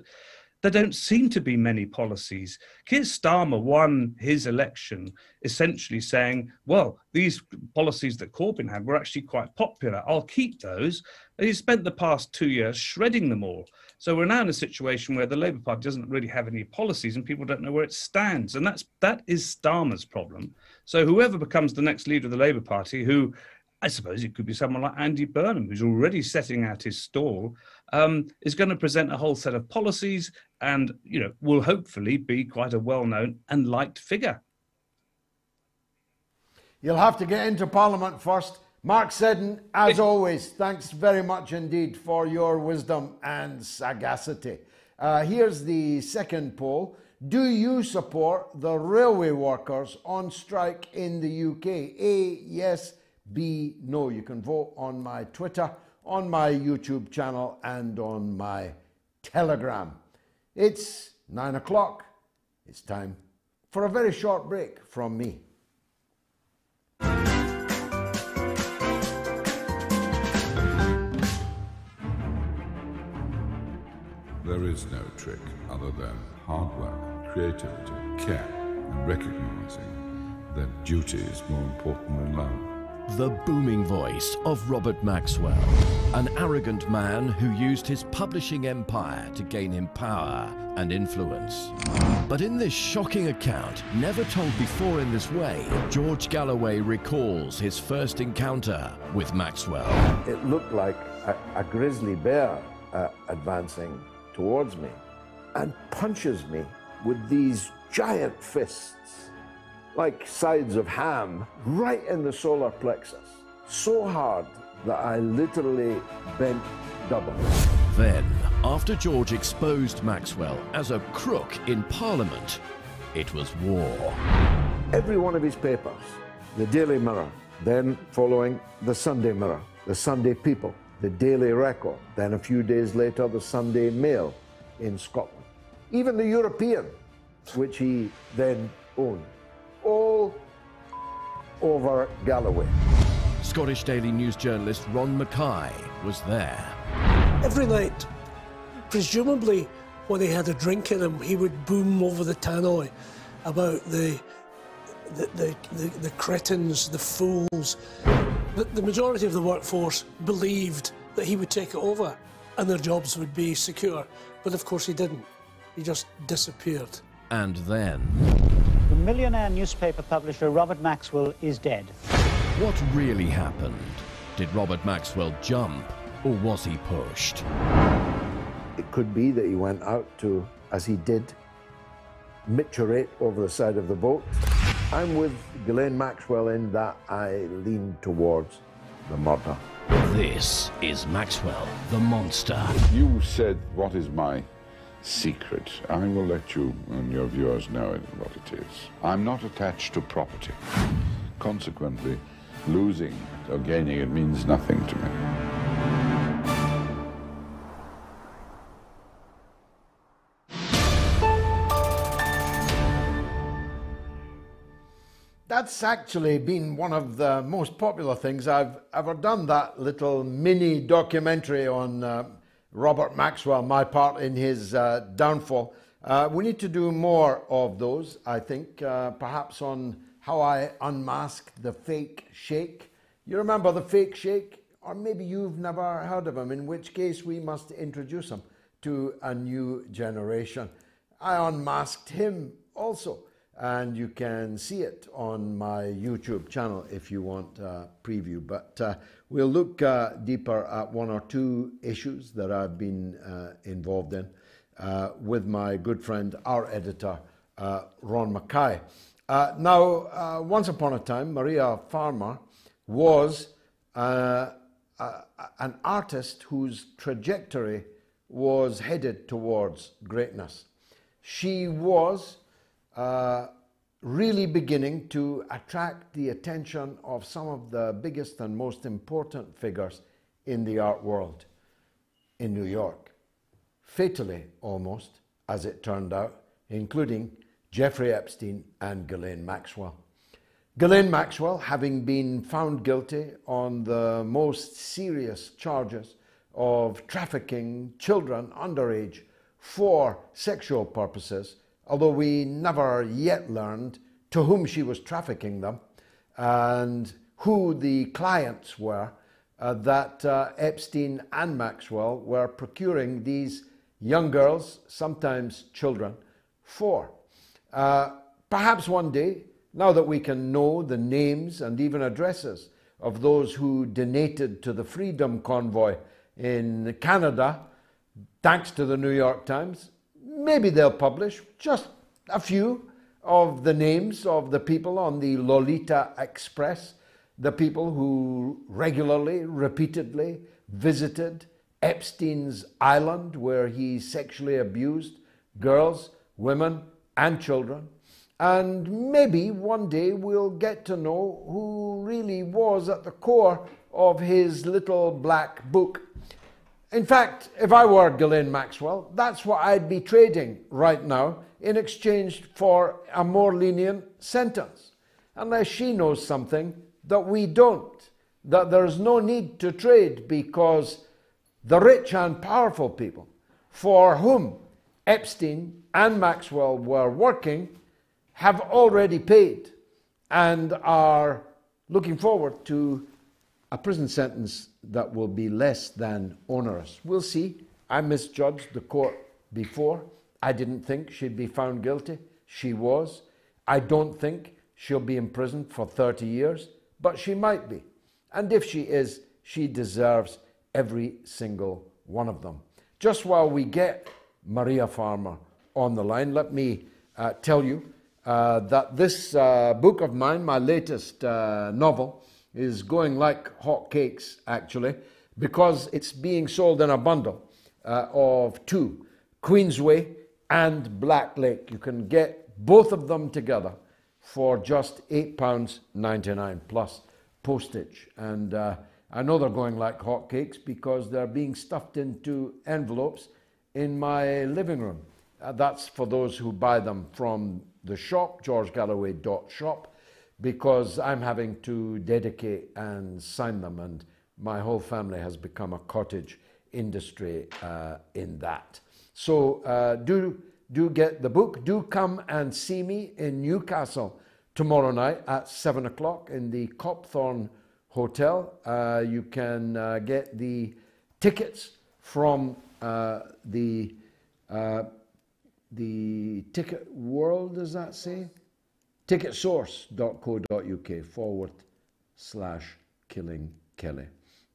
[SPEAKER 15] there don't seem to be many policies. Keir Starmer won his election essentially saying, well, these policies that Corbyn had were actually quite popular. I'll keep those. And he spent the past two years shredding them all. So we're now in a situation where the Labour Party doesn't really have any policies and people don't know where it stands. And that's that is Starmer's problem. So whoever becomes the next leader of the Labour Party, who I suppose it could be someone like Andy Burnham, who's already setting out his stall, um, is going to present a whole set of policies and, you know, will hopefully be quite a well-known and liked figure.
[SPEAKER 2] You'll have to get into Parliament first. Mark Seddon, as always, thanks very much indeed for your wisdom and sagacity. Uh, here's the second poll. Do you support the railway workers on strike in the UK? A, yes. B, no. You can vote on my Twitter, on my YouTube channel, and on my Telegram. It's nine o'clock. It's time for a very short break from me.
[SPEAKER 16] There is no trick other than hard work, creativity, care, and recognizing that duty is more important than love.
[SPEAKER 17] The booming voice of Robert Maxwell, an arrogant man who used his publishing empire to gain him power and influence. But in this shocking account, never told before in this way, George Galloway recalls his first encounter with Maxwell.
[SPEAKER 18] It looked like a, a grizzly bear uh, advancing towards me and punches me with these giant fists, like sides of ham, right in the solar plexus, so hard that I literally bent double.
[SPEAKER 17] Then, after George exposed Maxwell as a crook in Parliament, it was war.
[SPEAKER 18] Every one of his papers, the Daily Mirror, then following the Sunday Mirror, the Sunday People, the Daily Record, then a few days later, the Sunday Mail in Scotland. Even the European, which he then owned. All over Galloway.
[SPEAKER 17] Scottish Daily News journalist Ron Mackay was there.
[SPEAKER 19] Every night, presumably when he had a drink in him, he would boom over the tannoy about the the, the, the, the cretins, the fools. The, the majority of the workforce believed that he would take it over and their jobs would be secure. But of course he didn't. He just disappeared.
[SPEAKER 17] And then.
[SPEAKER 20] The millionaire newspaper publisher Robert Maxwell is dead.
[SPEAKER 17] What really happened? Did Robert Maxwell jump or was he pushed?
[SPEAKER 18] It could be that he went out to, as he did, micturate over the side of the boat. I'm with Ghislaine Maxwell in that I lean towards the murder.
[SPEAKER 17] This is Maxwell, the monster.
[SPEAKER 16] You said, What is my secret? I will let you and your viewers know what it is. I'm not attached to property. Consequently, losing or gaining it means nothing to me.
[SPEAKER 2] That's actually been one of the most popular things I've ever done. That little mini documentary on uh, Robert Maxwell, my part in his uh, downfall. Uh, we need to do more of those, I think, uh, perhaps on how I unmasked the fake Sheikh. You remember the fake Sheikh? Or maybe you've never heard of him, in which case we must introduce him to a new generation. I unmasked him also and you can see it on my YouTube channel if you want a preview. But uh, we'll look uh, deeper at one or two issues that I've been uh, involved in uh, with my good friend, our editor, uh, Ron Mackay. Uh, now, once upon a time, Maria Farmer was an artist whose trajectory was headed towards greatness. She was uh, really beginning to attract the attention of some of the biggest and most important figures in the art world in New York. Fatally, almost, as it turned out, including Jeffrey Epstein and Ghislaine Maxwell. Ghislaine Maxwell, having been found guilty on the most serious charges of trafficking children underage for sexual purposes, although we never yet learned to whom she was trafficking them and who the clients were uh, that uh, Epstein and Maxwell were procuring these young girls, sometimes children. for. uh, perhaps one day, now that we can know the names and even addresses of those who donated to the Freedom Convoy in Canada, thanks to the New York Times, maybe they'll publish just a few of the names of the people on the Lolita Express, the people who regularly, repeatedly visited Epstein's island where he sexually abused girls, women, and children. And maybe one day we'll get to know who really was at the core of his little black book. In fact, if I were Ghislaine Maxwell, that's what I'd be trading right now in exchange for a more lenient sentence. Unless she knows something that we don't, that there's no need to trade because the rich and powerful people for whom Epstein and Maxwell were working have already paid and are looking forward to a prison sentence that will be less than onerous. We'll see. I misjudged the court before. I didn't think she'd be found guilty. She was. I don't think she'll be imprisoned for 30 years, but she might be. And if she is, she deserves every single one of them. Just while we get Maria Farmer on the line, let me uh, tell you uh, that this uh, book of mine, my latest uh, novel, is going like hotcakes actually, because it's being sold in a bundle uh, of two Queensway and Black Lake. You can get both of them together for just £8.99 plus postage. And uh, I know they're going like hotcakes because they're being stuffed into envelopes in my living room. Uh, that's for those who buy them from the shop, georgegalloway.shop, because I'm having to dedicate and sign them, and my whole family has become a cottage industry uh, in that. So uh, do do get the book. Do come and see me in Newcastle tomorrow night at seven o'clock in the Copthorne Hotel. Uh, you can uh, get the tickets from uh, the uh, the ticket world. Does that say? Ticketsource.co.uk forward slash killing Kelly.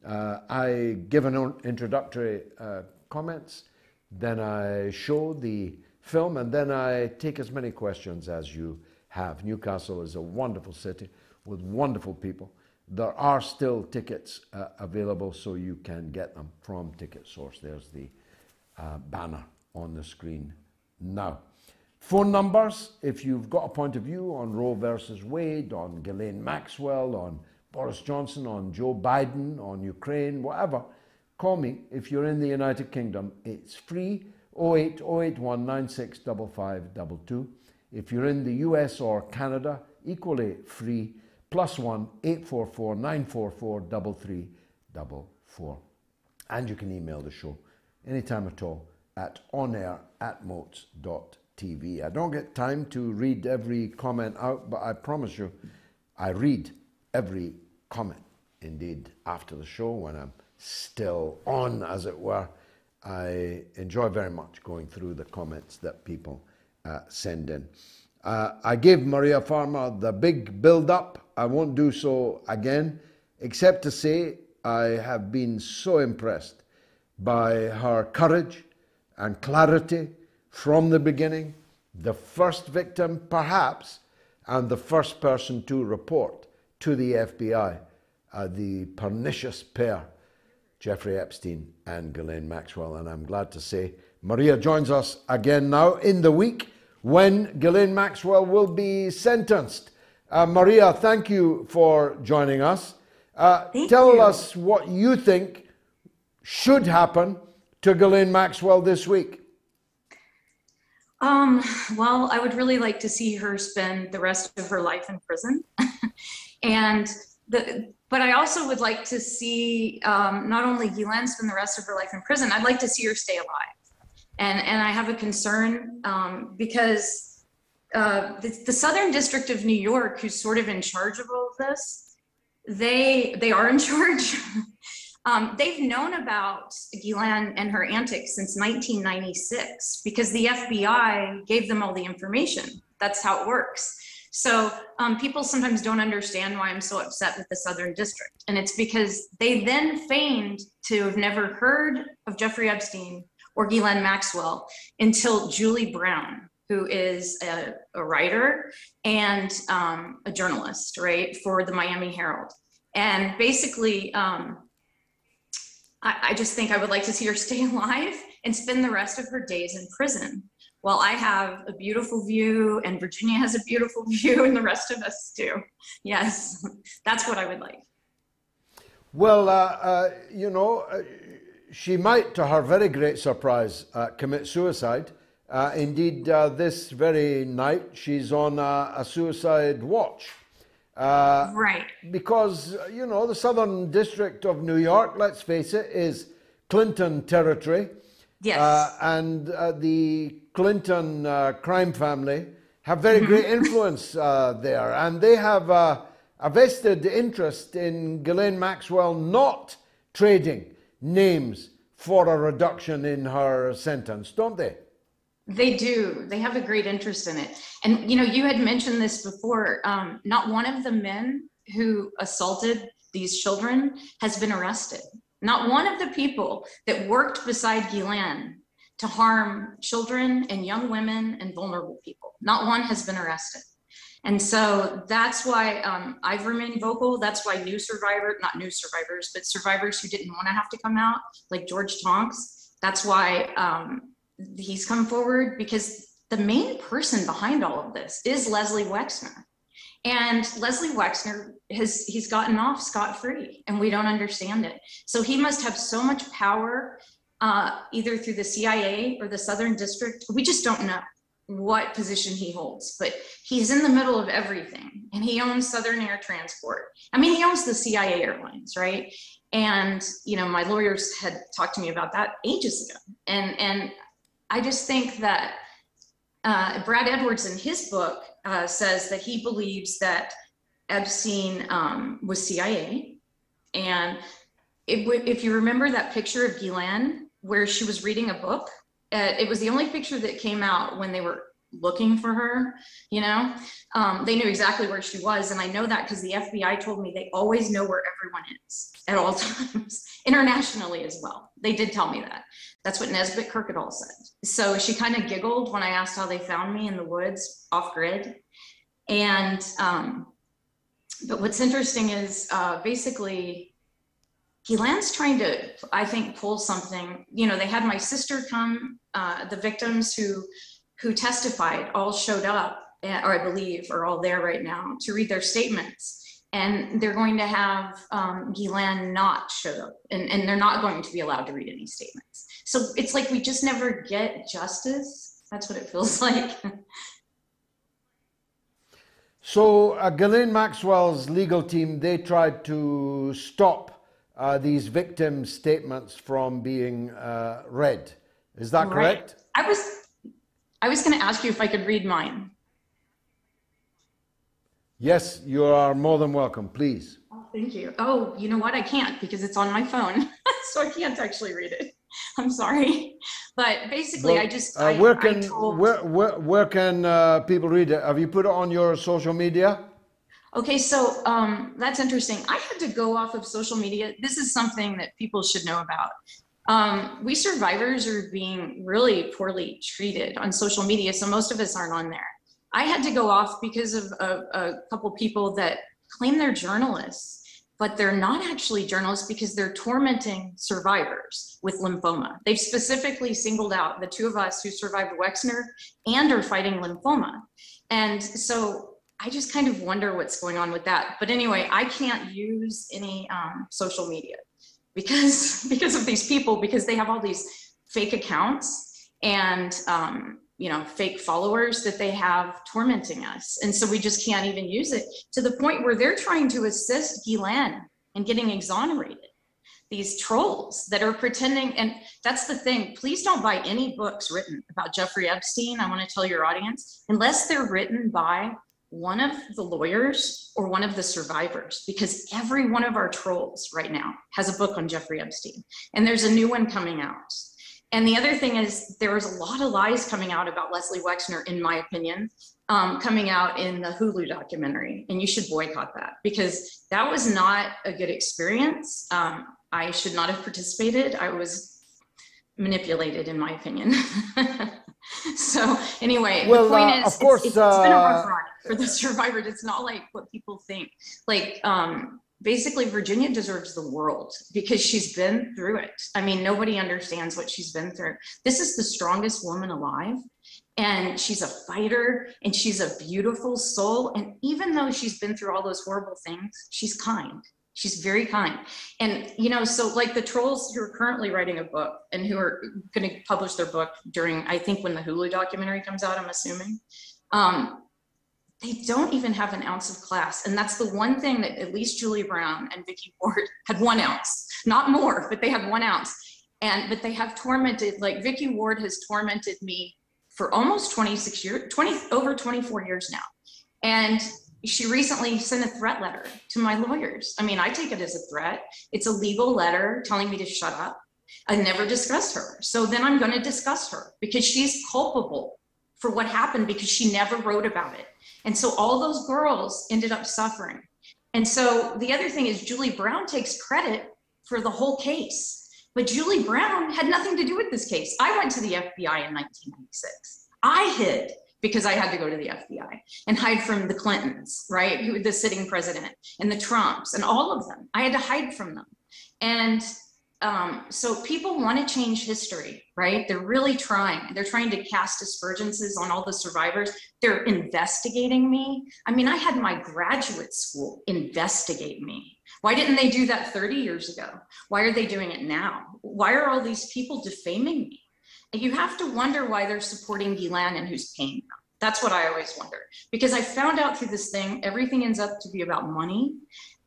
[SPEAKER 2] Uh, I give an introductory uh, comments, then I show the film, and then I take as many questions as you have. Newcastle is a wonderful city with wonderful people. There are still tickets uh, available, so you can get them from Ticket Source. There's the uh, banner on the screen now. Phone numbers, if you've got a point of view on Roe versus Wade, on Ghislaine Maxwell, on Boris Johnson, on Joe Biden, on Ukraine, whatever, call me. If you're in the United Kingdom, it's free 08 081 If you're in the US or Canada, equally free plus one 844 944 3344. And you can email the show anytime at all at onair at moats.tv. I don't get time to read every comment out, but I promise you, I read every comment. Indeed, after the show, when I'm still on, as it were, I enjoy very much going through the comments that people uh, send in. Uh, I gave Maria Farmer the big build up. I won't do so again, except to say I have been so impressed by her courage and clarity from the beginning, the first victim perhaps, and the first person to report to the FBI uh, the pernicious pair, Jeffrey Epstein and Ghislaine Maxwell. And I'm glad to say Maria joins us again now in the week when Ghislaine Maxwell will be sentenced. Uh, Maria, thank you for joining us. Uh, tell
[SPEAKER 21] you.
[SPEAKER 2] us what you think should happen to Ghislaine Maxwell this week.
[SPEAKER 21] Um, well, I would really like to see her spend the rest of her life in prison. and the, but I also would like to see um, not only Ghislaine spend the rest of her life in prison, I'd like to see her stay alive. And, and I have a concern um, because uh, the, the Southern District of New York, who's sort of in charge of all of this, they they are in charge. Um, they've known about Ghislaine and her antics since 1996 because the FBI gave them all the information. That's how it works. So um, people sometimes don't understand why I'm so upset with the Southern District. And it's because they then feigned to have never heard of Jeffrey Epstein or Ghislaine Maxwell until Julie Brown, who is a, a writer and um, a journalist, right, for the Miami Herald. And basically, um, I, I just think I would like to see her stay alive and spend the rest of her days in prison while I have a beautiful view and Virginia has a beautiful view and the rest of us do. Yes, that's what I would like.
[SPEAKER 2] Well, uh, uh, you know, uh, she might, to her very great surprise, uh, commit suicide. Uh, indeed, this very night, she's on a, a suicide watch.
[SPEAKER 21] Uh, right.
[SPEAKER 2] Because, you know, the Southern District of New York, let's face it, is Clinton territory.
[SPEAKER 21] Yes.
[SPEAKER 2] Uh, and uh, the Clinton crime family have very mm-hmm. great influence there. And they have a vested interest in Ghislaine Maxwell not trading names for a reduction in her sentence, don't they?
[SPEAKER 21] They do. They have a great interest in it. And, you know, you had mentioned this before. Um, not one of the men who assaulted these children has been arrested. Not one of the people that worked beside Ghislaine to harm children and young women and vulnerable people, not one has been arrested. And so that's why um, I've remained vocal. That's why new survivors, not new survivors, but survivors who didn't want to have to come out, like George Tonks, that's why um, he's come forward because the main person behind all of this is Leslie Wexner. And Leslie Wexner has he's gotten off scot-free and we don't understand it. So he must have so much power uh, either through the CIA or the Southern District. We just don't know what position he holds, but he's in the middle of everything and he owns Southern Air Transport. I mean, he owns the CIA airlines, right? And, you know, my lawyers had talked to me about that ages ago. And, and I just think that uh, Brad Edwards in his book uh, says that he believes that Epstein um, was CIA. And if, if you remember that picture of Ghislaine where she was reading a book, uh, it was the only picture that came out when they were looking for her you know um, they knew exactly where she was and i know that because the fbi told me they always know where everyone is at all times internationally as well they did tell me that that's what Nesbitt Kuyrkendall said so she kind of giggled when i asked how they found me in the woods off grid and um, but what's interesting is uh, basically Ghislaine's trying to, I think, pull something. You know, they had my sister come. Uh, the victims who who testified all showed up, eh, or I believe are all there right now to read their statements. And they're going to have um, Ghislaine not show up, and, and they're not going to be allowed to read any statements. So it's like we just never get justice. That's what it feels like.
[SPEAKER 2] So, uh, Ghislaine Maxwell's legal team, they tried to stop uh, these victim statements from being uh, read. Is that correct?
[SPEAKER 21] I was, I was going to ask you if I could read mine.
[SPEAKER 2] Yes, you are more than welcome. Please.
[SPEAKER 21] Oh, thank you. Oh, you know what? I can't because it's on my phone, so I can't actually read it. I'm sorry, but basically,
[SPEAKER 2] Well,
[SPEAKER 21] I just
[SPEAKER 2] uh,
[SPEAKER 21] I,
[SPEAKER 2] where can
[SPEAKER 21] told-
[SPEAKER 2] where, where, where can uh, people read it? Have you put it on your social media?
[SPEAKER 21] Okay, so um, that's interesting. I had to go off of social media. This is something that people should know about. Um, we survivors are being really poorly treated on social media, so most of us aren't on there. I had to go off because of a, a couple people that claim they're journalists, but they're not actually journalists because they're tormenting survivors with lymphoma. They've specifically singled out the two of us who survived Wexner and are fighting lymphoma. And so I just kind of wonder what's going on with that. But anyway, I can't use any um, social media because because of these people because they have all these fake accounts and um, you know fake followers that they have tormenting us, and so we just can't even use it to the point where they're trying to assist Ghislaine in getting exonerated. These trolls that are pretending, and that's the thing. Please don't buy any books written about Jeffrey Epstein. I want to tell your audience, unless they're written by one of the lawyers or one of the survivors because every one of our trolls right now has a book on Jeffrey Epstein and there's a new one coming out. And the other thing is there was a lot of lies coming out about Leslie Wexner, in my opinion, um, coming out in the Hulu documentary. And you should boycott that because that was not a good experience. Um, I should not have participated. I was manipulated, in my opinion. so anyway,
[SPEAKER 2] Well,
[SPEAKER 21] the point
[SPEAKER 2] uh,
[SPEAKER 21] is,
[SPEAKER 2] of course,
[SPEAKER 21] it's, it's been a rough
[SPEAKER 2] uh,
[SPEAKER 21] ride for the survivors. It's not like what people think. Like, um, basically, Virginia deserves the world because she's been through it. I mean, nobody understands what she's been through. This is the strongest woman alive. And she's a fighter and she's a beautiful soul. And even though she's been through all those horrible things, she's kind. She's very kind. And, you know, so like the trolls who are currently writing a book and who are going to publish their book during, I think, when the Hulu documentary comes out, I'm assuming, um, they don't even have an ounce of class. And that's the one thing that at least Julie Brown and Vicky Ward had one ounce, not more, but they had one ounce. And, but they have tormented, like Vicky Ward has tormented me for almost 26 years, 20, over 24 years now. And she recently sent a threat letter to my lawyers. I mean, I take it as a threat. It's a legal letter telling me to shut up. I never discussed her. So then I'm going to discuss her because she's culpable for what happened because she never wrote about it. And so all those girls ended up suffering. And so the other thing is Julie Brown takes credit for the whole case. But Julie Brown had nothing to do with this case. I went to the FBI in 1996. I hid because I had to go to the FBI and hide from the Clintons, right? Who the sitting president and the Trumps and all of them. I had to hide from them. And um, so people want to change history, right? They're really trying. They're trying to cast aspersions on all the survivors. They're investigating me. I mean, I had my graduate school investigate me. Why didn't they do that 30 years ago? Why are they doing it now? Why are all these people defaming me? You have to wonder why they're supporting Ghislaine and who's paying them. That's what I always wonder. Because I found out through this thing, everything ends up to be about money.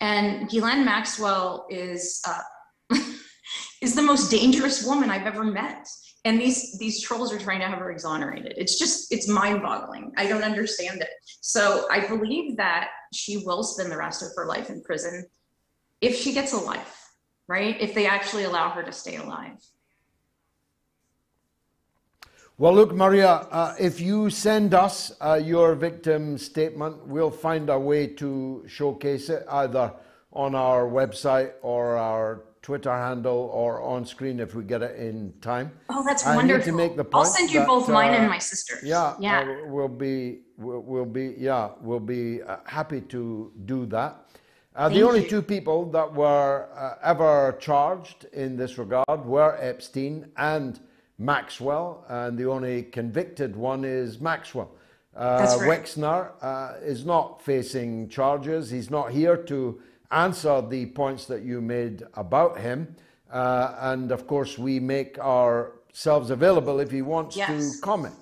[SPEAKER 21] And Ghislaine Maxwell is uh, is the most dangerous woman I've ever met. And these these trolls are trying to have her exonerated. It's just it's mind-boggling. I don't understand it. So I believe that she will spend the rest of her life in prison if she gets a life, right? If they actually allow her to stay alive.
[SPEAKER 2] Well, look, Maria, uh, if you send us uh, your victim statement, we'll find a way to showcase it either on our website or our Twitter handle or on screen if we get it in time.
[SPEAKER 21] Oh, that's wonderful.
[SPEAKER 2] To make the
[SPEAKER 21] I'll send you
[SPEAKER 2] that,
[SPEAKER 21] both mine
[SPEAKER 2] uh,
[SPEAKER 21] and my sister's.
[SPEAKER 2] Yeah,
[SPEAKER 21] Yeah.
[SPEAKER 2] uh, we'll be, we'll, we'll be, yeah, we'll be uh, happy to do that. Uh, the only
[SPEAKER 21] you.
[SPEAKER 2] two people that were uh, ever charged in this regard were Epstein and Maxwell, and the only convicted one is Maxwell. Uh,
[SPEAKER 21] right.
[SPEAKER 2] Wexner uh, is not facing charges. He's not here to answer the points that you made about him. Uh, and of course, we make ourselves available if he wants
[SPEAKER 21] Yes.
[SPEAKER 2] to comment.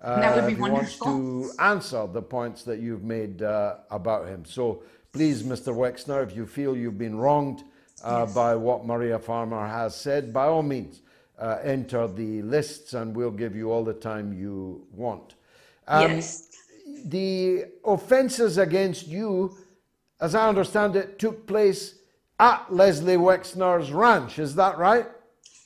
[SPEAKER 2] Uh,
[SPEAKER 21] That would be
[SPEAKER 2] if he wants to answer the points that you've made uh, about him. So please, Mr. Wexner, if you feel you've been wronged uh, by what Maria Farmer has said, by all means, uh, enter the lists and we'll give you all the time you want. Um,
[SPEAKER 21] Yes.
[SPEAKER 2] The offences against you, as I understand it, took place at Leslie Wexner's ranch. Is that right?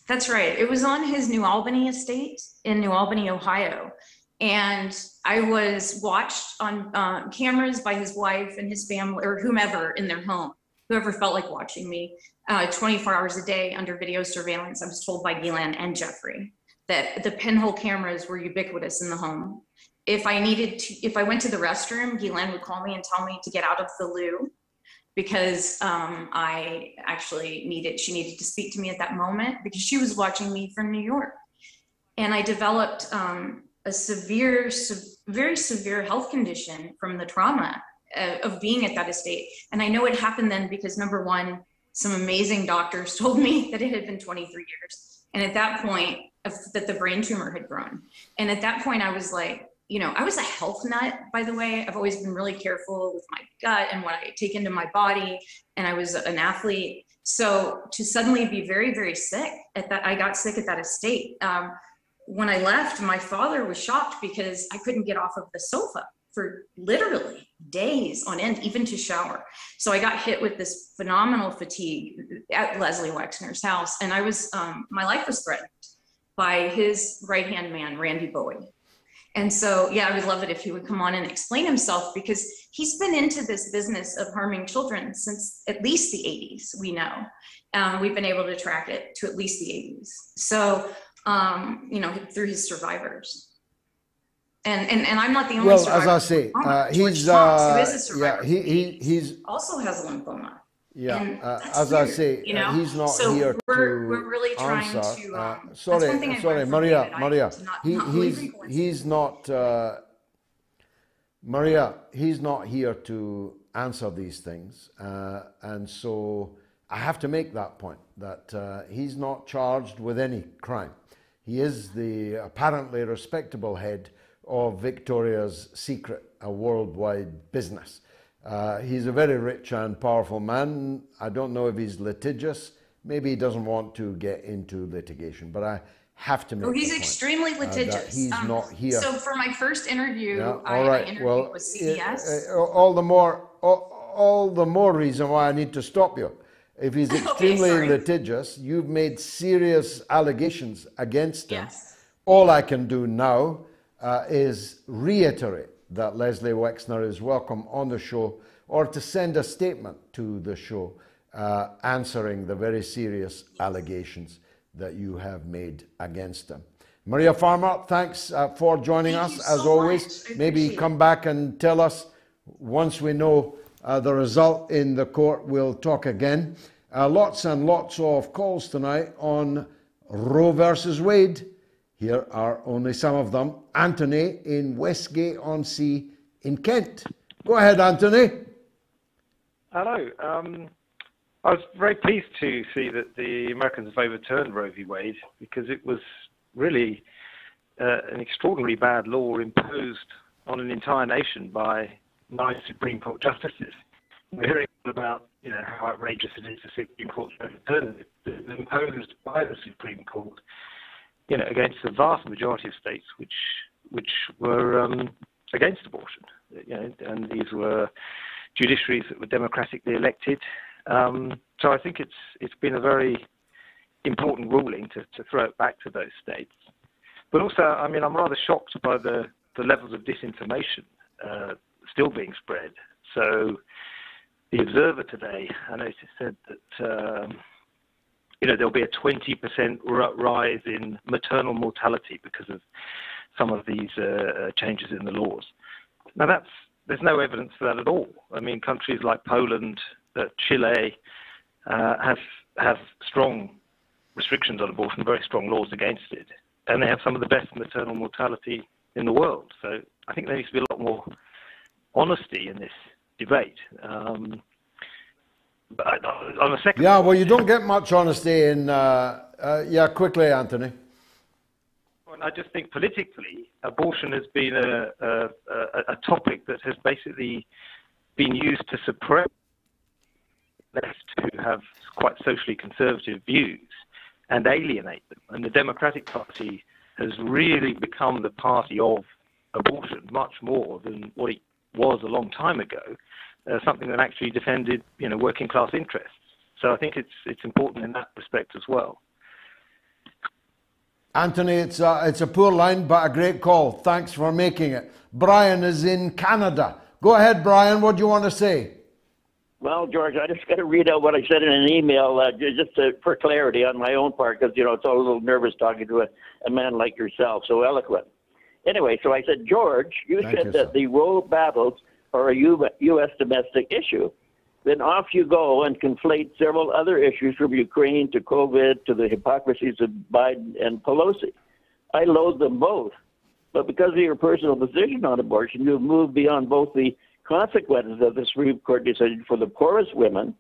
[SPEAKER 21] That's right. It was on his New Albany estate in New Albany, Ohio. And I was watched on uh, cameras by his wife and his family, or whomever in their home, whoever felt like watching me uh, 24 hours a day under video surveillance. I was told by Ghislaine and Jeffrey that the pinhole cameras were ubiquitous in the home. If I needed to, if I went to the restroom, Ghislaine would call me and tell me to get out of the loo because um, I actually needed, she needed to speak to me at that moment because she was watching me from New York. And I developed um, a severe, se- very severe health condition from the trauma uh, of being at that estate. And I know it happened then because number one, some amazing doctors told me that it had been 23 years. And at that point, that the brain tumor had grown. And at that point, I was like, you know, I was a health nut, by the way. I've always been really careful with my gut and what I take into my body. And I was an athlete. So to suddenly be very, very sick at that, I got sick at that estate. Um, when I left, my father was shocked because I couldn't get off of the sofa. For literally days on end, even to shower. So I got hit with this phenomenal fatigue at Leslie Wexner's house, and I was um, my life was threatened by his right hand man, Randy Bowie. And so, yeah, I would love it if he would come on and explain himself because he's been into this business of harming children since at least the 80s, we know. Um, we've been able to track it to at least the 80s. So, um, you know, through his survivors. And, and, and I'm not the only
[SPEAKER 2] Well,
[SPEAKER 21] survivor.
[SPEAKER 2] as I say,
[SPEAKER 21] of lymphoma.
[SPEAKER 2] uh,
[SPEAKER 21] George
[SPEAKER 2] he's
[SPEAKER 21] Fox, who
[SPEAKER 2] uh,
[SPEAKER 21] is a
[SPEAKER 2] yeah
[SPEAKER 21] survivor,
[SPEAKER 2] he, he he's
[SPEAKER 21] also has lymphoma.
[SPEAKER 2] yeah.
[SPEAKER 21] And
[SPEAKER 2] Uh,
[SPEAKER 21] that's
[SPEAKER 2] as I
[SPEAKER 21] weird,
[SPEAKER 2] say,
[SPEAKER 21] you
[SPEAKER 2] uh,
[SPEAKER 21] know?
[SPEAKER 2] he's not
[SPEAKER 21] So
[SPEAKER 2] here
[SPEAKER 21] we're-
[SPEAKER 2] to
[SPEAKER 21] we're really trying
[SPEAKER 2] answer.
[SPEAKER 21] to,
[SPEAKER 2] uh,
[SPEAKER 21] um, that's
[SPEAKER 2] sorry,
[SPEAKER 21] one thing I
[SPEAKER 2] sorry,
[SPEAKER 21] learned from
[SPEAKER 2] Maria,
[SPEAKER 21] David, I
[SPEAKER 2] Maria.
[SPEAKER 21] to not-
[SPEAKER 2] he,
[SPEAKER 21] not believe
[SPEAKER 2] he's
[SPEAKER 21] in
[SPEAKER 2] he's not uh, Maria. He's not here to answer these things, uh, and so I have to make that point that uh, he's not charged with any crime. He is the apparently respectable head of Victoria's Secret, a worldwide business. Uh, he's a very rich and powerful man. I don't know if he's litigious. Maybe he doesn't want to get into litigation, but I have to make.
[SPEAKER 21] Oh, he's
[SPEAKER 2] the point,
[SPEAKER 21] extremely
[SPEAKER 2] uh,
[SPEAKER 21] litigious.
[SPEAKER 2] he's
[SPEAKER 21] Um,
[SPEAKER 2] not here.
[SPEAKER 21] So for my first interview,
[SPEAKER 2] Yeah,
[SPEAKER 21] I,
[SPEAKER 2] all
[SPEAKER 21] I
[SPEAKER 2] right.
[SPEAKER 21] interviewed
[SPEAKER 2] Well,
[SPEAKER 21] with
[SPEAKER 2] uh,
[SPEAKER 21] CBS.
[SPEAKER 2] uh, all the more, all, all the more reason why I need to stop you. If he's extremely
[SPEAKER 21] sorry.
[SPEAKER 2] litigious, you've made serious allegations against him. Yes. All I can do now uh, is reiterate that Leslie Wexner is welcome on the show or to send a statement to the show uh, answering the very serious allegations that you have made against him. Maria Farmer, thanks uh, for joining
[SPEAKER 21] Thank
[SPEAKER 2] us as
[SPEAKER 21] so
[SPEAKER 2] always. Maybe come back and tell us once we know uh, the result in the court. We'll talk again. Uh, lots and lots of calls tonight on Roe versus Wade. Here are only some of them. Anthony in Westgate on Sea in Kent. Go ahead, Anthony.
[SPEAKER 22] Hello. Um, I was very pleased to see that the Americans have overturned Roe v. Wade because it was really uh, an extraordinarily bad law imposed on an entire nation by nine Supreme Court justices. We're hearing about you know how outrageous it is the Supreme Court to overturn it. Imposed by the Supreme Court, you know, against the vast majority of states which which were um, against abortion. You know, and these were judiciaries that were democratically elected. Um, so I think it's it's been a very important ruling to, to throw it back to those states. But also, I mean, I'm rather shocked by the, the levels of disinformation uh, still being spread. So the Observer today, I noticed, said that um, you know there'll be a 20% r- rise in maternal mortality because of some of these uh, changes in the laws. Now that's there's no evidence for that at all. I mean, countries like Poland, uh, Chile uh, have have strong restrictions on abortion, very strong laws against it, and they have some of the best maternal mortality in the world. So I think there needs to be a lot more honesty in this debate. Um, on the second,
[SPEAKER 2] Yeah, well, you don't get much honesty in. Uh, uh, yeah, quickly, Anthony.
[SPEAKER 22] point, I just think politically, abortion has been a, a, a, a topic that has basically been used to suppress left who have quite socially conservative views and alienate them. And the Democratic Party has really become the party of abortion much more than what it was a long time ago, uh, something that actually defended, you know, working class interests. So I think it's it's important in that respect as well.
[SPEAKER 2] Anthony, it's a, it's a poor line, but a great call. Thanks for making it. Brian is in Canada. Go ahead, Brian. What do you want to say?
[SPEAKER 23] Well, George, I just got to read out what I said in an email uh, just to, for clarity on my own part, because you know it's all a little nervous talking to a, a man like yourself, so eloquent. Anyway, so I said, George, you
[SPEAKER 2] Thank
[SPEAKER 23] said
[SPEAKER 2] you,
[SPEAKER 23] that
[SPEAKER 2] sir.
[SPEAKER 23] the Roe battles are a U.S. domestic issue. Then off you go and conflate several other issues from Ukraine to COVID to the hypocrisies of Biden and Pelosi. I loathe them both. But because of your personal position on abortion, you have moved beyond both the consequences of the Supreme Court decision for the poorest women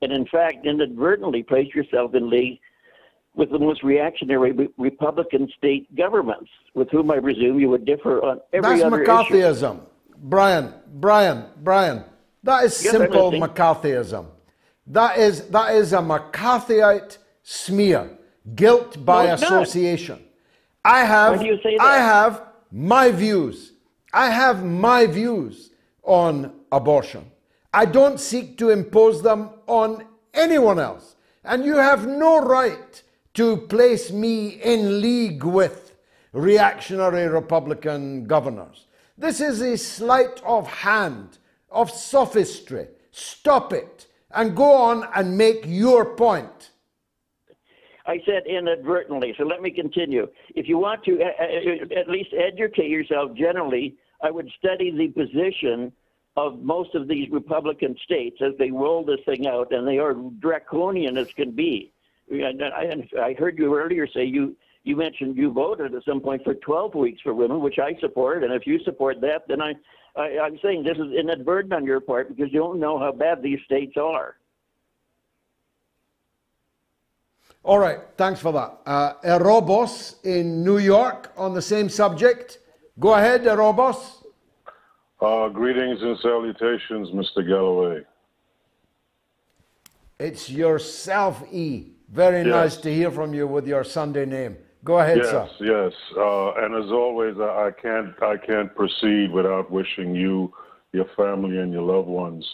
[SPEAKER 23] and, in fact, inadvertently placed yourself in league with the most reactionary re- Republican state governments, with whom I presume you would differ on every
[SPEAKER 2] That's
[SPEAKER 23] other issue.
[SPEAKER 2] Brian, Brian, Brian. That is
[SPEAKER 23] Yes,
[SPEAKER 2] simple. McCarthyism. That is that is a McCarthyite smear, guilt by
[SPEAKER 23] No, not.
[SPEAKER 2] association. I have I have my views, I have my views on abortion. I don't seek to impose them on anyone else. And you have no right to place me in league with reactionary Republican governors. This is a sleight of hand, of sophistry. Stop it and go on and make your point.
[SPEAKER 23] I said inadvertently, so let me continue. If you want to at least educate yourself generally, I would study the position of most of these Republican states as they roll this thing out, and they are draconian as can be. I heard you earlier say you you mentioned you voted at some point for 12 weeks for women, which I support, and if you support that, then I, I I'm saying this is inadvertent on your part because you don't know how bad these states are.
[SPEAKER 2] All right, thanks for that. Uh, Erobos in New York on the same subject. Go ahead, Erobos.
[SPEAKER 24] Uh, greetings and salutations, Mr. Galloway.
[SPEAKER 2] It's yourself, E. Very
[SPEAKER 24] Yes.
[SPEAKER 2] nice to hear from you with your Sunday name. Go ahead,
[SPEAKER 24] yes,
[SPEAKER 2] sir.
[SPEAKER 24] yes. Uh, and as always, I I can't I can't proceed without wishing you, your family, and your loved ones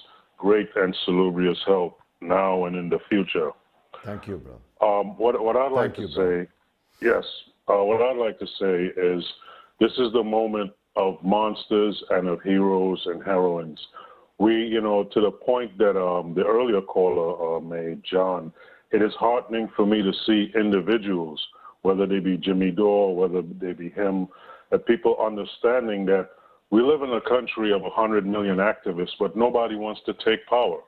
[SPEAKER 24] great and salubrious health now and in the future.
[SPEAKER 2] Thank you, brother.
[SPEAKER 24] Um, what what I'd like to say, yes, uh, what I'd like to say is, this is the moment of monsters and of heroes and heroines. We, you know, to the point that um, the earlier caller uh, made, John, it is heartening for me to see individuals, whether they be Jimmy Dore, whether they be him, that people understanding that we live in a country of 100 million activists, but nobody wants to take power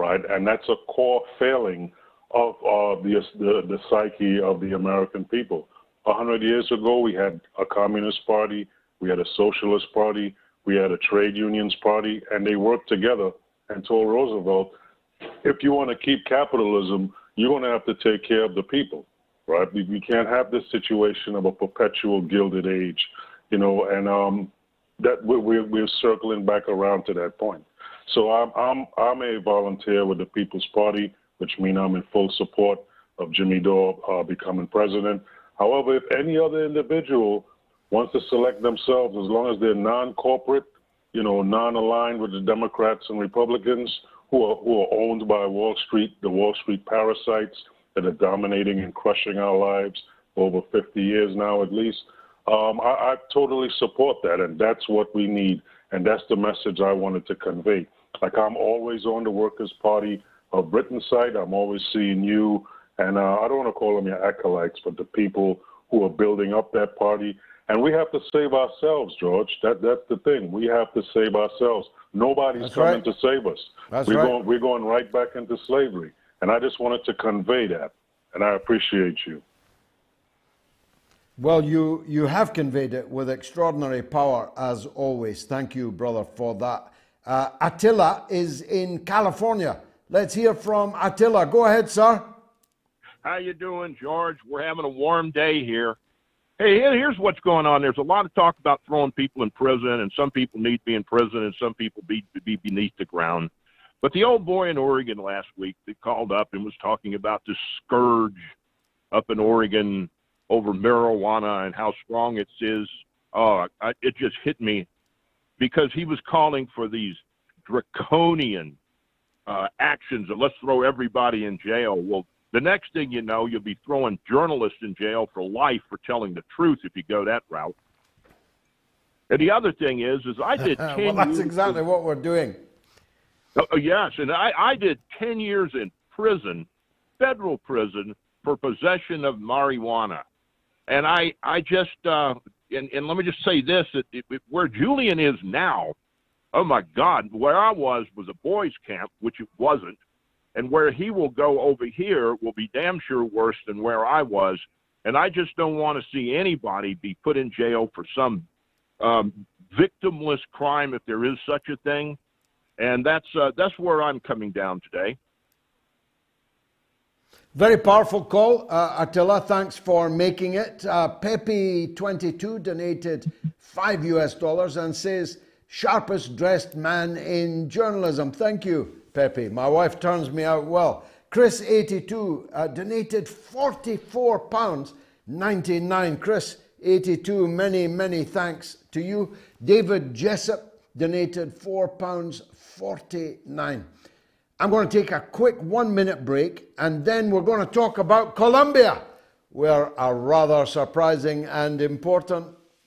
[SPEAKER 24] right? And that's a core failing of uh, the, the the psyche of the American people. Hundred years ago, we had a communist party, we had a socialist party, we had a trade unions party, and they worked together and told Roosevelt, if you want to keep capitalism, you're going to have to take care of the people, right? We, we can't have this situation of a perpetual gilded age, you know, and um, that we're, we're, circling back around to that point. So I'm I'm I'm a volunteer with the People's Party, which means I'm in full support of Jimmy Dore uh, becoming president. However, if any other individual wants to select themselves, as long as they're non-corporate, you know, non-aligned with the Democrats and Republicans, who are who are owned by Wall Street, the Wall Street parasites that are dominating and crushing our lives for over 50 years now, at least. Um, I, I totally support that, and that's what we need, and that's the message I wanted to convey. Like I'm always on the Workers' Party of Britain side. I'm always seeing you, and uh, I don't want to call them your acolytes, but the people who are building up that party. And we have to save ourselves, George. That that's the thing. We have to save ourselves. Nobody's
[SPEAKER 2] That's
[SPEAKER 24] coming
[SPEAKER 2] right.
[SPEAKER 24] to save us.
[SPEAKER 2] That's
[SPEAKER 24] we're
[SPEAKER 2] right.
[SPEAKER 24] going we're going right back into slavery. And I just wanted to convey that. And I appreciate you.
[SPEAKER 2] Well, you, you have conveyed it with extraordinary power, as always. Thank you, brother, for that. Uh, Attila is in California. Let's hear from Attila. Go ahead, sir.
[SPEAKER 25] How you doing, George? We're having a warm day here. Hey, here's what's going on. There's a lot of talk about throwing people in prison, and some people need to be in prison, and some people be be beneath the ground. But the old boy in Oregon last week that called up and was talking about this scourge up in Oregon over marijuana and how strong it is. Oh, I, it just hit me because he was calling for these draconian uh, actions of let's throw everybody in jail. Well, the next thing you know, you'll be throwing journalists in jail for life for telling the truth if you go that route. And the other thing is, is I did
[SPEAKER 2] well, that's exactly what we're doing.
[SPEAKER 25] Oh, oh, yes, and I, I did 10 years in prison, federal prison, for possession of marijuana. And I, I just, uh, and, and let me just say this it, it, it- where Julian is now, oh my God, where I was was a boys' camp, which it wasn't. And where he will go over here will be damn sure worse than where I was. And I just don't want to see anybody be put in jail for some um, victimless crime, if there is such a thing and that's uh, that's where I'm coming down today.
[SPEAKER 2] Very powerful call, uh, Attila. Thanks for making it. Uh, Pepe22 donated five US dollars and says, sharpest dressed man in journalism. Thank you, Pepe. My wife turns me out well. Chris82 uh, donated 44 pounds 99. Chris 82, many, many thanks to you. David Jessup donated £4.49. I'm going to take a quick one minute break and then we're going to talk about Colombia, where a rather surprising and important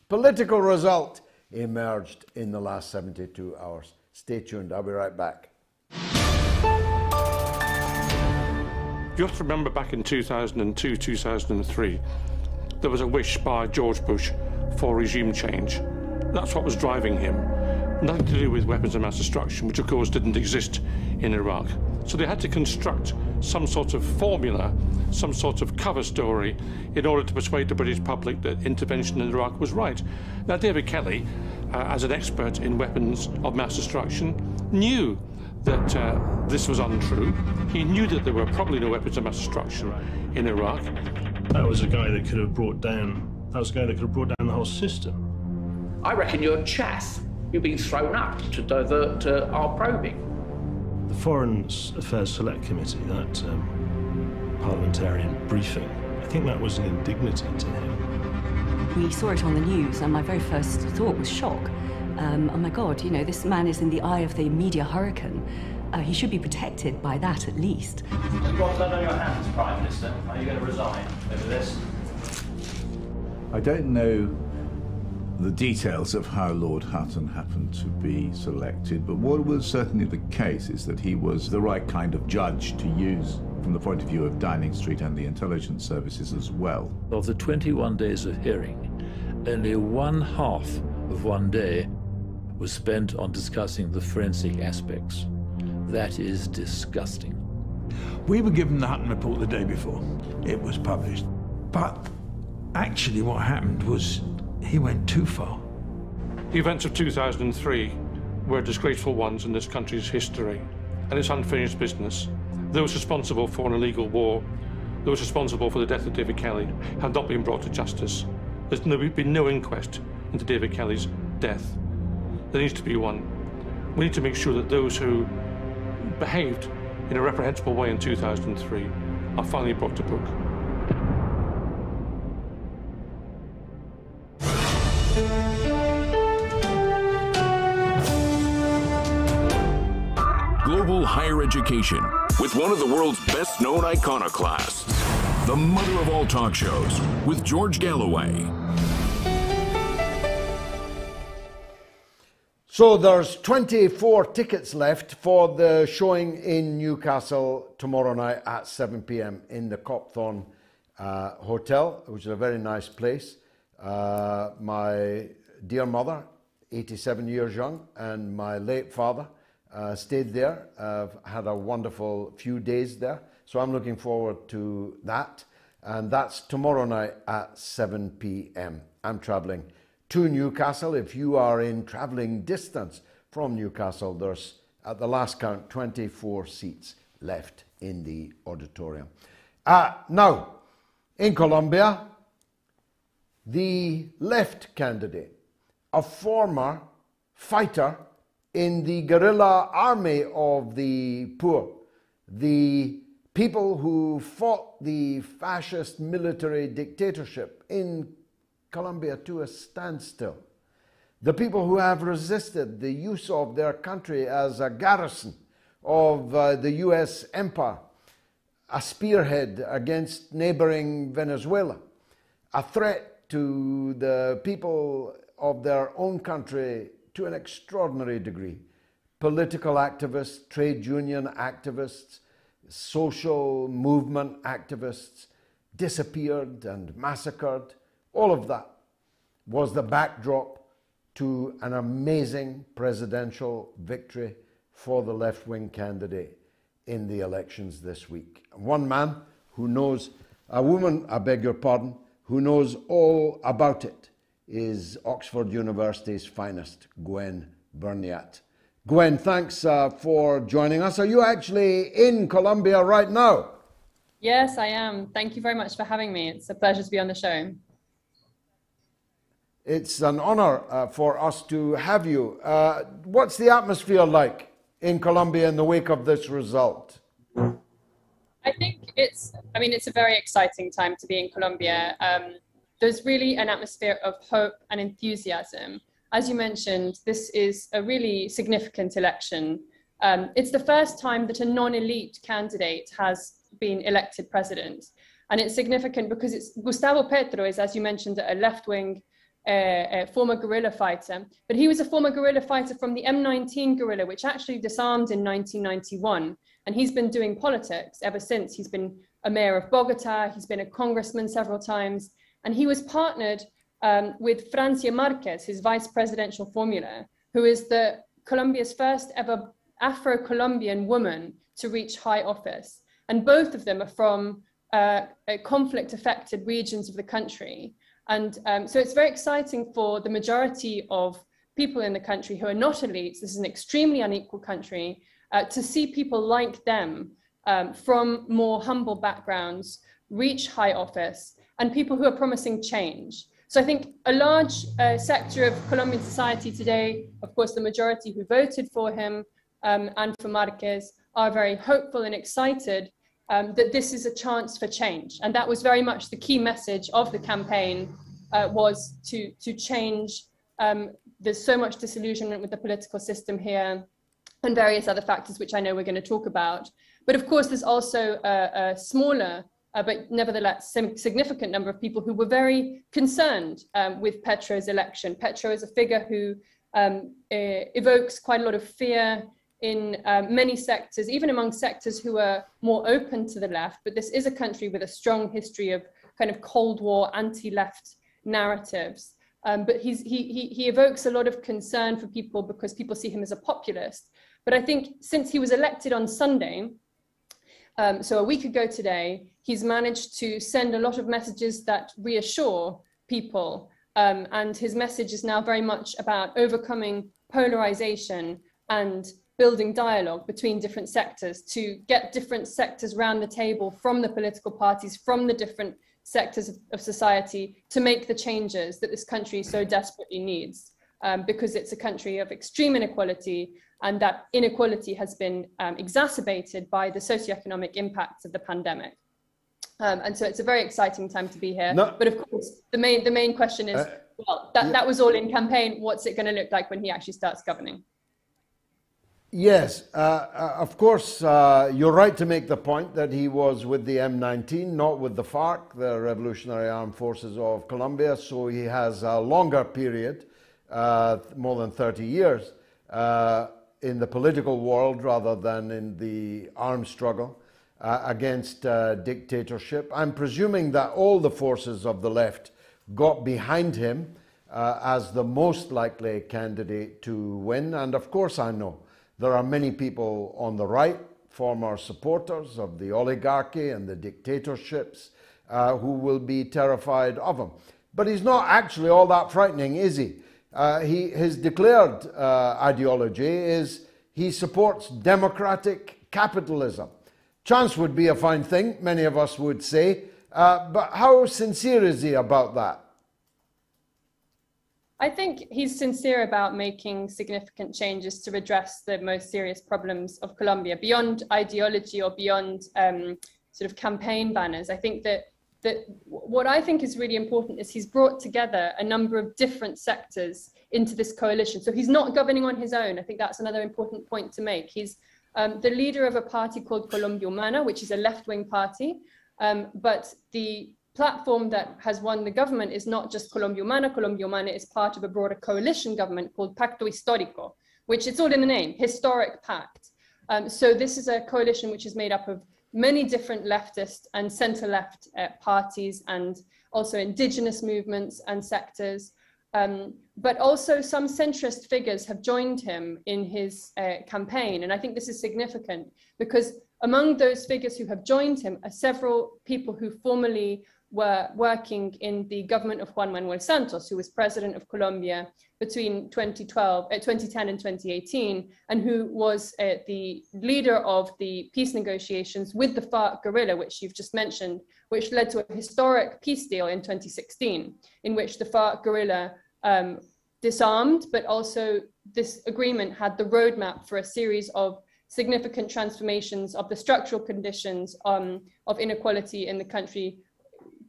[SPEAKER 2] political result emerged in the last 72 hours. Stay tuned, I'll be right back.
[SPEAKER 26] You have to remember back in 2002, 2003, there was a wish by George Bush for regime change. That's what was driving him. Nothing to do with weapons of mass destruction, which of course didn't exist in Iraq. So they had to construct some sort of formula, some sort of cover story, in order to persuade the British public that intervention in Iraq was right. Now, David Kelly, uh, as an expert in weapons of mass destruction, knew that uh, this was untrue. He knew that there were probably no weapons of mass destruction in Iraq.
[SPEAKER 27] That was a guy that could have brought down. That was a guy that could have brought down the whole system.
[SPEAKER 28] I reckon you're chaff. You're being thrown up to divert uh, our probing.
[SPEAKER 27] The Foreign Affairs Select Committee, that um, parliamentarian briefing, I think that was an indignity to him.
[SPEAKER 29] We saw it on the news, and my very first thought was shock um, oh my God, you know, this man is in the eye of the media hurricane. Uh, he should be protected by that at least.
[SPEAKER 30] You've got blood on your hands, Prime Minister. Are you going to resign over this?
[SPEAKER 31] I don't know the details of how Lord Hutton happened to be selected, but what was certainly the case is that he was the right kind of judge to use from the point of view of Downing Street and the intelligence services as well.
[SPEAKER 32] Of the 21 days of hearing, only one half of one day was spent on discussing the forensic aspects. That is disgusting.
[SPEAKER 33] We were given the Hutton report the day before. It was published. But actually what happened was he went too far.
[SPEAKER 26] The events of 2003 were disgraceful ones in this country's history, and it's unfinished business. Those responsible for an illegal war, those responsible for the death of David Kelly, have not been brought to justice. There's been no inquest into David Kelly's death. There needs to be one. We need to make sure that those who behaved in a reprehensible way in 2003 are finally brought to book.
[SPEAKER 1] Global higher education with one of the world's best known iconoclasts. The mother of all talk shows with George Galloway.
[SPEAKER 2] So there's 24 tickets left for the showing in Newcastle tomorrow night at 7 p.m. in the Copthorne uh, Hotel, which is a very nice place. Uh, my dear mother, 87 years young, and my late father uh, stayed there. I've had a wonderful few days there, so I'm looking forward to that. And that's tomorrow night at 7 p.m. I'm traveling to Newcastle. If you are in travelling distance from Newcastle, there's at the last count 24 seats left in the auditorium. Uh, now, in Colombia, the left candidate, a former fighter in the guerrilla army of the poor, the people who fought the fascist military dictatorship in Colombia to a standstill. The people who have resisted the use of their country as a garrison of uh, the US empire, a spearhead against neighboring Venezuela, a threat to the people of their own country to an extraordinary degree. Political activists, trade union activists, social movement activists disappeared and massacred all of that was the backdrop to an amazing presidential victory for the left wing candidate in the elections this week. One man who knows, a woman, I beg your pardon, who knows all about it is Oxford University's finest, Gwen Burnyeat. Gwen, thanks uh, for joining us. Are you actually in Colombia right now?
[SPEAKER 34] Yes, I am. Thank you very much for having me. It's a pleasure to be on the show.
[SPEAKER 2] It's an honor uh, for us to have you. Uh, what's the atmosphere like in Colombia in the wake of this result?
[SPEAKER 34] I think it's, I mean, it's a very exciting time to be in Colombia. Um, there's really an atmosphere of hope and enthusiasm. as you mentioned, this is a really significant election. Um, it's the first time that a non-elite candidate has been elected president. And it's significant because it's Gustavo Petro is, as you mentioned, a left-wing uh, former guerrilla fighter, but he was a former guerrilla fighter from the M19 guerrilla, which actually disarmed in 1991. And he's been doing politics ever since. He's been a mayor of Bogota, he's been a congressman several times, and he was partnered um, with Francia Marquez, his vice presidential formula, who is the Colombia's first ever Afro-Colombian woman to reach high office. And both of them are from uh, conflict-affected regions of the country. And um, so it's very exciting for the majority of people in the country who are not elites. This is an extremely unequal country uh, to see people like them um, from more humble backgrounds reach high office and people who are promising change. So I think a large uh, sector of Colombian society today, of course, the majority who voted for him um, and for Marquez are very hopeful and excited um, that this is a chance for change. And that was very much the key message of the campaign uh, was to, to change. Um, there's so much disillusionment with the political system here and various other factors, which I know we're going to talk about. But of course, there's also a, a smaller, uh, but nevertheless significant number of people who were very concerned um, with Petro's election. Petro is a figure who um, evokes quite a lot of fear in um, many sectors, even among sectors who are more open to the left. But this is a country with a strong history of kind of Cold War anti-left narratives. Um, but he, he, he evokes a lot of concern for people because people see him as a populist. But I think since he was elected on Sunday, um, so a week ago today, he's managed to send a lot of messages that reassure people. Um, and his message is now very much about overcoming polarization and building dialogue between different sectors to get different sectors round the table from the political parties, from the different sectors of, of society to make the changes that this country so desperately needs. Um, because it's a country of extreme inequality and that inequality has been um, exacerbated by the socioeconomic impacts of the pandemic. Um, and so it's a very exciting time to be here. No. But of course, the main, the main question is, uh, well, that, yeah. that was all in campaign. What's it going to look like when he actually starts governing?
[SPEAKER 2] Yes, uh, uh, of course, uh, you're right to make the point that he was with the M19, not with the FARC, the Revolutionary Armed Forces of Colombia, so he has a longer period, uh, more than 30 years, uh, in the political world rather than in the armed struggle uh, against dictatorship. I'm presuming that all the forces of the left got behind him as the most likely candidate to win, and of course I know there are many people on the right, former supporters of the oligarchy and the dictatorships, uh, who will be terrified of him. But he's not actually all that frightening, is he? Uh, he his declared uh, ideology is he supports democratic capitalism. Chance would be a fine thing, many of us would say, uh, but how sincere is he about that?
[SPEAKER 34] I think he's sincere about making significant changes to address the most serious problems of Colombia beyond ideology or beyond um, sort of campaign banners. I think that that what I think is really important is he's brought together a number of different sectors into this coalition. So he's not governing on his own. I think that's another important point to make. He's um, the leader of a party called Colombia Humana, which is a left-wing party, um, but the platform that has won the government is not just Colombia Humana. Colombia Humana is part of a broader coalition government called Pacto Histórico, which it's all in the name, historic pact. Um, so this is a coalition which is made up of many different leftist and center-left uh, parties and also indigenous movements and sectors. Um, but also some centrist figures have joined him in his uh, campaign. And I think this is significant because among those figures who have joined him are several people who formerly were working in the government of Juan Manuel Santos, who was president of Colombia between 2012, uh, 2010 and 2018, and who was uh, the leader of the peace negotiations with the FARC guerrilla, which you've just mentioned, which led to a historic peace deal in 2016, in which the FARC guerrilla um, disarmed, but also this agreement had the roadmap for a series of significant transformations of the structural conditions um, of inequality in the country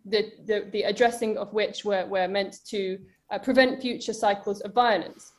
[SPEAKER 34] the, the, the addressing of which were, were meant to uh, prevent future cycles of violence.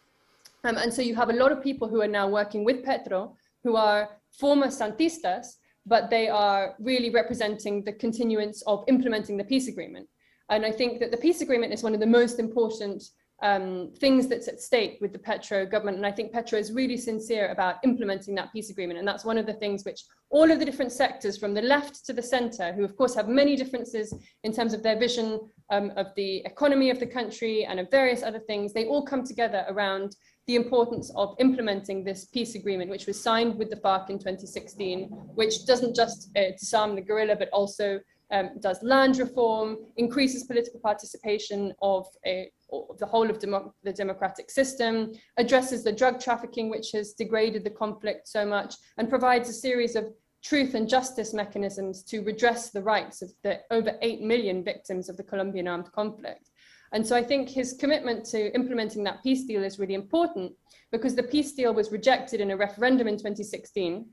[SPEAKER 34] Um, and so you have a lot of people who are now working with Petro, who are former Santistas, but they are really representing the continuance of implementing the peace agreement. And I think that the peace agreement is one of the most important um, things that's at stake with the Petro government. And I think Petro is really sincere about implementing that peace agreement. And that's one of the things which all of the different sectors from the left to the center, who of course have many differences in terms of their vision um, of the economy of the country and of various other things, they all come together around the importance of implementing this peace agreement, which was signed with the FARC in 2016, which doesn't just uh, disarm the guerrilla, but also um, does land reform, increases political participation of, a, of the whole of demo the democratic system, addresses the drug trafficking, which has degraded the conflict so much, and provides a series of truth and justice mechanisms to redress the rights of the over 8 million victims of the Colombian armed conflict. And so I think his commitment to implementing that peace deal is really important because the peace deal was rejected in a referendum in 2016.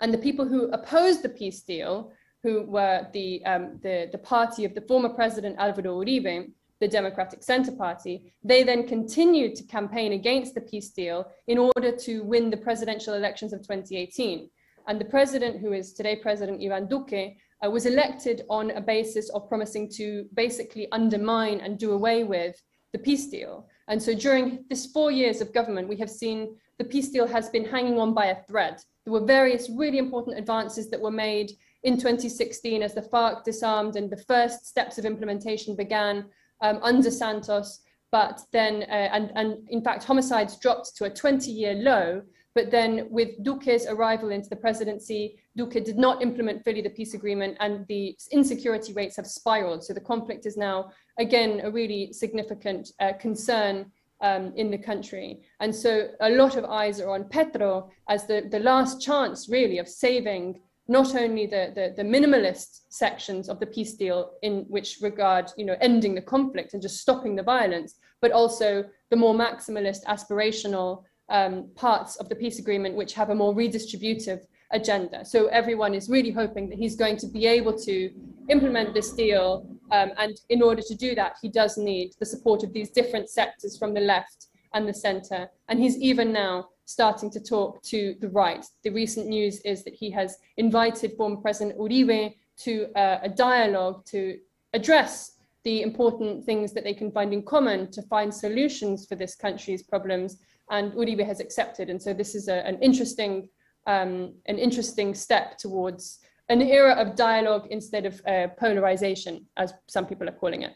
[SPEAKER 34] And the people who opposed the peace deal, who were the, um, the, the party of the former president Alvaro Uribe, the Democratic Center Party, they then continued to campaign against the peace deal in order to win the presidential elections of 2018. And the president, who is today President Ivan Duque, uh, was elected on a basis of promising to basically undermine and do away with the peace deal. And so during this four years of government, we have seen the peace deal has been hanging on by a thread. There were various really important advances that were made in 2016 as the FARC disarmed and the first steps of implementation began um, under Santos. But then, uh, and, and in fact, homicides dropped to a 20 year low. But then, with Duque's arrival into the presidency, Duque did not implement fully the peace agreement and the insecurity rates have spiraled. So the conflict is now, again, a really significant uh, concern um, in the country. And so a lot of eyes are on Petro as the, the last chance, really, of saving not only the, the, the, minimalist sections of the peace deal in which regard, you know, ending the conflict and just stopping the violence, but also the more maximalist aspirational um, parts of the peace agreement, which have a more redistributive agenda. So everyone is really hoping that he's going to be able to implement this deal. Um, and in order to do that, he does need the support of these different sectors from the left and the center. And he's even now starting to talk to the right. The recent news is that he has invited former President Uribe to uh, a dialogue to address the important things that they can find in common to find solutions for this country's problems. And Uribe has accepted. And so this is a, an interesting um, an interesting step towards an era of dialogue instead of uh, polarization, as some people are calling it.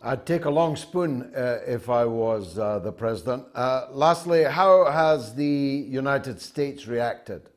[SPEAKER 2] I'd take a long spoon uh, if I was uh, the president. Uh, lastly, how has the United States reacted?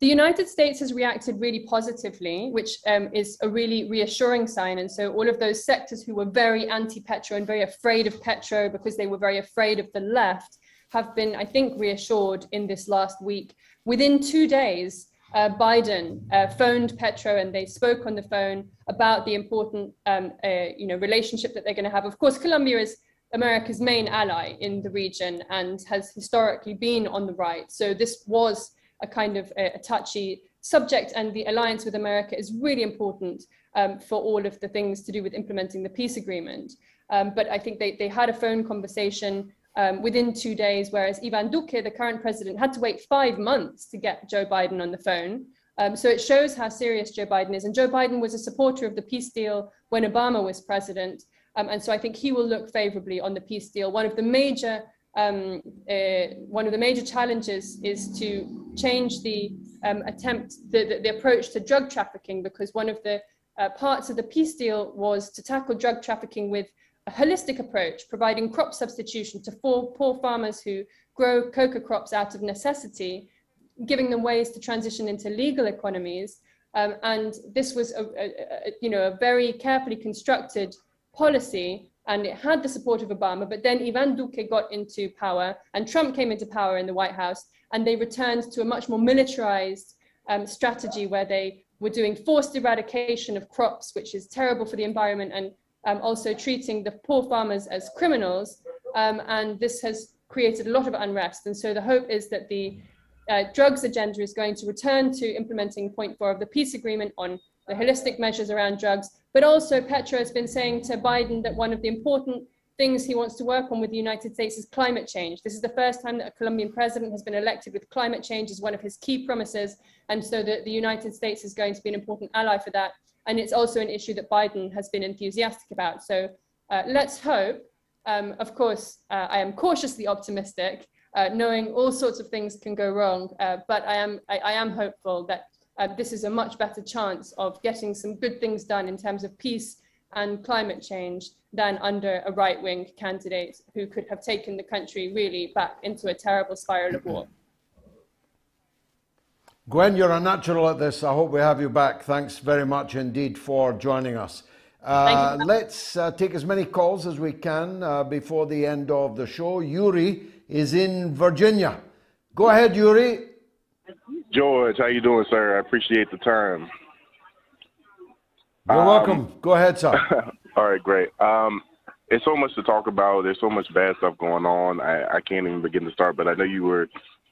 [SPEAKER 34] The United States has reacted really positively, which um, is a really reassuring sign. And so, all of those sectors who were very anti Petro and very afraid of Petro because they were very afraid of the left have been, I think, reassured in this last week. Within two days, uh, Biden uh, phoned Petro and they spoke on the phone about the important, um, uh, you know, relationship that they're going to have. Of course, Colombia is America's main ally in the region and has historically been on the right. So this was a kind of a, a touchy subject, and the alliance with America is really important um, for all of the things to do with implementing the peace agreement. Um, but I think they, they had a phone conversation um, within two days, whereas Ivan Duque, the current president, had to wait five months to get Joe Biden on the phone. Um, so it shows how serious Joe Biden is. And Joe Biden was a supporter of the peace deal when Obama was president. Um, and so I think he will look favorably on the peace deal. One of the major um, uh, one of the major challenges is to change the um, attempt, the, the, the, approach to drug trafficking, because one of the uh, parts of the peace deal was to tackle drug trafficking with a holistic approach, providing crop substitution to poor, poor farmers who grow coca crops out of necessity, giving them ways to transition into legal economies. Um, and this was a, a, a, you know, a very carefully constructed policy and it had the support of Obama. But then Ivan Duque got into power and Trump came into power in the White House and they returned to a much more militarized um, strategy where they were doing forced eradication of crops, which is terrible for the environment and um, also treating the poor farmers as criminals. Um, and this has created a lot of unrest. And so the hope is that the uh, drugs agenda is going to return to implementing point four of the peace agreement on the holistic measures around drugs, But also, Petro has been saying to Biden that one of the important things he wants to work on with the United States is climate change. This is the first time that a Colombian president has been elected with climate change as one of his key promises. And so that the United States is going to be an important ally for that. And it's also an issue that Biden has been enthusiastic about. So uh, let's hope. Um, of course, uh, I am cautiously optimistic, uh, knowing all sorts of things can go wrong. Uh, but I am, I, I am hopeful that uh, this is a much better chance of getting some good things done in terms of peace and climate change than under a right wing candidate who could have taken the country really back into a terrible spiral of war.
[SPEAKER 2] Gwen, you're a natural at this. I hope we have you back. Thanks very much indeed for joining us. Uh, let's uh, take as many calls as we can uh, before the end of the show. Yuri is in Virginia. Go ahead, Yuri.
[SPEAKER 35] George, how you doing, sir? I appreciate the time.
[SPEAKER 2] You're um, welcome. Go ahead, sir.
[SPEAKER 35] all right, great. Um, it's so much to talk about. There's so much bad stuff going on. I, I can't even begin to start. But I know you were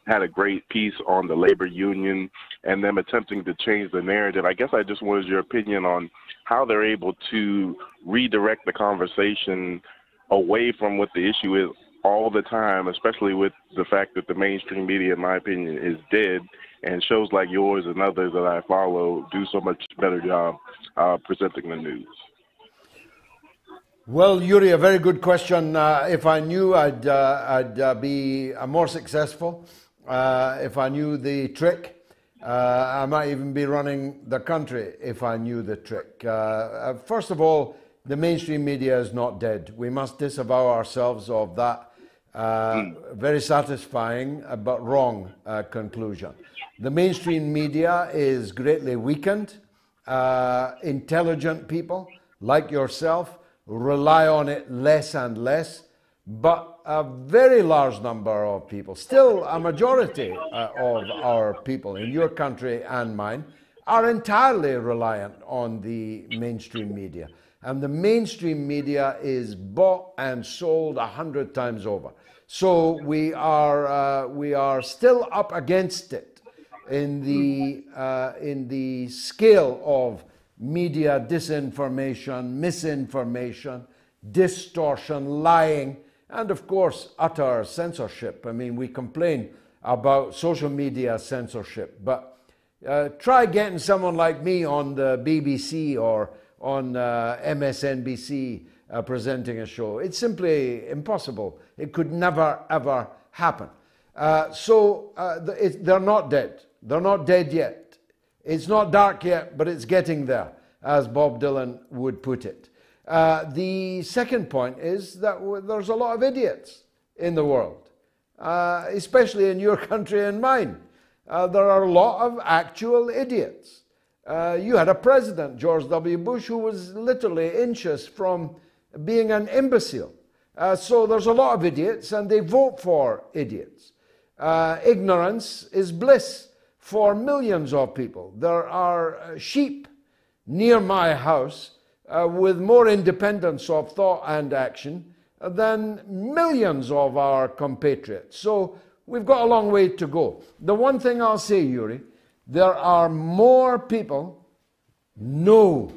[SPEAKER 35] had a great piece on the labor union and them attempting to change the narrative. I guess I just wanted your opinion on how they're able to redirect the conversation away from what the issue is all the time, especially with the fact that the mainstream media, in my opinion, is dead, and shows like yours and others that I follow do so much better job uh, presenting the news.
[SPEAKER 2] Well, Yuri, a very good question. Uh, if I knew, I'd uh, I'd uh, be uh, more successful. Uh, if I knew the trick, I might even be running the country if I knew the trick. first of all, the mainstream media is not dead. We must disavow ourselves of that uh, very satisfying uh, but wrong uh, conclusion. The mainstream media is greatly weakened. Uh, intelligent people like yourself rely on it less and less, but a very large number of people, still a majority uh, of our people in your country and mine, are entirely reliant on the mainstream media. And the mainstream media is bought and sold a hundred times over. So we are, uh, we are still up against it in the, uh, in the scale of media disinformation, misinformation, distortion, lying, and of course, utter censorship. I mean, we complain about social media censorship, but uh, try getting someone like me on the BBC or on uh, MSNBC uh, presenting a show. It's simply impossible. It could never, ever happen. Uh, so uh, they're not dead. They're not dead yet. It's not dark yet, but it's getting there, as Bob Dylan would put it. Uh, the second point is that there's a lot of idiots in the world, uh, especially in your country and mine. Uh, there are a lot of actual idiots. you had a president, George W. Bush, who was literally inches from being an imbecile. Uh, so there's a lot of idiots, and they vote for idiots. Uh, ignorance is bliss for millions of people. There are uh, sheep near my house uh, with more independence of thought and action than millions of our compatriots. So we've got a long way to go. The one thing I'll say, Yuri, there are more people know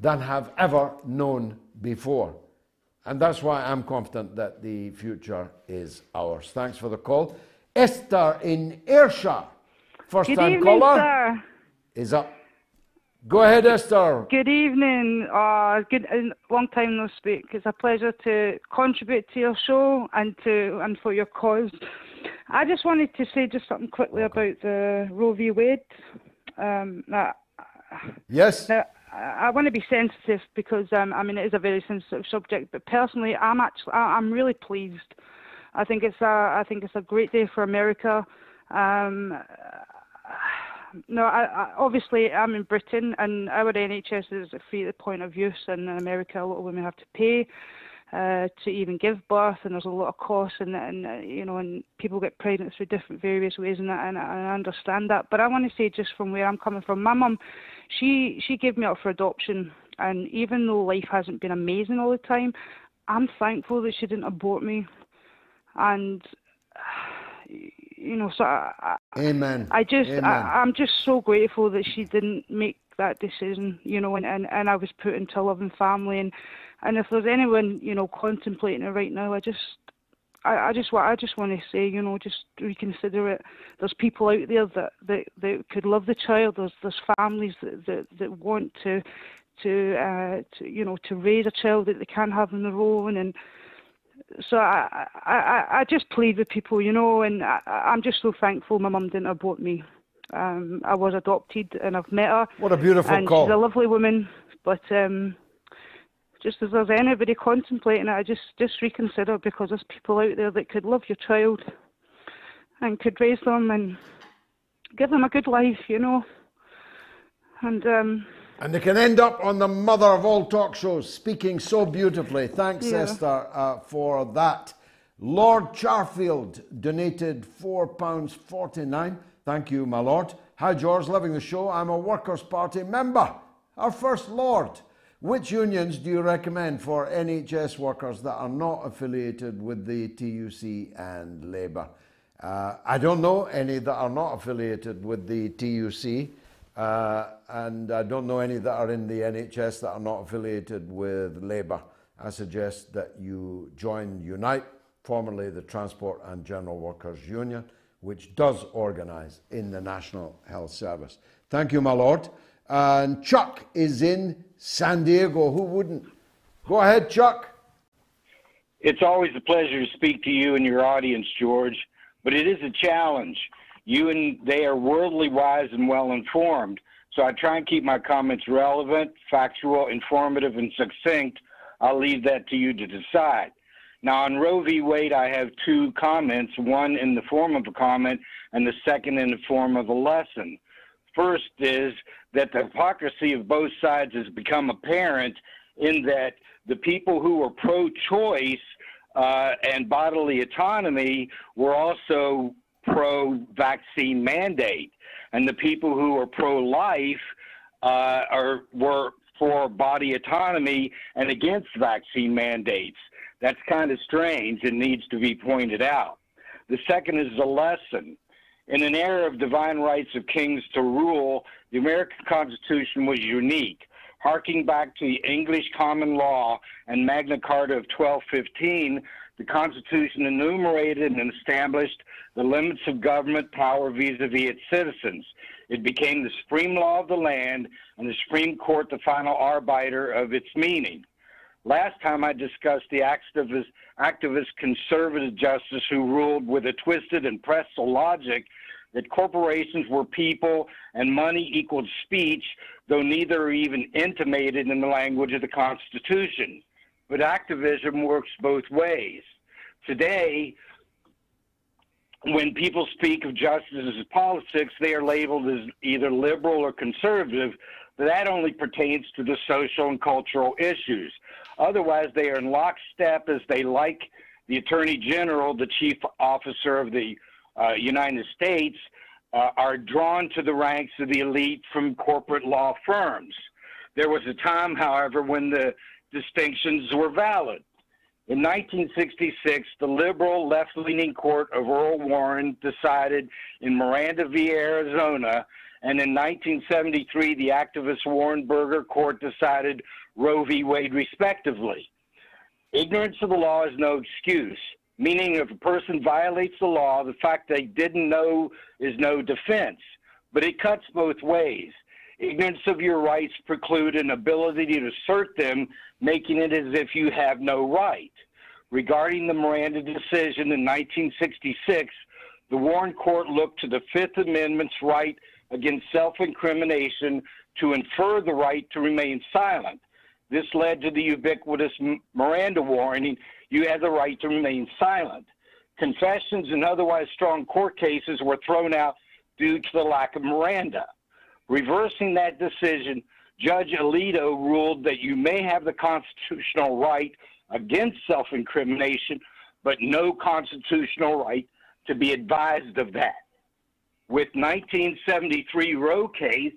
[SPEAKER 2] than have ever known before. And that's why I'm confident that the future is ours. Thanks for the call. Esther in Ayrshire, first
[SPEAKER 36] Good
[SPEAKER 2] time
[SPEAKER 36] evening,
[SPEAKER 2] caller,
[SPEAKER 36] sir.
[SPEAKER 2] is up. Go ahead, Esther.
[SPEAKER 36] Good evening. Uh, good, uh, long time no speak. It's a pleasure to contribute to your show and to and for your cause. I just wanted to say just something quickly about the Roe v. Wade. Um, that,
[SPEAKER 2] yes.
[SPEAKER 36] That, I want to be sensitive because um, I mean it is a very sensitive subject. But personally, I'm actually I'm really pleased. I think it's a I think it's a great day for America. Um, no, I, I, obviously I'm in Britain and our NHS is free at the point of use, and in America a lot of women have to pay uh, to even give birth, and there's a lot of costs, and, and uh, you know, and people get pregnant through different various ways, and, and, and I understand that. But I want to say just from where I'm coming from, my mum she she gave me up for adoption, and even though life hasn't been amazing all the time, I'm thankful that she didn't abort me, and you know, so I,
[SPEAKER 2] Amen.
[SPEAKER 36] I just
[SPEAKER 2] Amen.
[SPEAKER 36] I, I'm just so grateful that she didn't make that decision, you know, and, and, and I was put into a loving family. And, and if there's anyone, you know, contemplating it right now, I just, I, I just want, I just want to say, you know, just reconsider it. There's people out there that, that, that could love the child. There's, there's families that, that, that want to, to, uh, to, you know, to raise a child that they can't have on their own. And, so I, I, I just plead with people, you know, and I, I'm just so thankful my mum didn't abort me. Um, I was adopted and I've met her.
[SPEAKER 2] What a beautiful
[SPEAKER 36] and
[SPEAKER 2] call.
[SPEAKER 36] She's a lovely woman, but um, just as there's anybody contemplating it, I just just reconsider because there's people out there that could love your child and could raise them and give them a good life, you know. And um,
[SPEAKER 2] And they can end up on the mother of all talk shows, speaking so beautifully. Thanks,
[SPEAKER 36] Yeah.
[SPEAKER 2] Esther, uh, for that. Lord Charfield donated £4.49. Thank you, my lord. Hi, George, loving the show. I'm a Workers' Party member. Our First Lord. Which unions do you recommend for NHS workers that are not affiliated with the TUC and Labour? Uh, I don't know any that are not affiliated with the TUC. Uh, and I don't know any that are in the NHS that are not affiliated with Labour. I suggest that you join Unite, formerly the Transport and General Workers Union, which does organise in the National Health Service. Thank you, my lord. And Chuck is in San Diego. Who wouldn't? Go ahead, Chuck.
[SPEAKER 37] It's always a pleasure to speak to you and your audience, George, but it is a challenge. You and they are worldly wise and well informed, so I try and keep my comments relevant, factual, informative, and succinct. I'll leave that to you to decide. Now, on Roe v. Wade, I have two comments one in the form of a comment, and the second in the form of a lesson. First is that the hypocrisy of both sides has become apparent in that the people who were pro choice uh, and bodily autonomy were also pro vaccine mandate. And the people who are pro life uh, are, were for body autonomy and against vaccine mandates. That's kind of strange and needs to be pointed out. The second is the lesson. In an era of divine rights of kings to rule, the American Constitution was unique. Harking back to the English common law and Magna Carta of 1215, the Constitution enumerated and established the limits of government power vis a vis its citizens. It became the supreme law of the land and the Supreme Court the final arbiter of its meaning. Last time I discussed the activist, activist conservative justice who ruled with a twisted and pretzel logic that corporations were people and money equaled speech, though neither are even intimated in the language of the Constitution. But activism works both ways. Today, when people speak of justice as politics, they are labeled as either liberal or conservative, that only pertains to the social and cultural issues. Otherwise, they are in lockstep as they like the Attorney General, the chief officer of the uh, United States, uh, are drawn to the ranks of the elite from corporate law firms. There was a time, however, when the distinctions were valid. In 1966, the liberal left leaning court of Earl Warren decided in Miranda v. Arizona, and in 1973, the activist Warren Burger court decided Roe v. Wade, respectively. Ignorance of the law is no excuse, meaning if a person violates the law, the fact they didn't know is no defense. But it cuts both ways. Ignorance of your rights preclude an ability to assert them, making it as if you have no right. Regarding the Miranda decision in 1966, the Warren Court looked to the Fifth Amendment's right against self incrimination to infer the right to remain silent. This led to the ubiquitous Miranda warning you have the right to remain silent. Confessions and otherwise strong court cases were thrown out due to the lack of Miranda. Reversing that decision, Judge Alito ruled that you may have the constitutional right against self incrimination, but no constitutional right to be advised of that. With 1973 Roe case,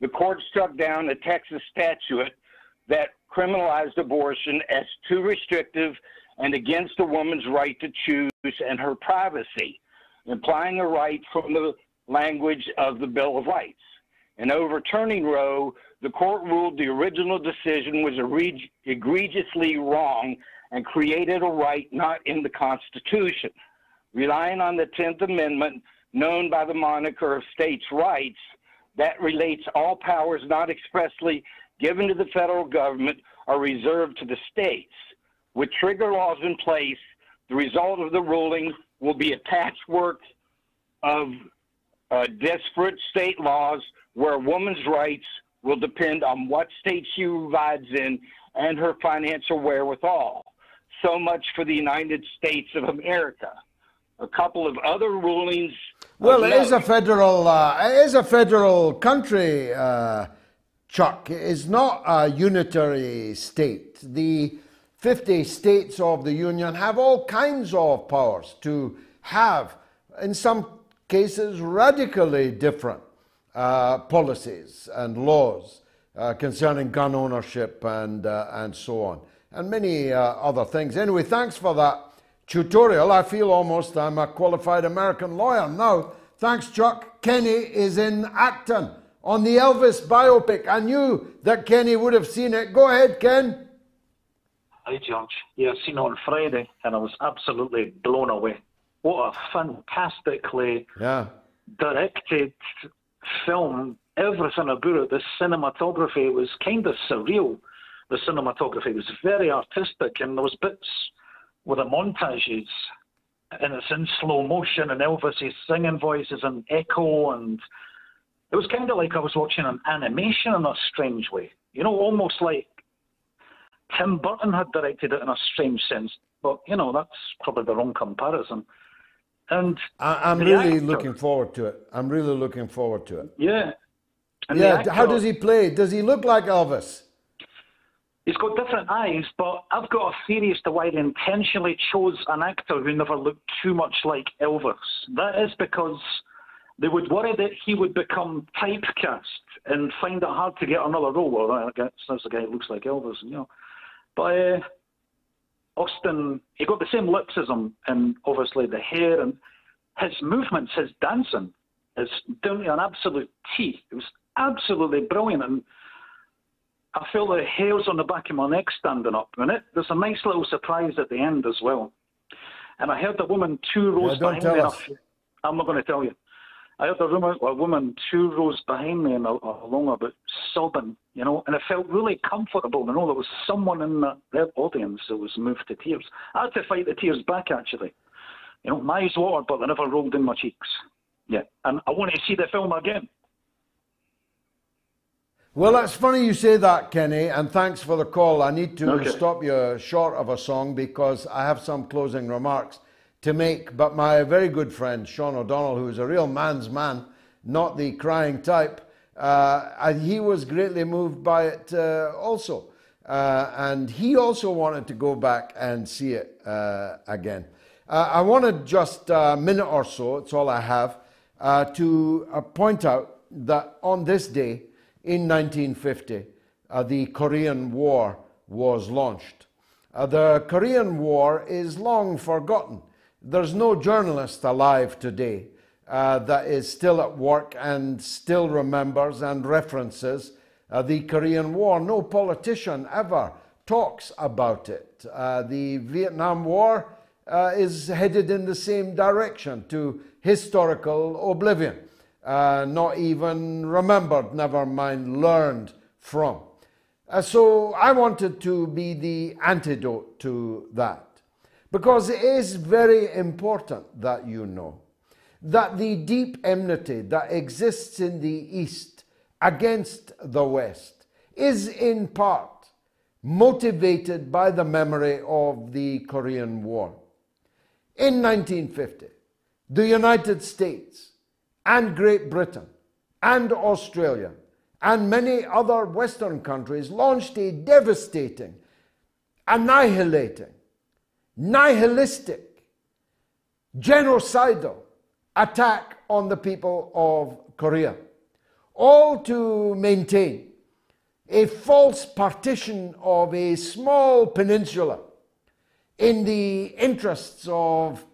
[SPEAKER 37] the court struck down a Texas statute that criminalized abortion as too restrictive and against a woman's right to choose and her privacy, implying a right from the language of the Bill of Rights. In overturning Roe, the court ruled the original decision was egregiously wrong and created a right not in the Constitution. Relying on the 10th Amendment, known by the moniker of states' rights, that relates all powers not expressly given to the federal government are reserved to the states. With trigger laws in place, the result of the ruling will be a patchwork of uh, state laws where a woman's rights will depend on what state she resides in and her financial wherewithal. So much for the United States of America. A couple of other rulings.
[SPEAKER 2] Well, it is a federal. Uh, it is a federal country. Uh, Chuck it is not a unitary state. The 50 states of the Union have all kinds of powers to have, in some cases, radically different uh, policies and laws uh, concerning gun ownership and, uh, and so on, and many uh, other things. Anyway, thanks for that tutorial. I feel almost I'm a qualified American lawyer now. Thanks, Chuck. Kenny is in Acton on the Elvis biopic. I knew that Kenny would have seen it. Go ahead, Ken.
[SPEAKER 38] Hi, George. Yeah, I've seen it on Friday, and I was absolutely blown away. What a fantastically
[SPEAKER 2] yeah.
[SPEAKER 38] directed film. Everything about it, the cinematography was kind of surreal. The cinematography was very artistic, and those bits with the montages, and it's in slow motion, and Elvis's singing voices and echo, and it was kind of like I was watching an animation in a strange way. You know, almost like Tim Burton had directed it in a strange sense, but you know that's probably the wrong comparison. And
[SPEAKER 2] I, am really actor, looking forward to it. I'm really looking forward to it.
[SPEAKER 38] Yeah.
[SPEAKER 2] And yeah. Actor, how does he play? Does he look like Elvis?
[SPEAKER 38] He's got different eyes, but I've got a theory as to why they intentionally chose an actor who never looked too much like Elvis. That is because they would worry that he would become typecast and find it hard to get another role. Well, I guess that's the guy who looks like Elvis, you know. But uh, Austin, he got the same looks as him, and obviously the hair and his movements, his dancing is down to an absolute T. It was absolutely brilliant, and I feel the hairs on the back of my neck standing up. And it there's a nice little surprise at the end as well. And I heard the woman two rows
[SPEAKER 2] yeah,
[SPEAKER 38] behind me. I'm not going to tell you. I heard a, woman, a woman two rows behind me and along about sobbing, you know, and it felt really comfortable to know there was someone in the, that audience that was moved to tears. I had to fight the tears back, actually. You know, my eyes watered, but they never rolled in my cheeks. Yeah, and I want to see the film again.
[SPEAKER 2] Well, that's funny you say that, Kenny, and thanks for the call. I need to
[SPEAKER 38] okay.
[SPEAKER 2] stop you short of a song because I have some closing remarks to make, but my very good friend Sean O'Donnell, who is a real man's man, not the crying type, uh, he was greatly moved by it uh, also. Uh, and he also wanted to go back and see it uh, again. Uh, I wanted just a minute or so, it's all I have, uh, to point out that on this day in 1950, the Korean War was launched. the Korean War is long forgotten. There's no journalist alive today uh, that is still at work and still remembers and references uh, the Korean War. No politician ever talks about it. Uh, the Vietnam War uh, is headed in the same direction to historical oblivion. Uh, not even remembered, never mind learned from. Uh, so I wanted to be the antidote to that. Because it is very important that you know that the deep enmity that exists in the East against the West is in part motivated by the memory of the Korean War. In 1950, the United States and Great Britain and Australia and many other Western countries launched a devastating, annihilating, nihilistic, genocidal attack on the people of Korea, all to maintain a false partition of a small peninsula in the interests of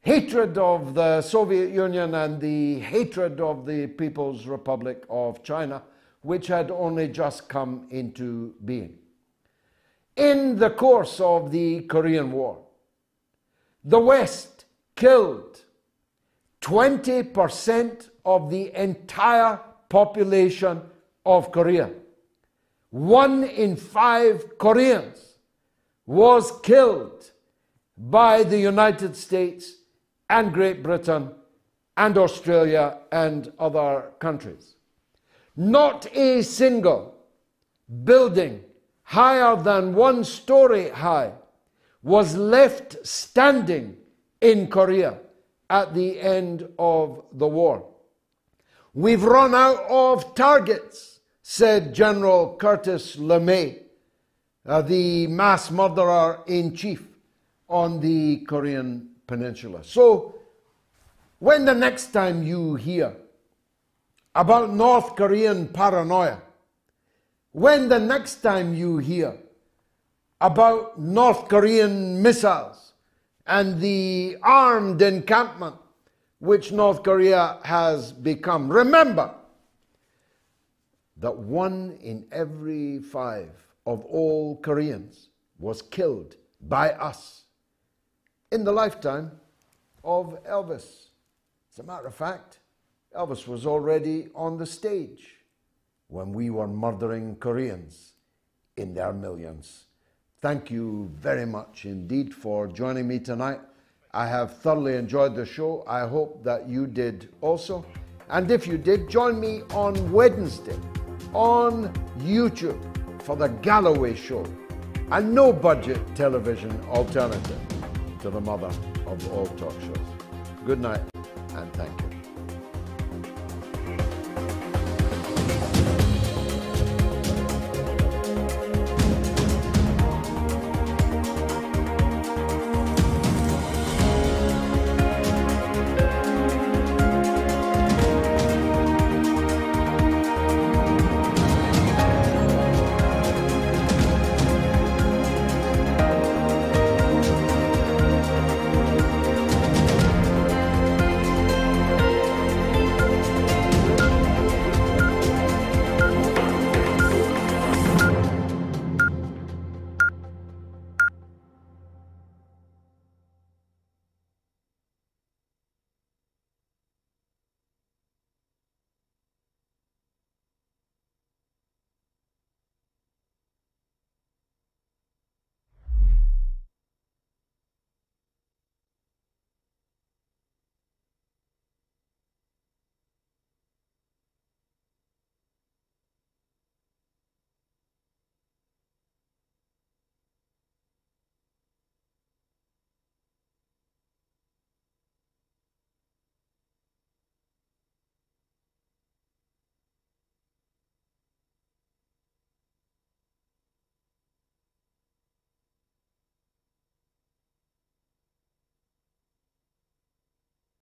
[SPEAKER 2] hatred of the Soviet Union and the hatred of the People's Republic of China, which had only just come into being. In the course of the Korean War, the West killed 20% of the entire population of Korea. One in five Koreans was killed by the United States and Great Britain and Australia and other countries. Not a single building higher than one story high was left standing in Korea at the end of the war. We've run out of targets, said General Curtis LeMay, uh, the mass murderer in chief on the Korean Peninsula. So, when the next time you hear about North Korean paranoia, when the next time you hear about North Korean missiles and the armed encampment which North Korea has become. Remember that one in every five of all Koreans was killed by us in the lifetime of Elvis. As a matter of fact, Elvis was already on the stage when we were murdering Koreans in their millions. Thank you very much indeed for joining me tonight. I have thoroughly enjoyed the show. I hope that you did also. And if you did, join me on Wednesday on YouTube for the Galloway Show, a no budget television alternative to the mother of all talk shows. Good night and thank you.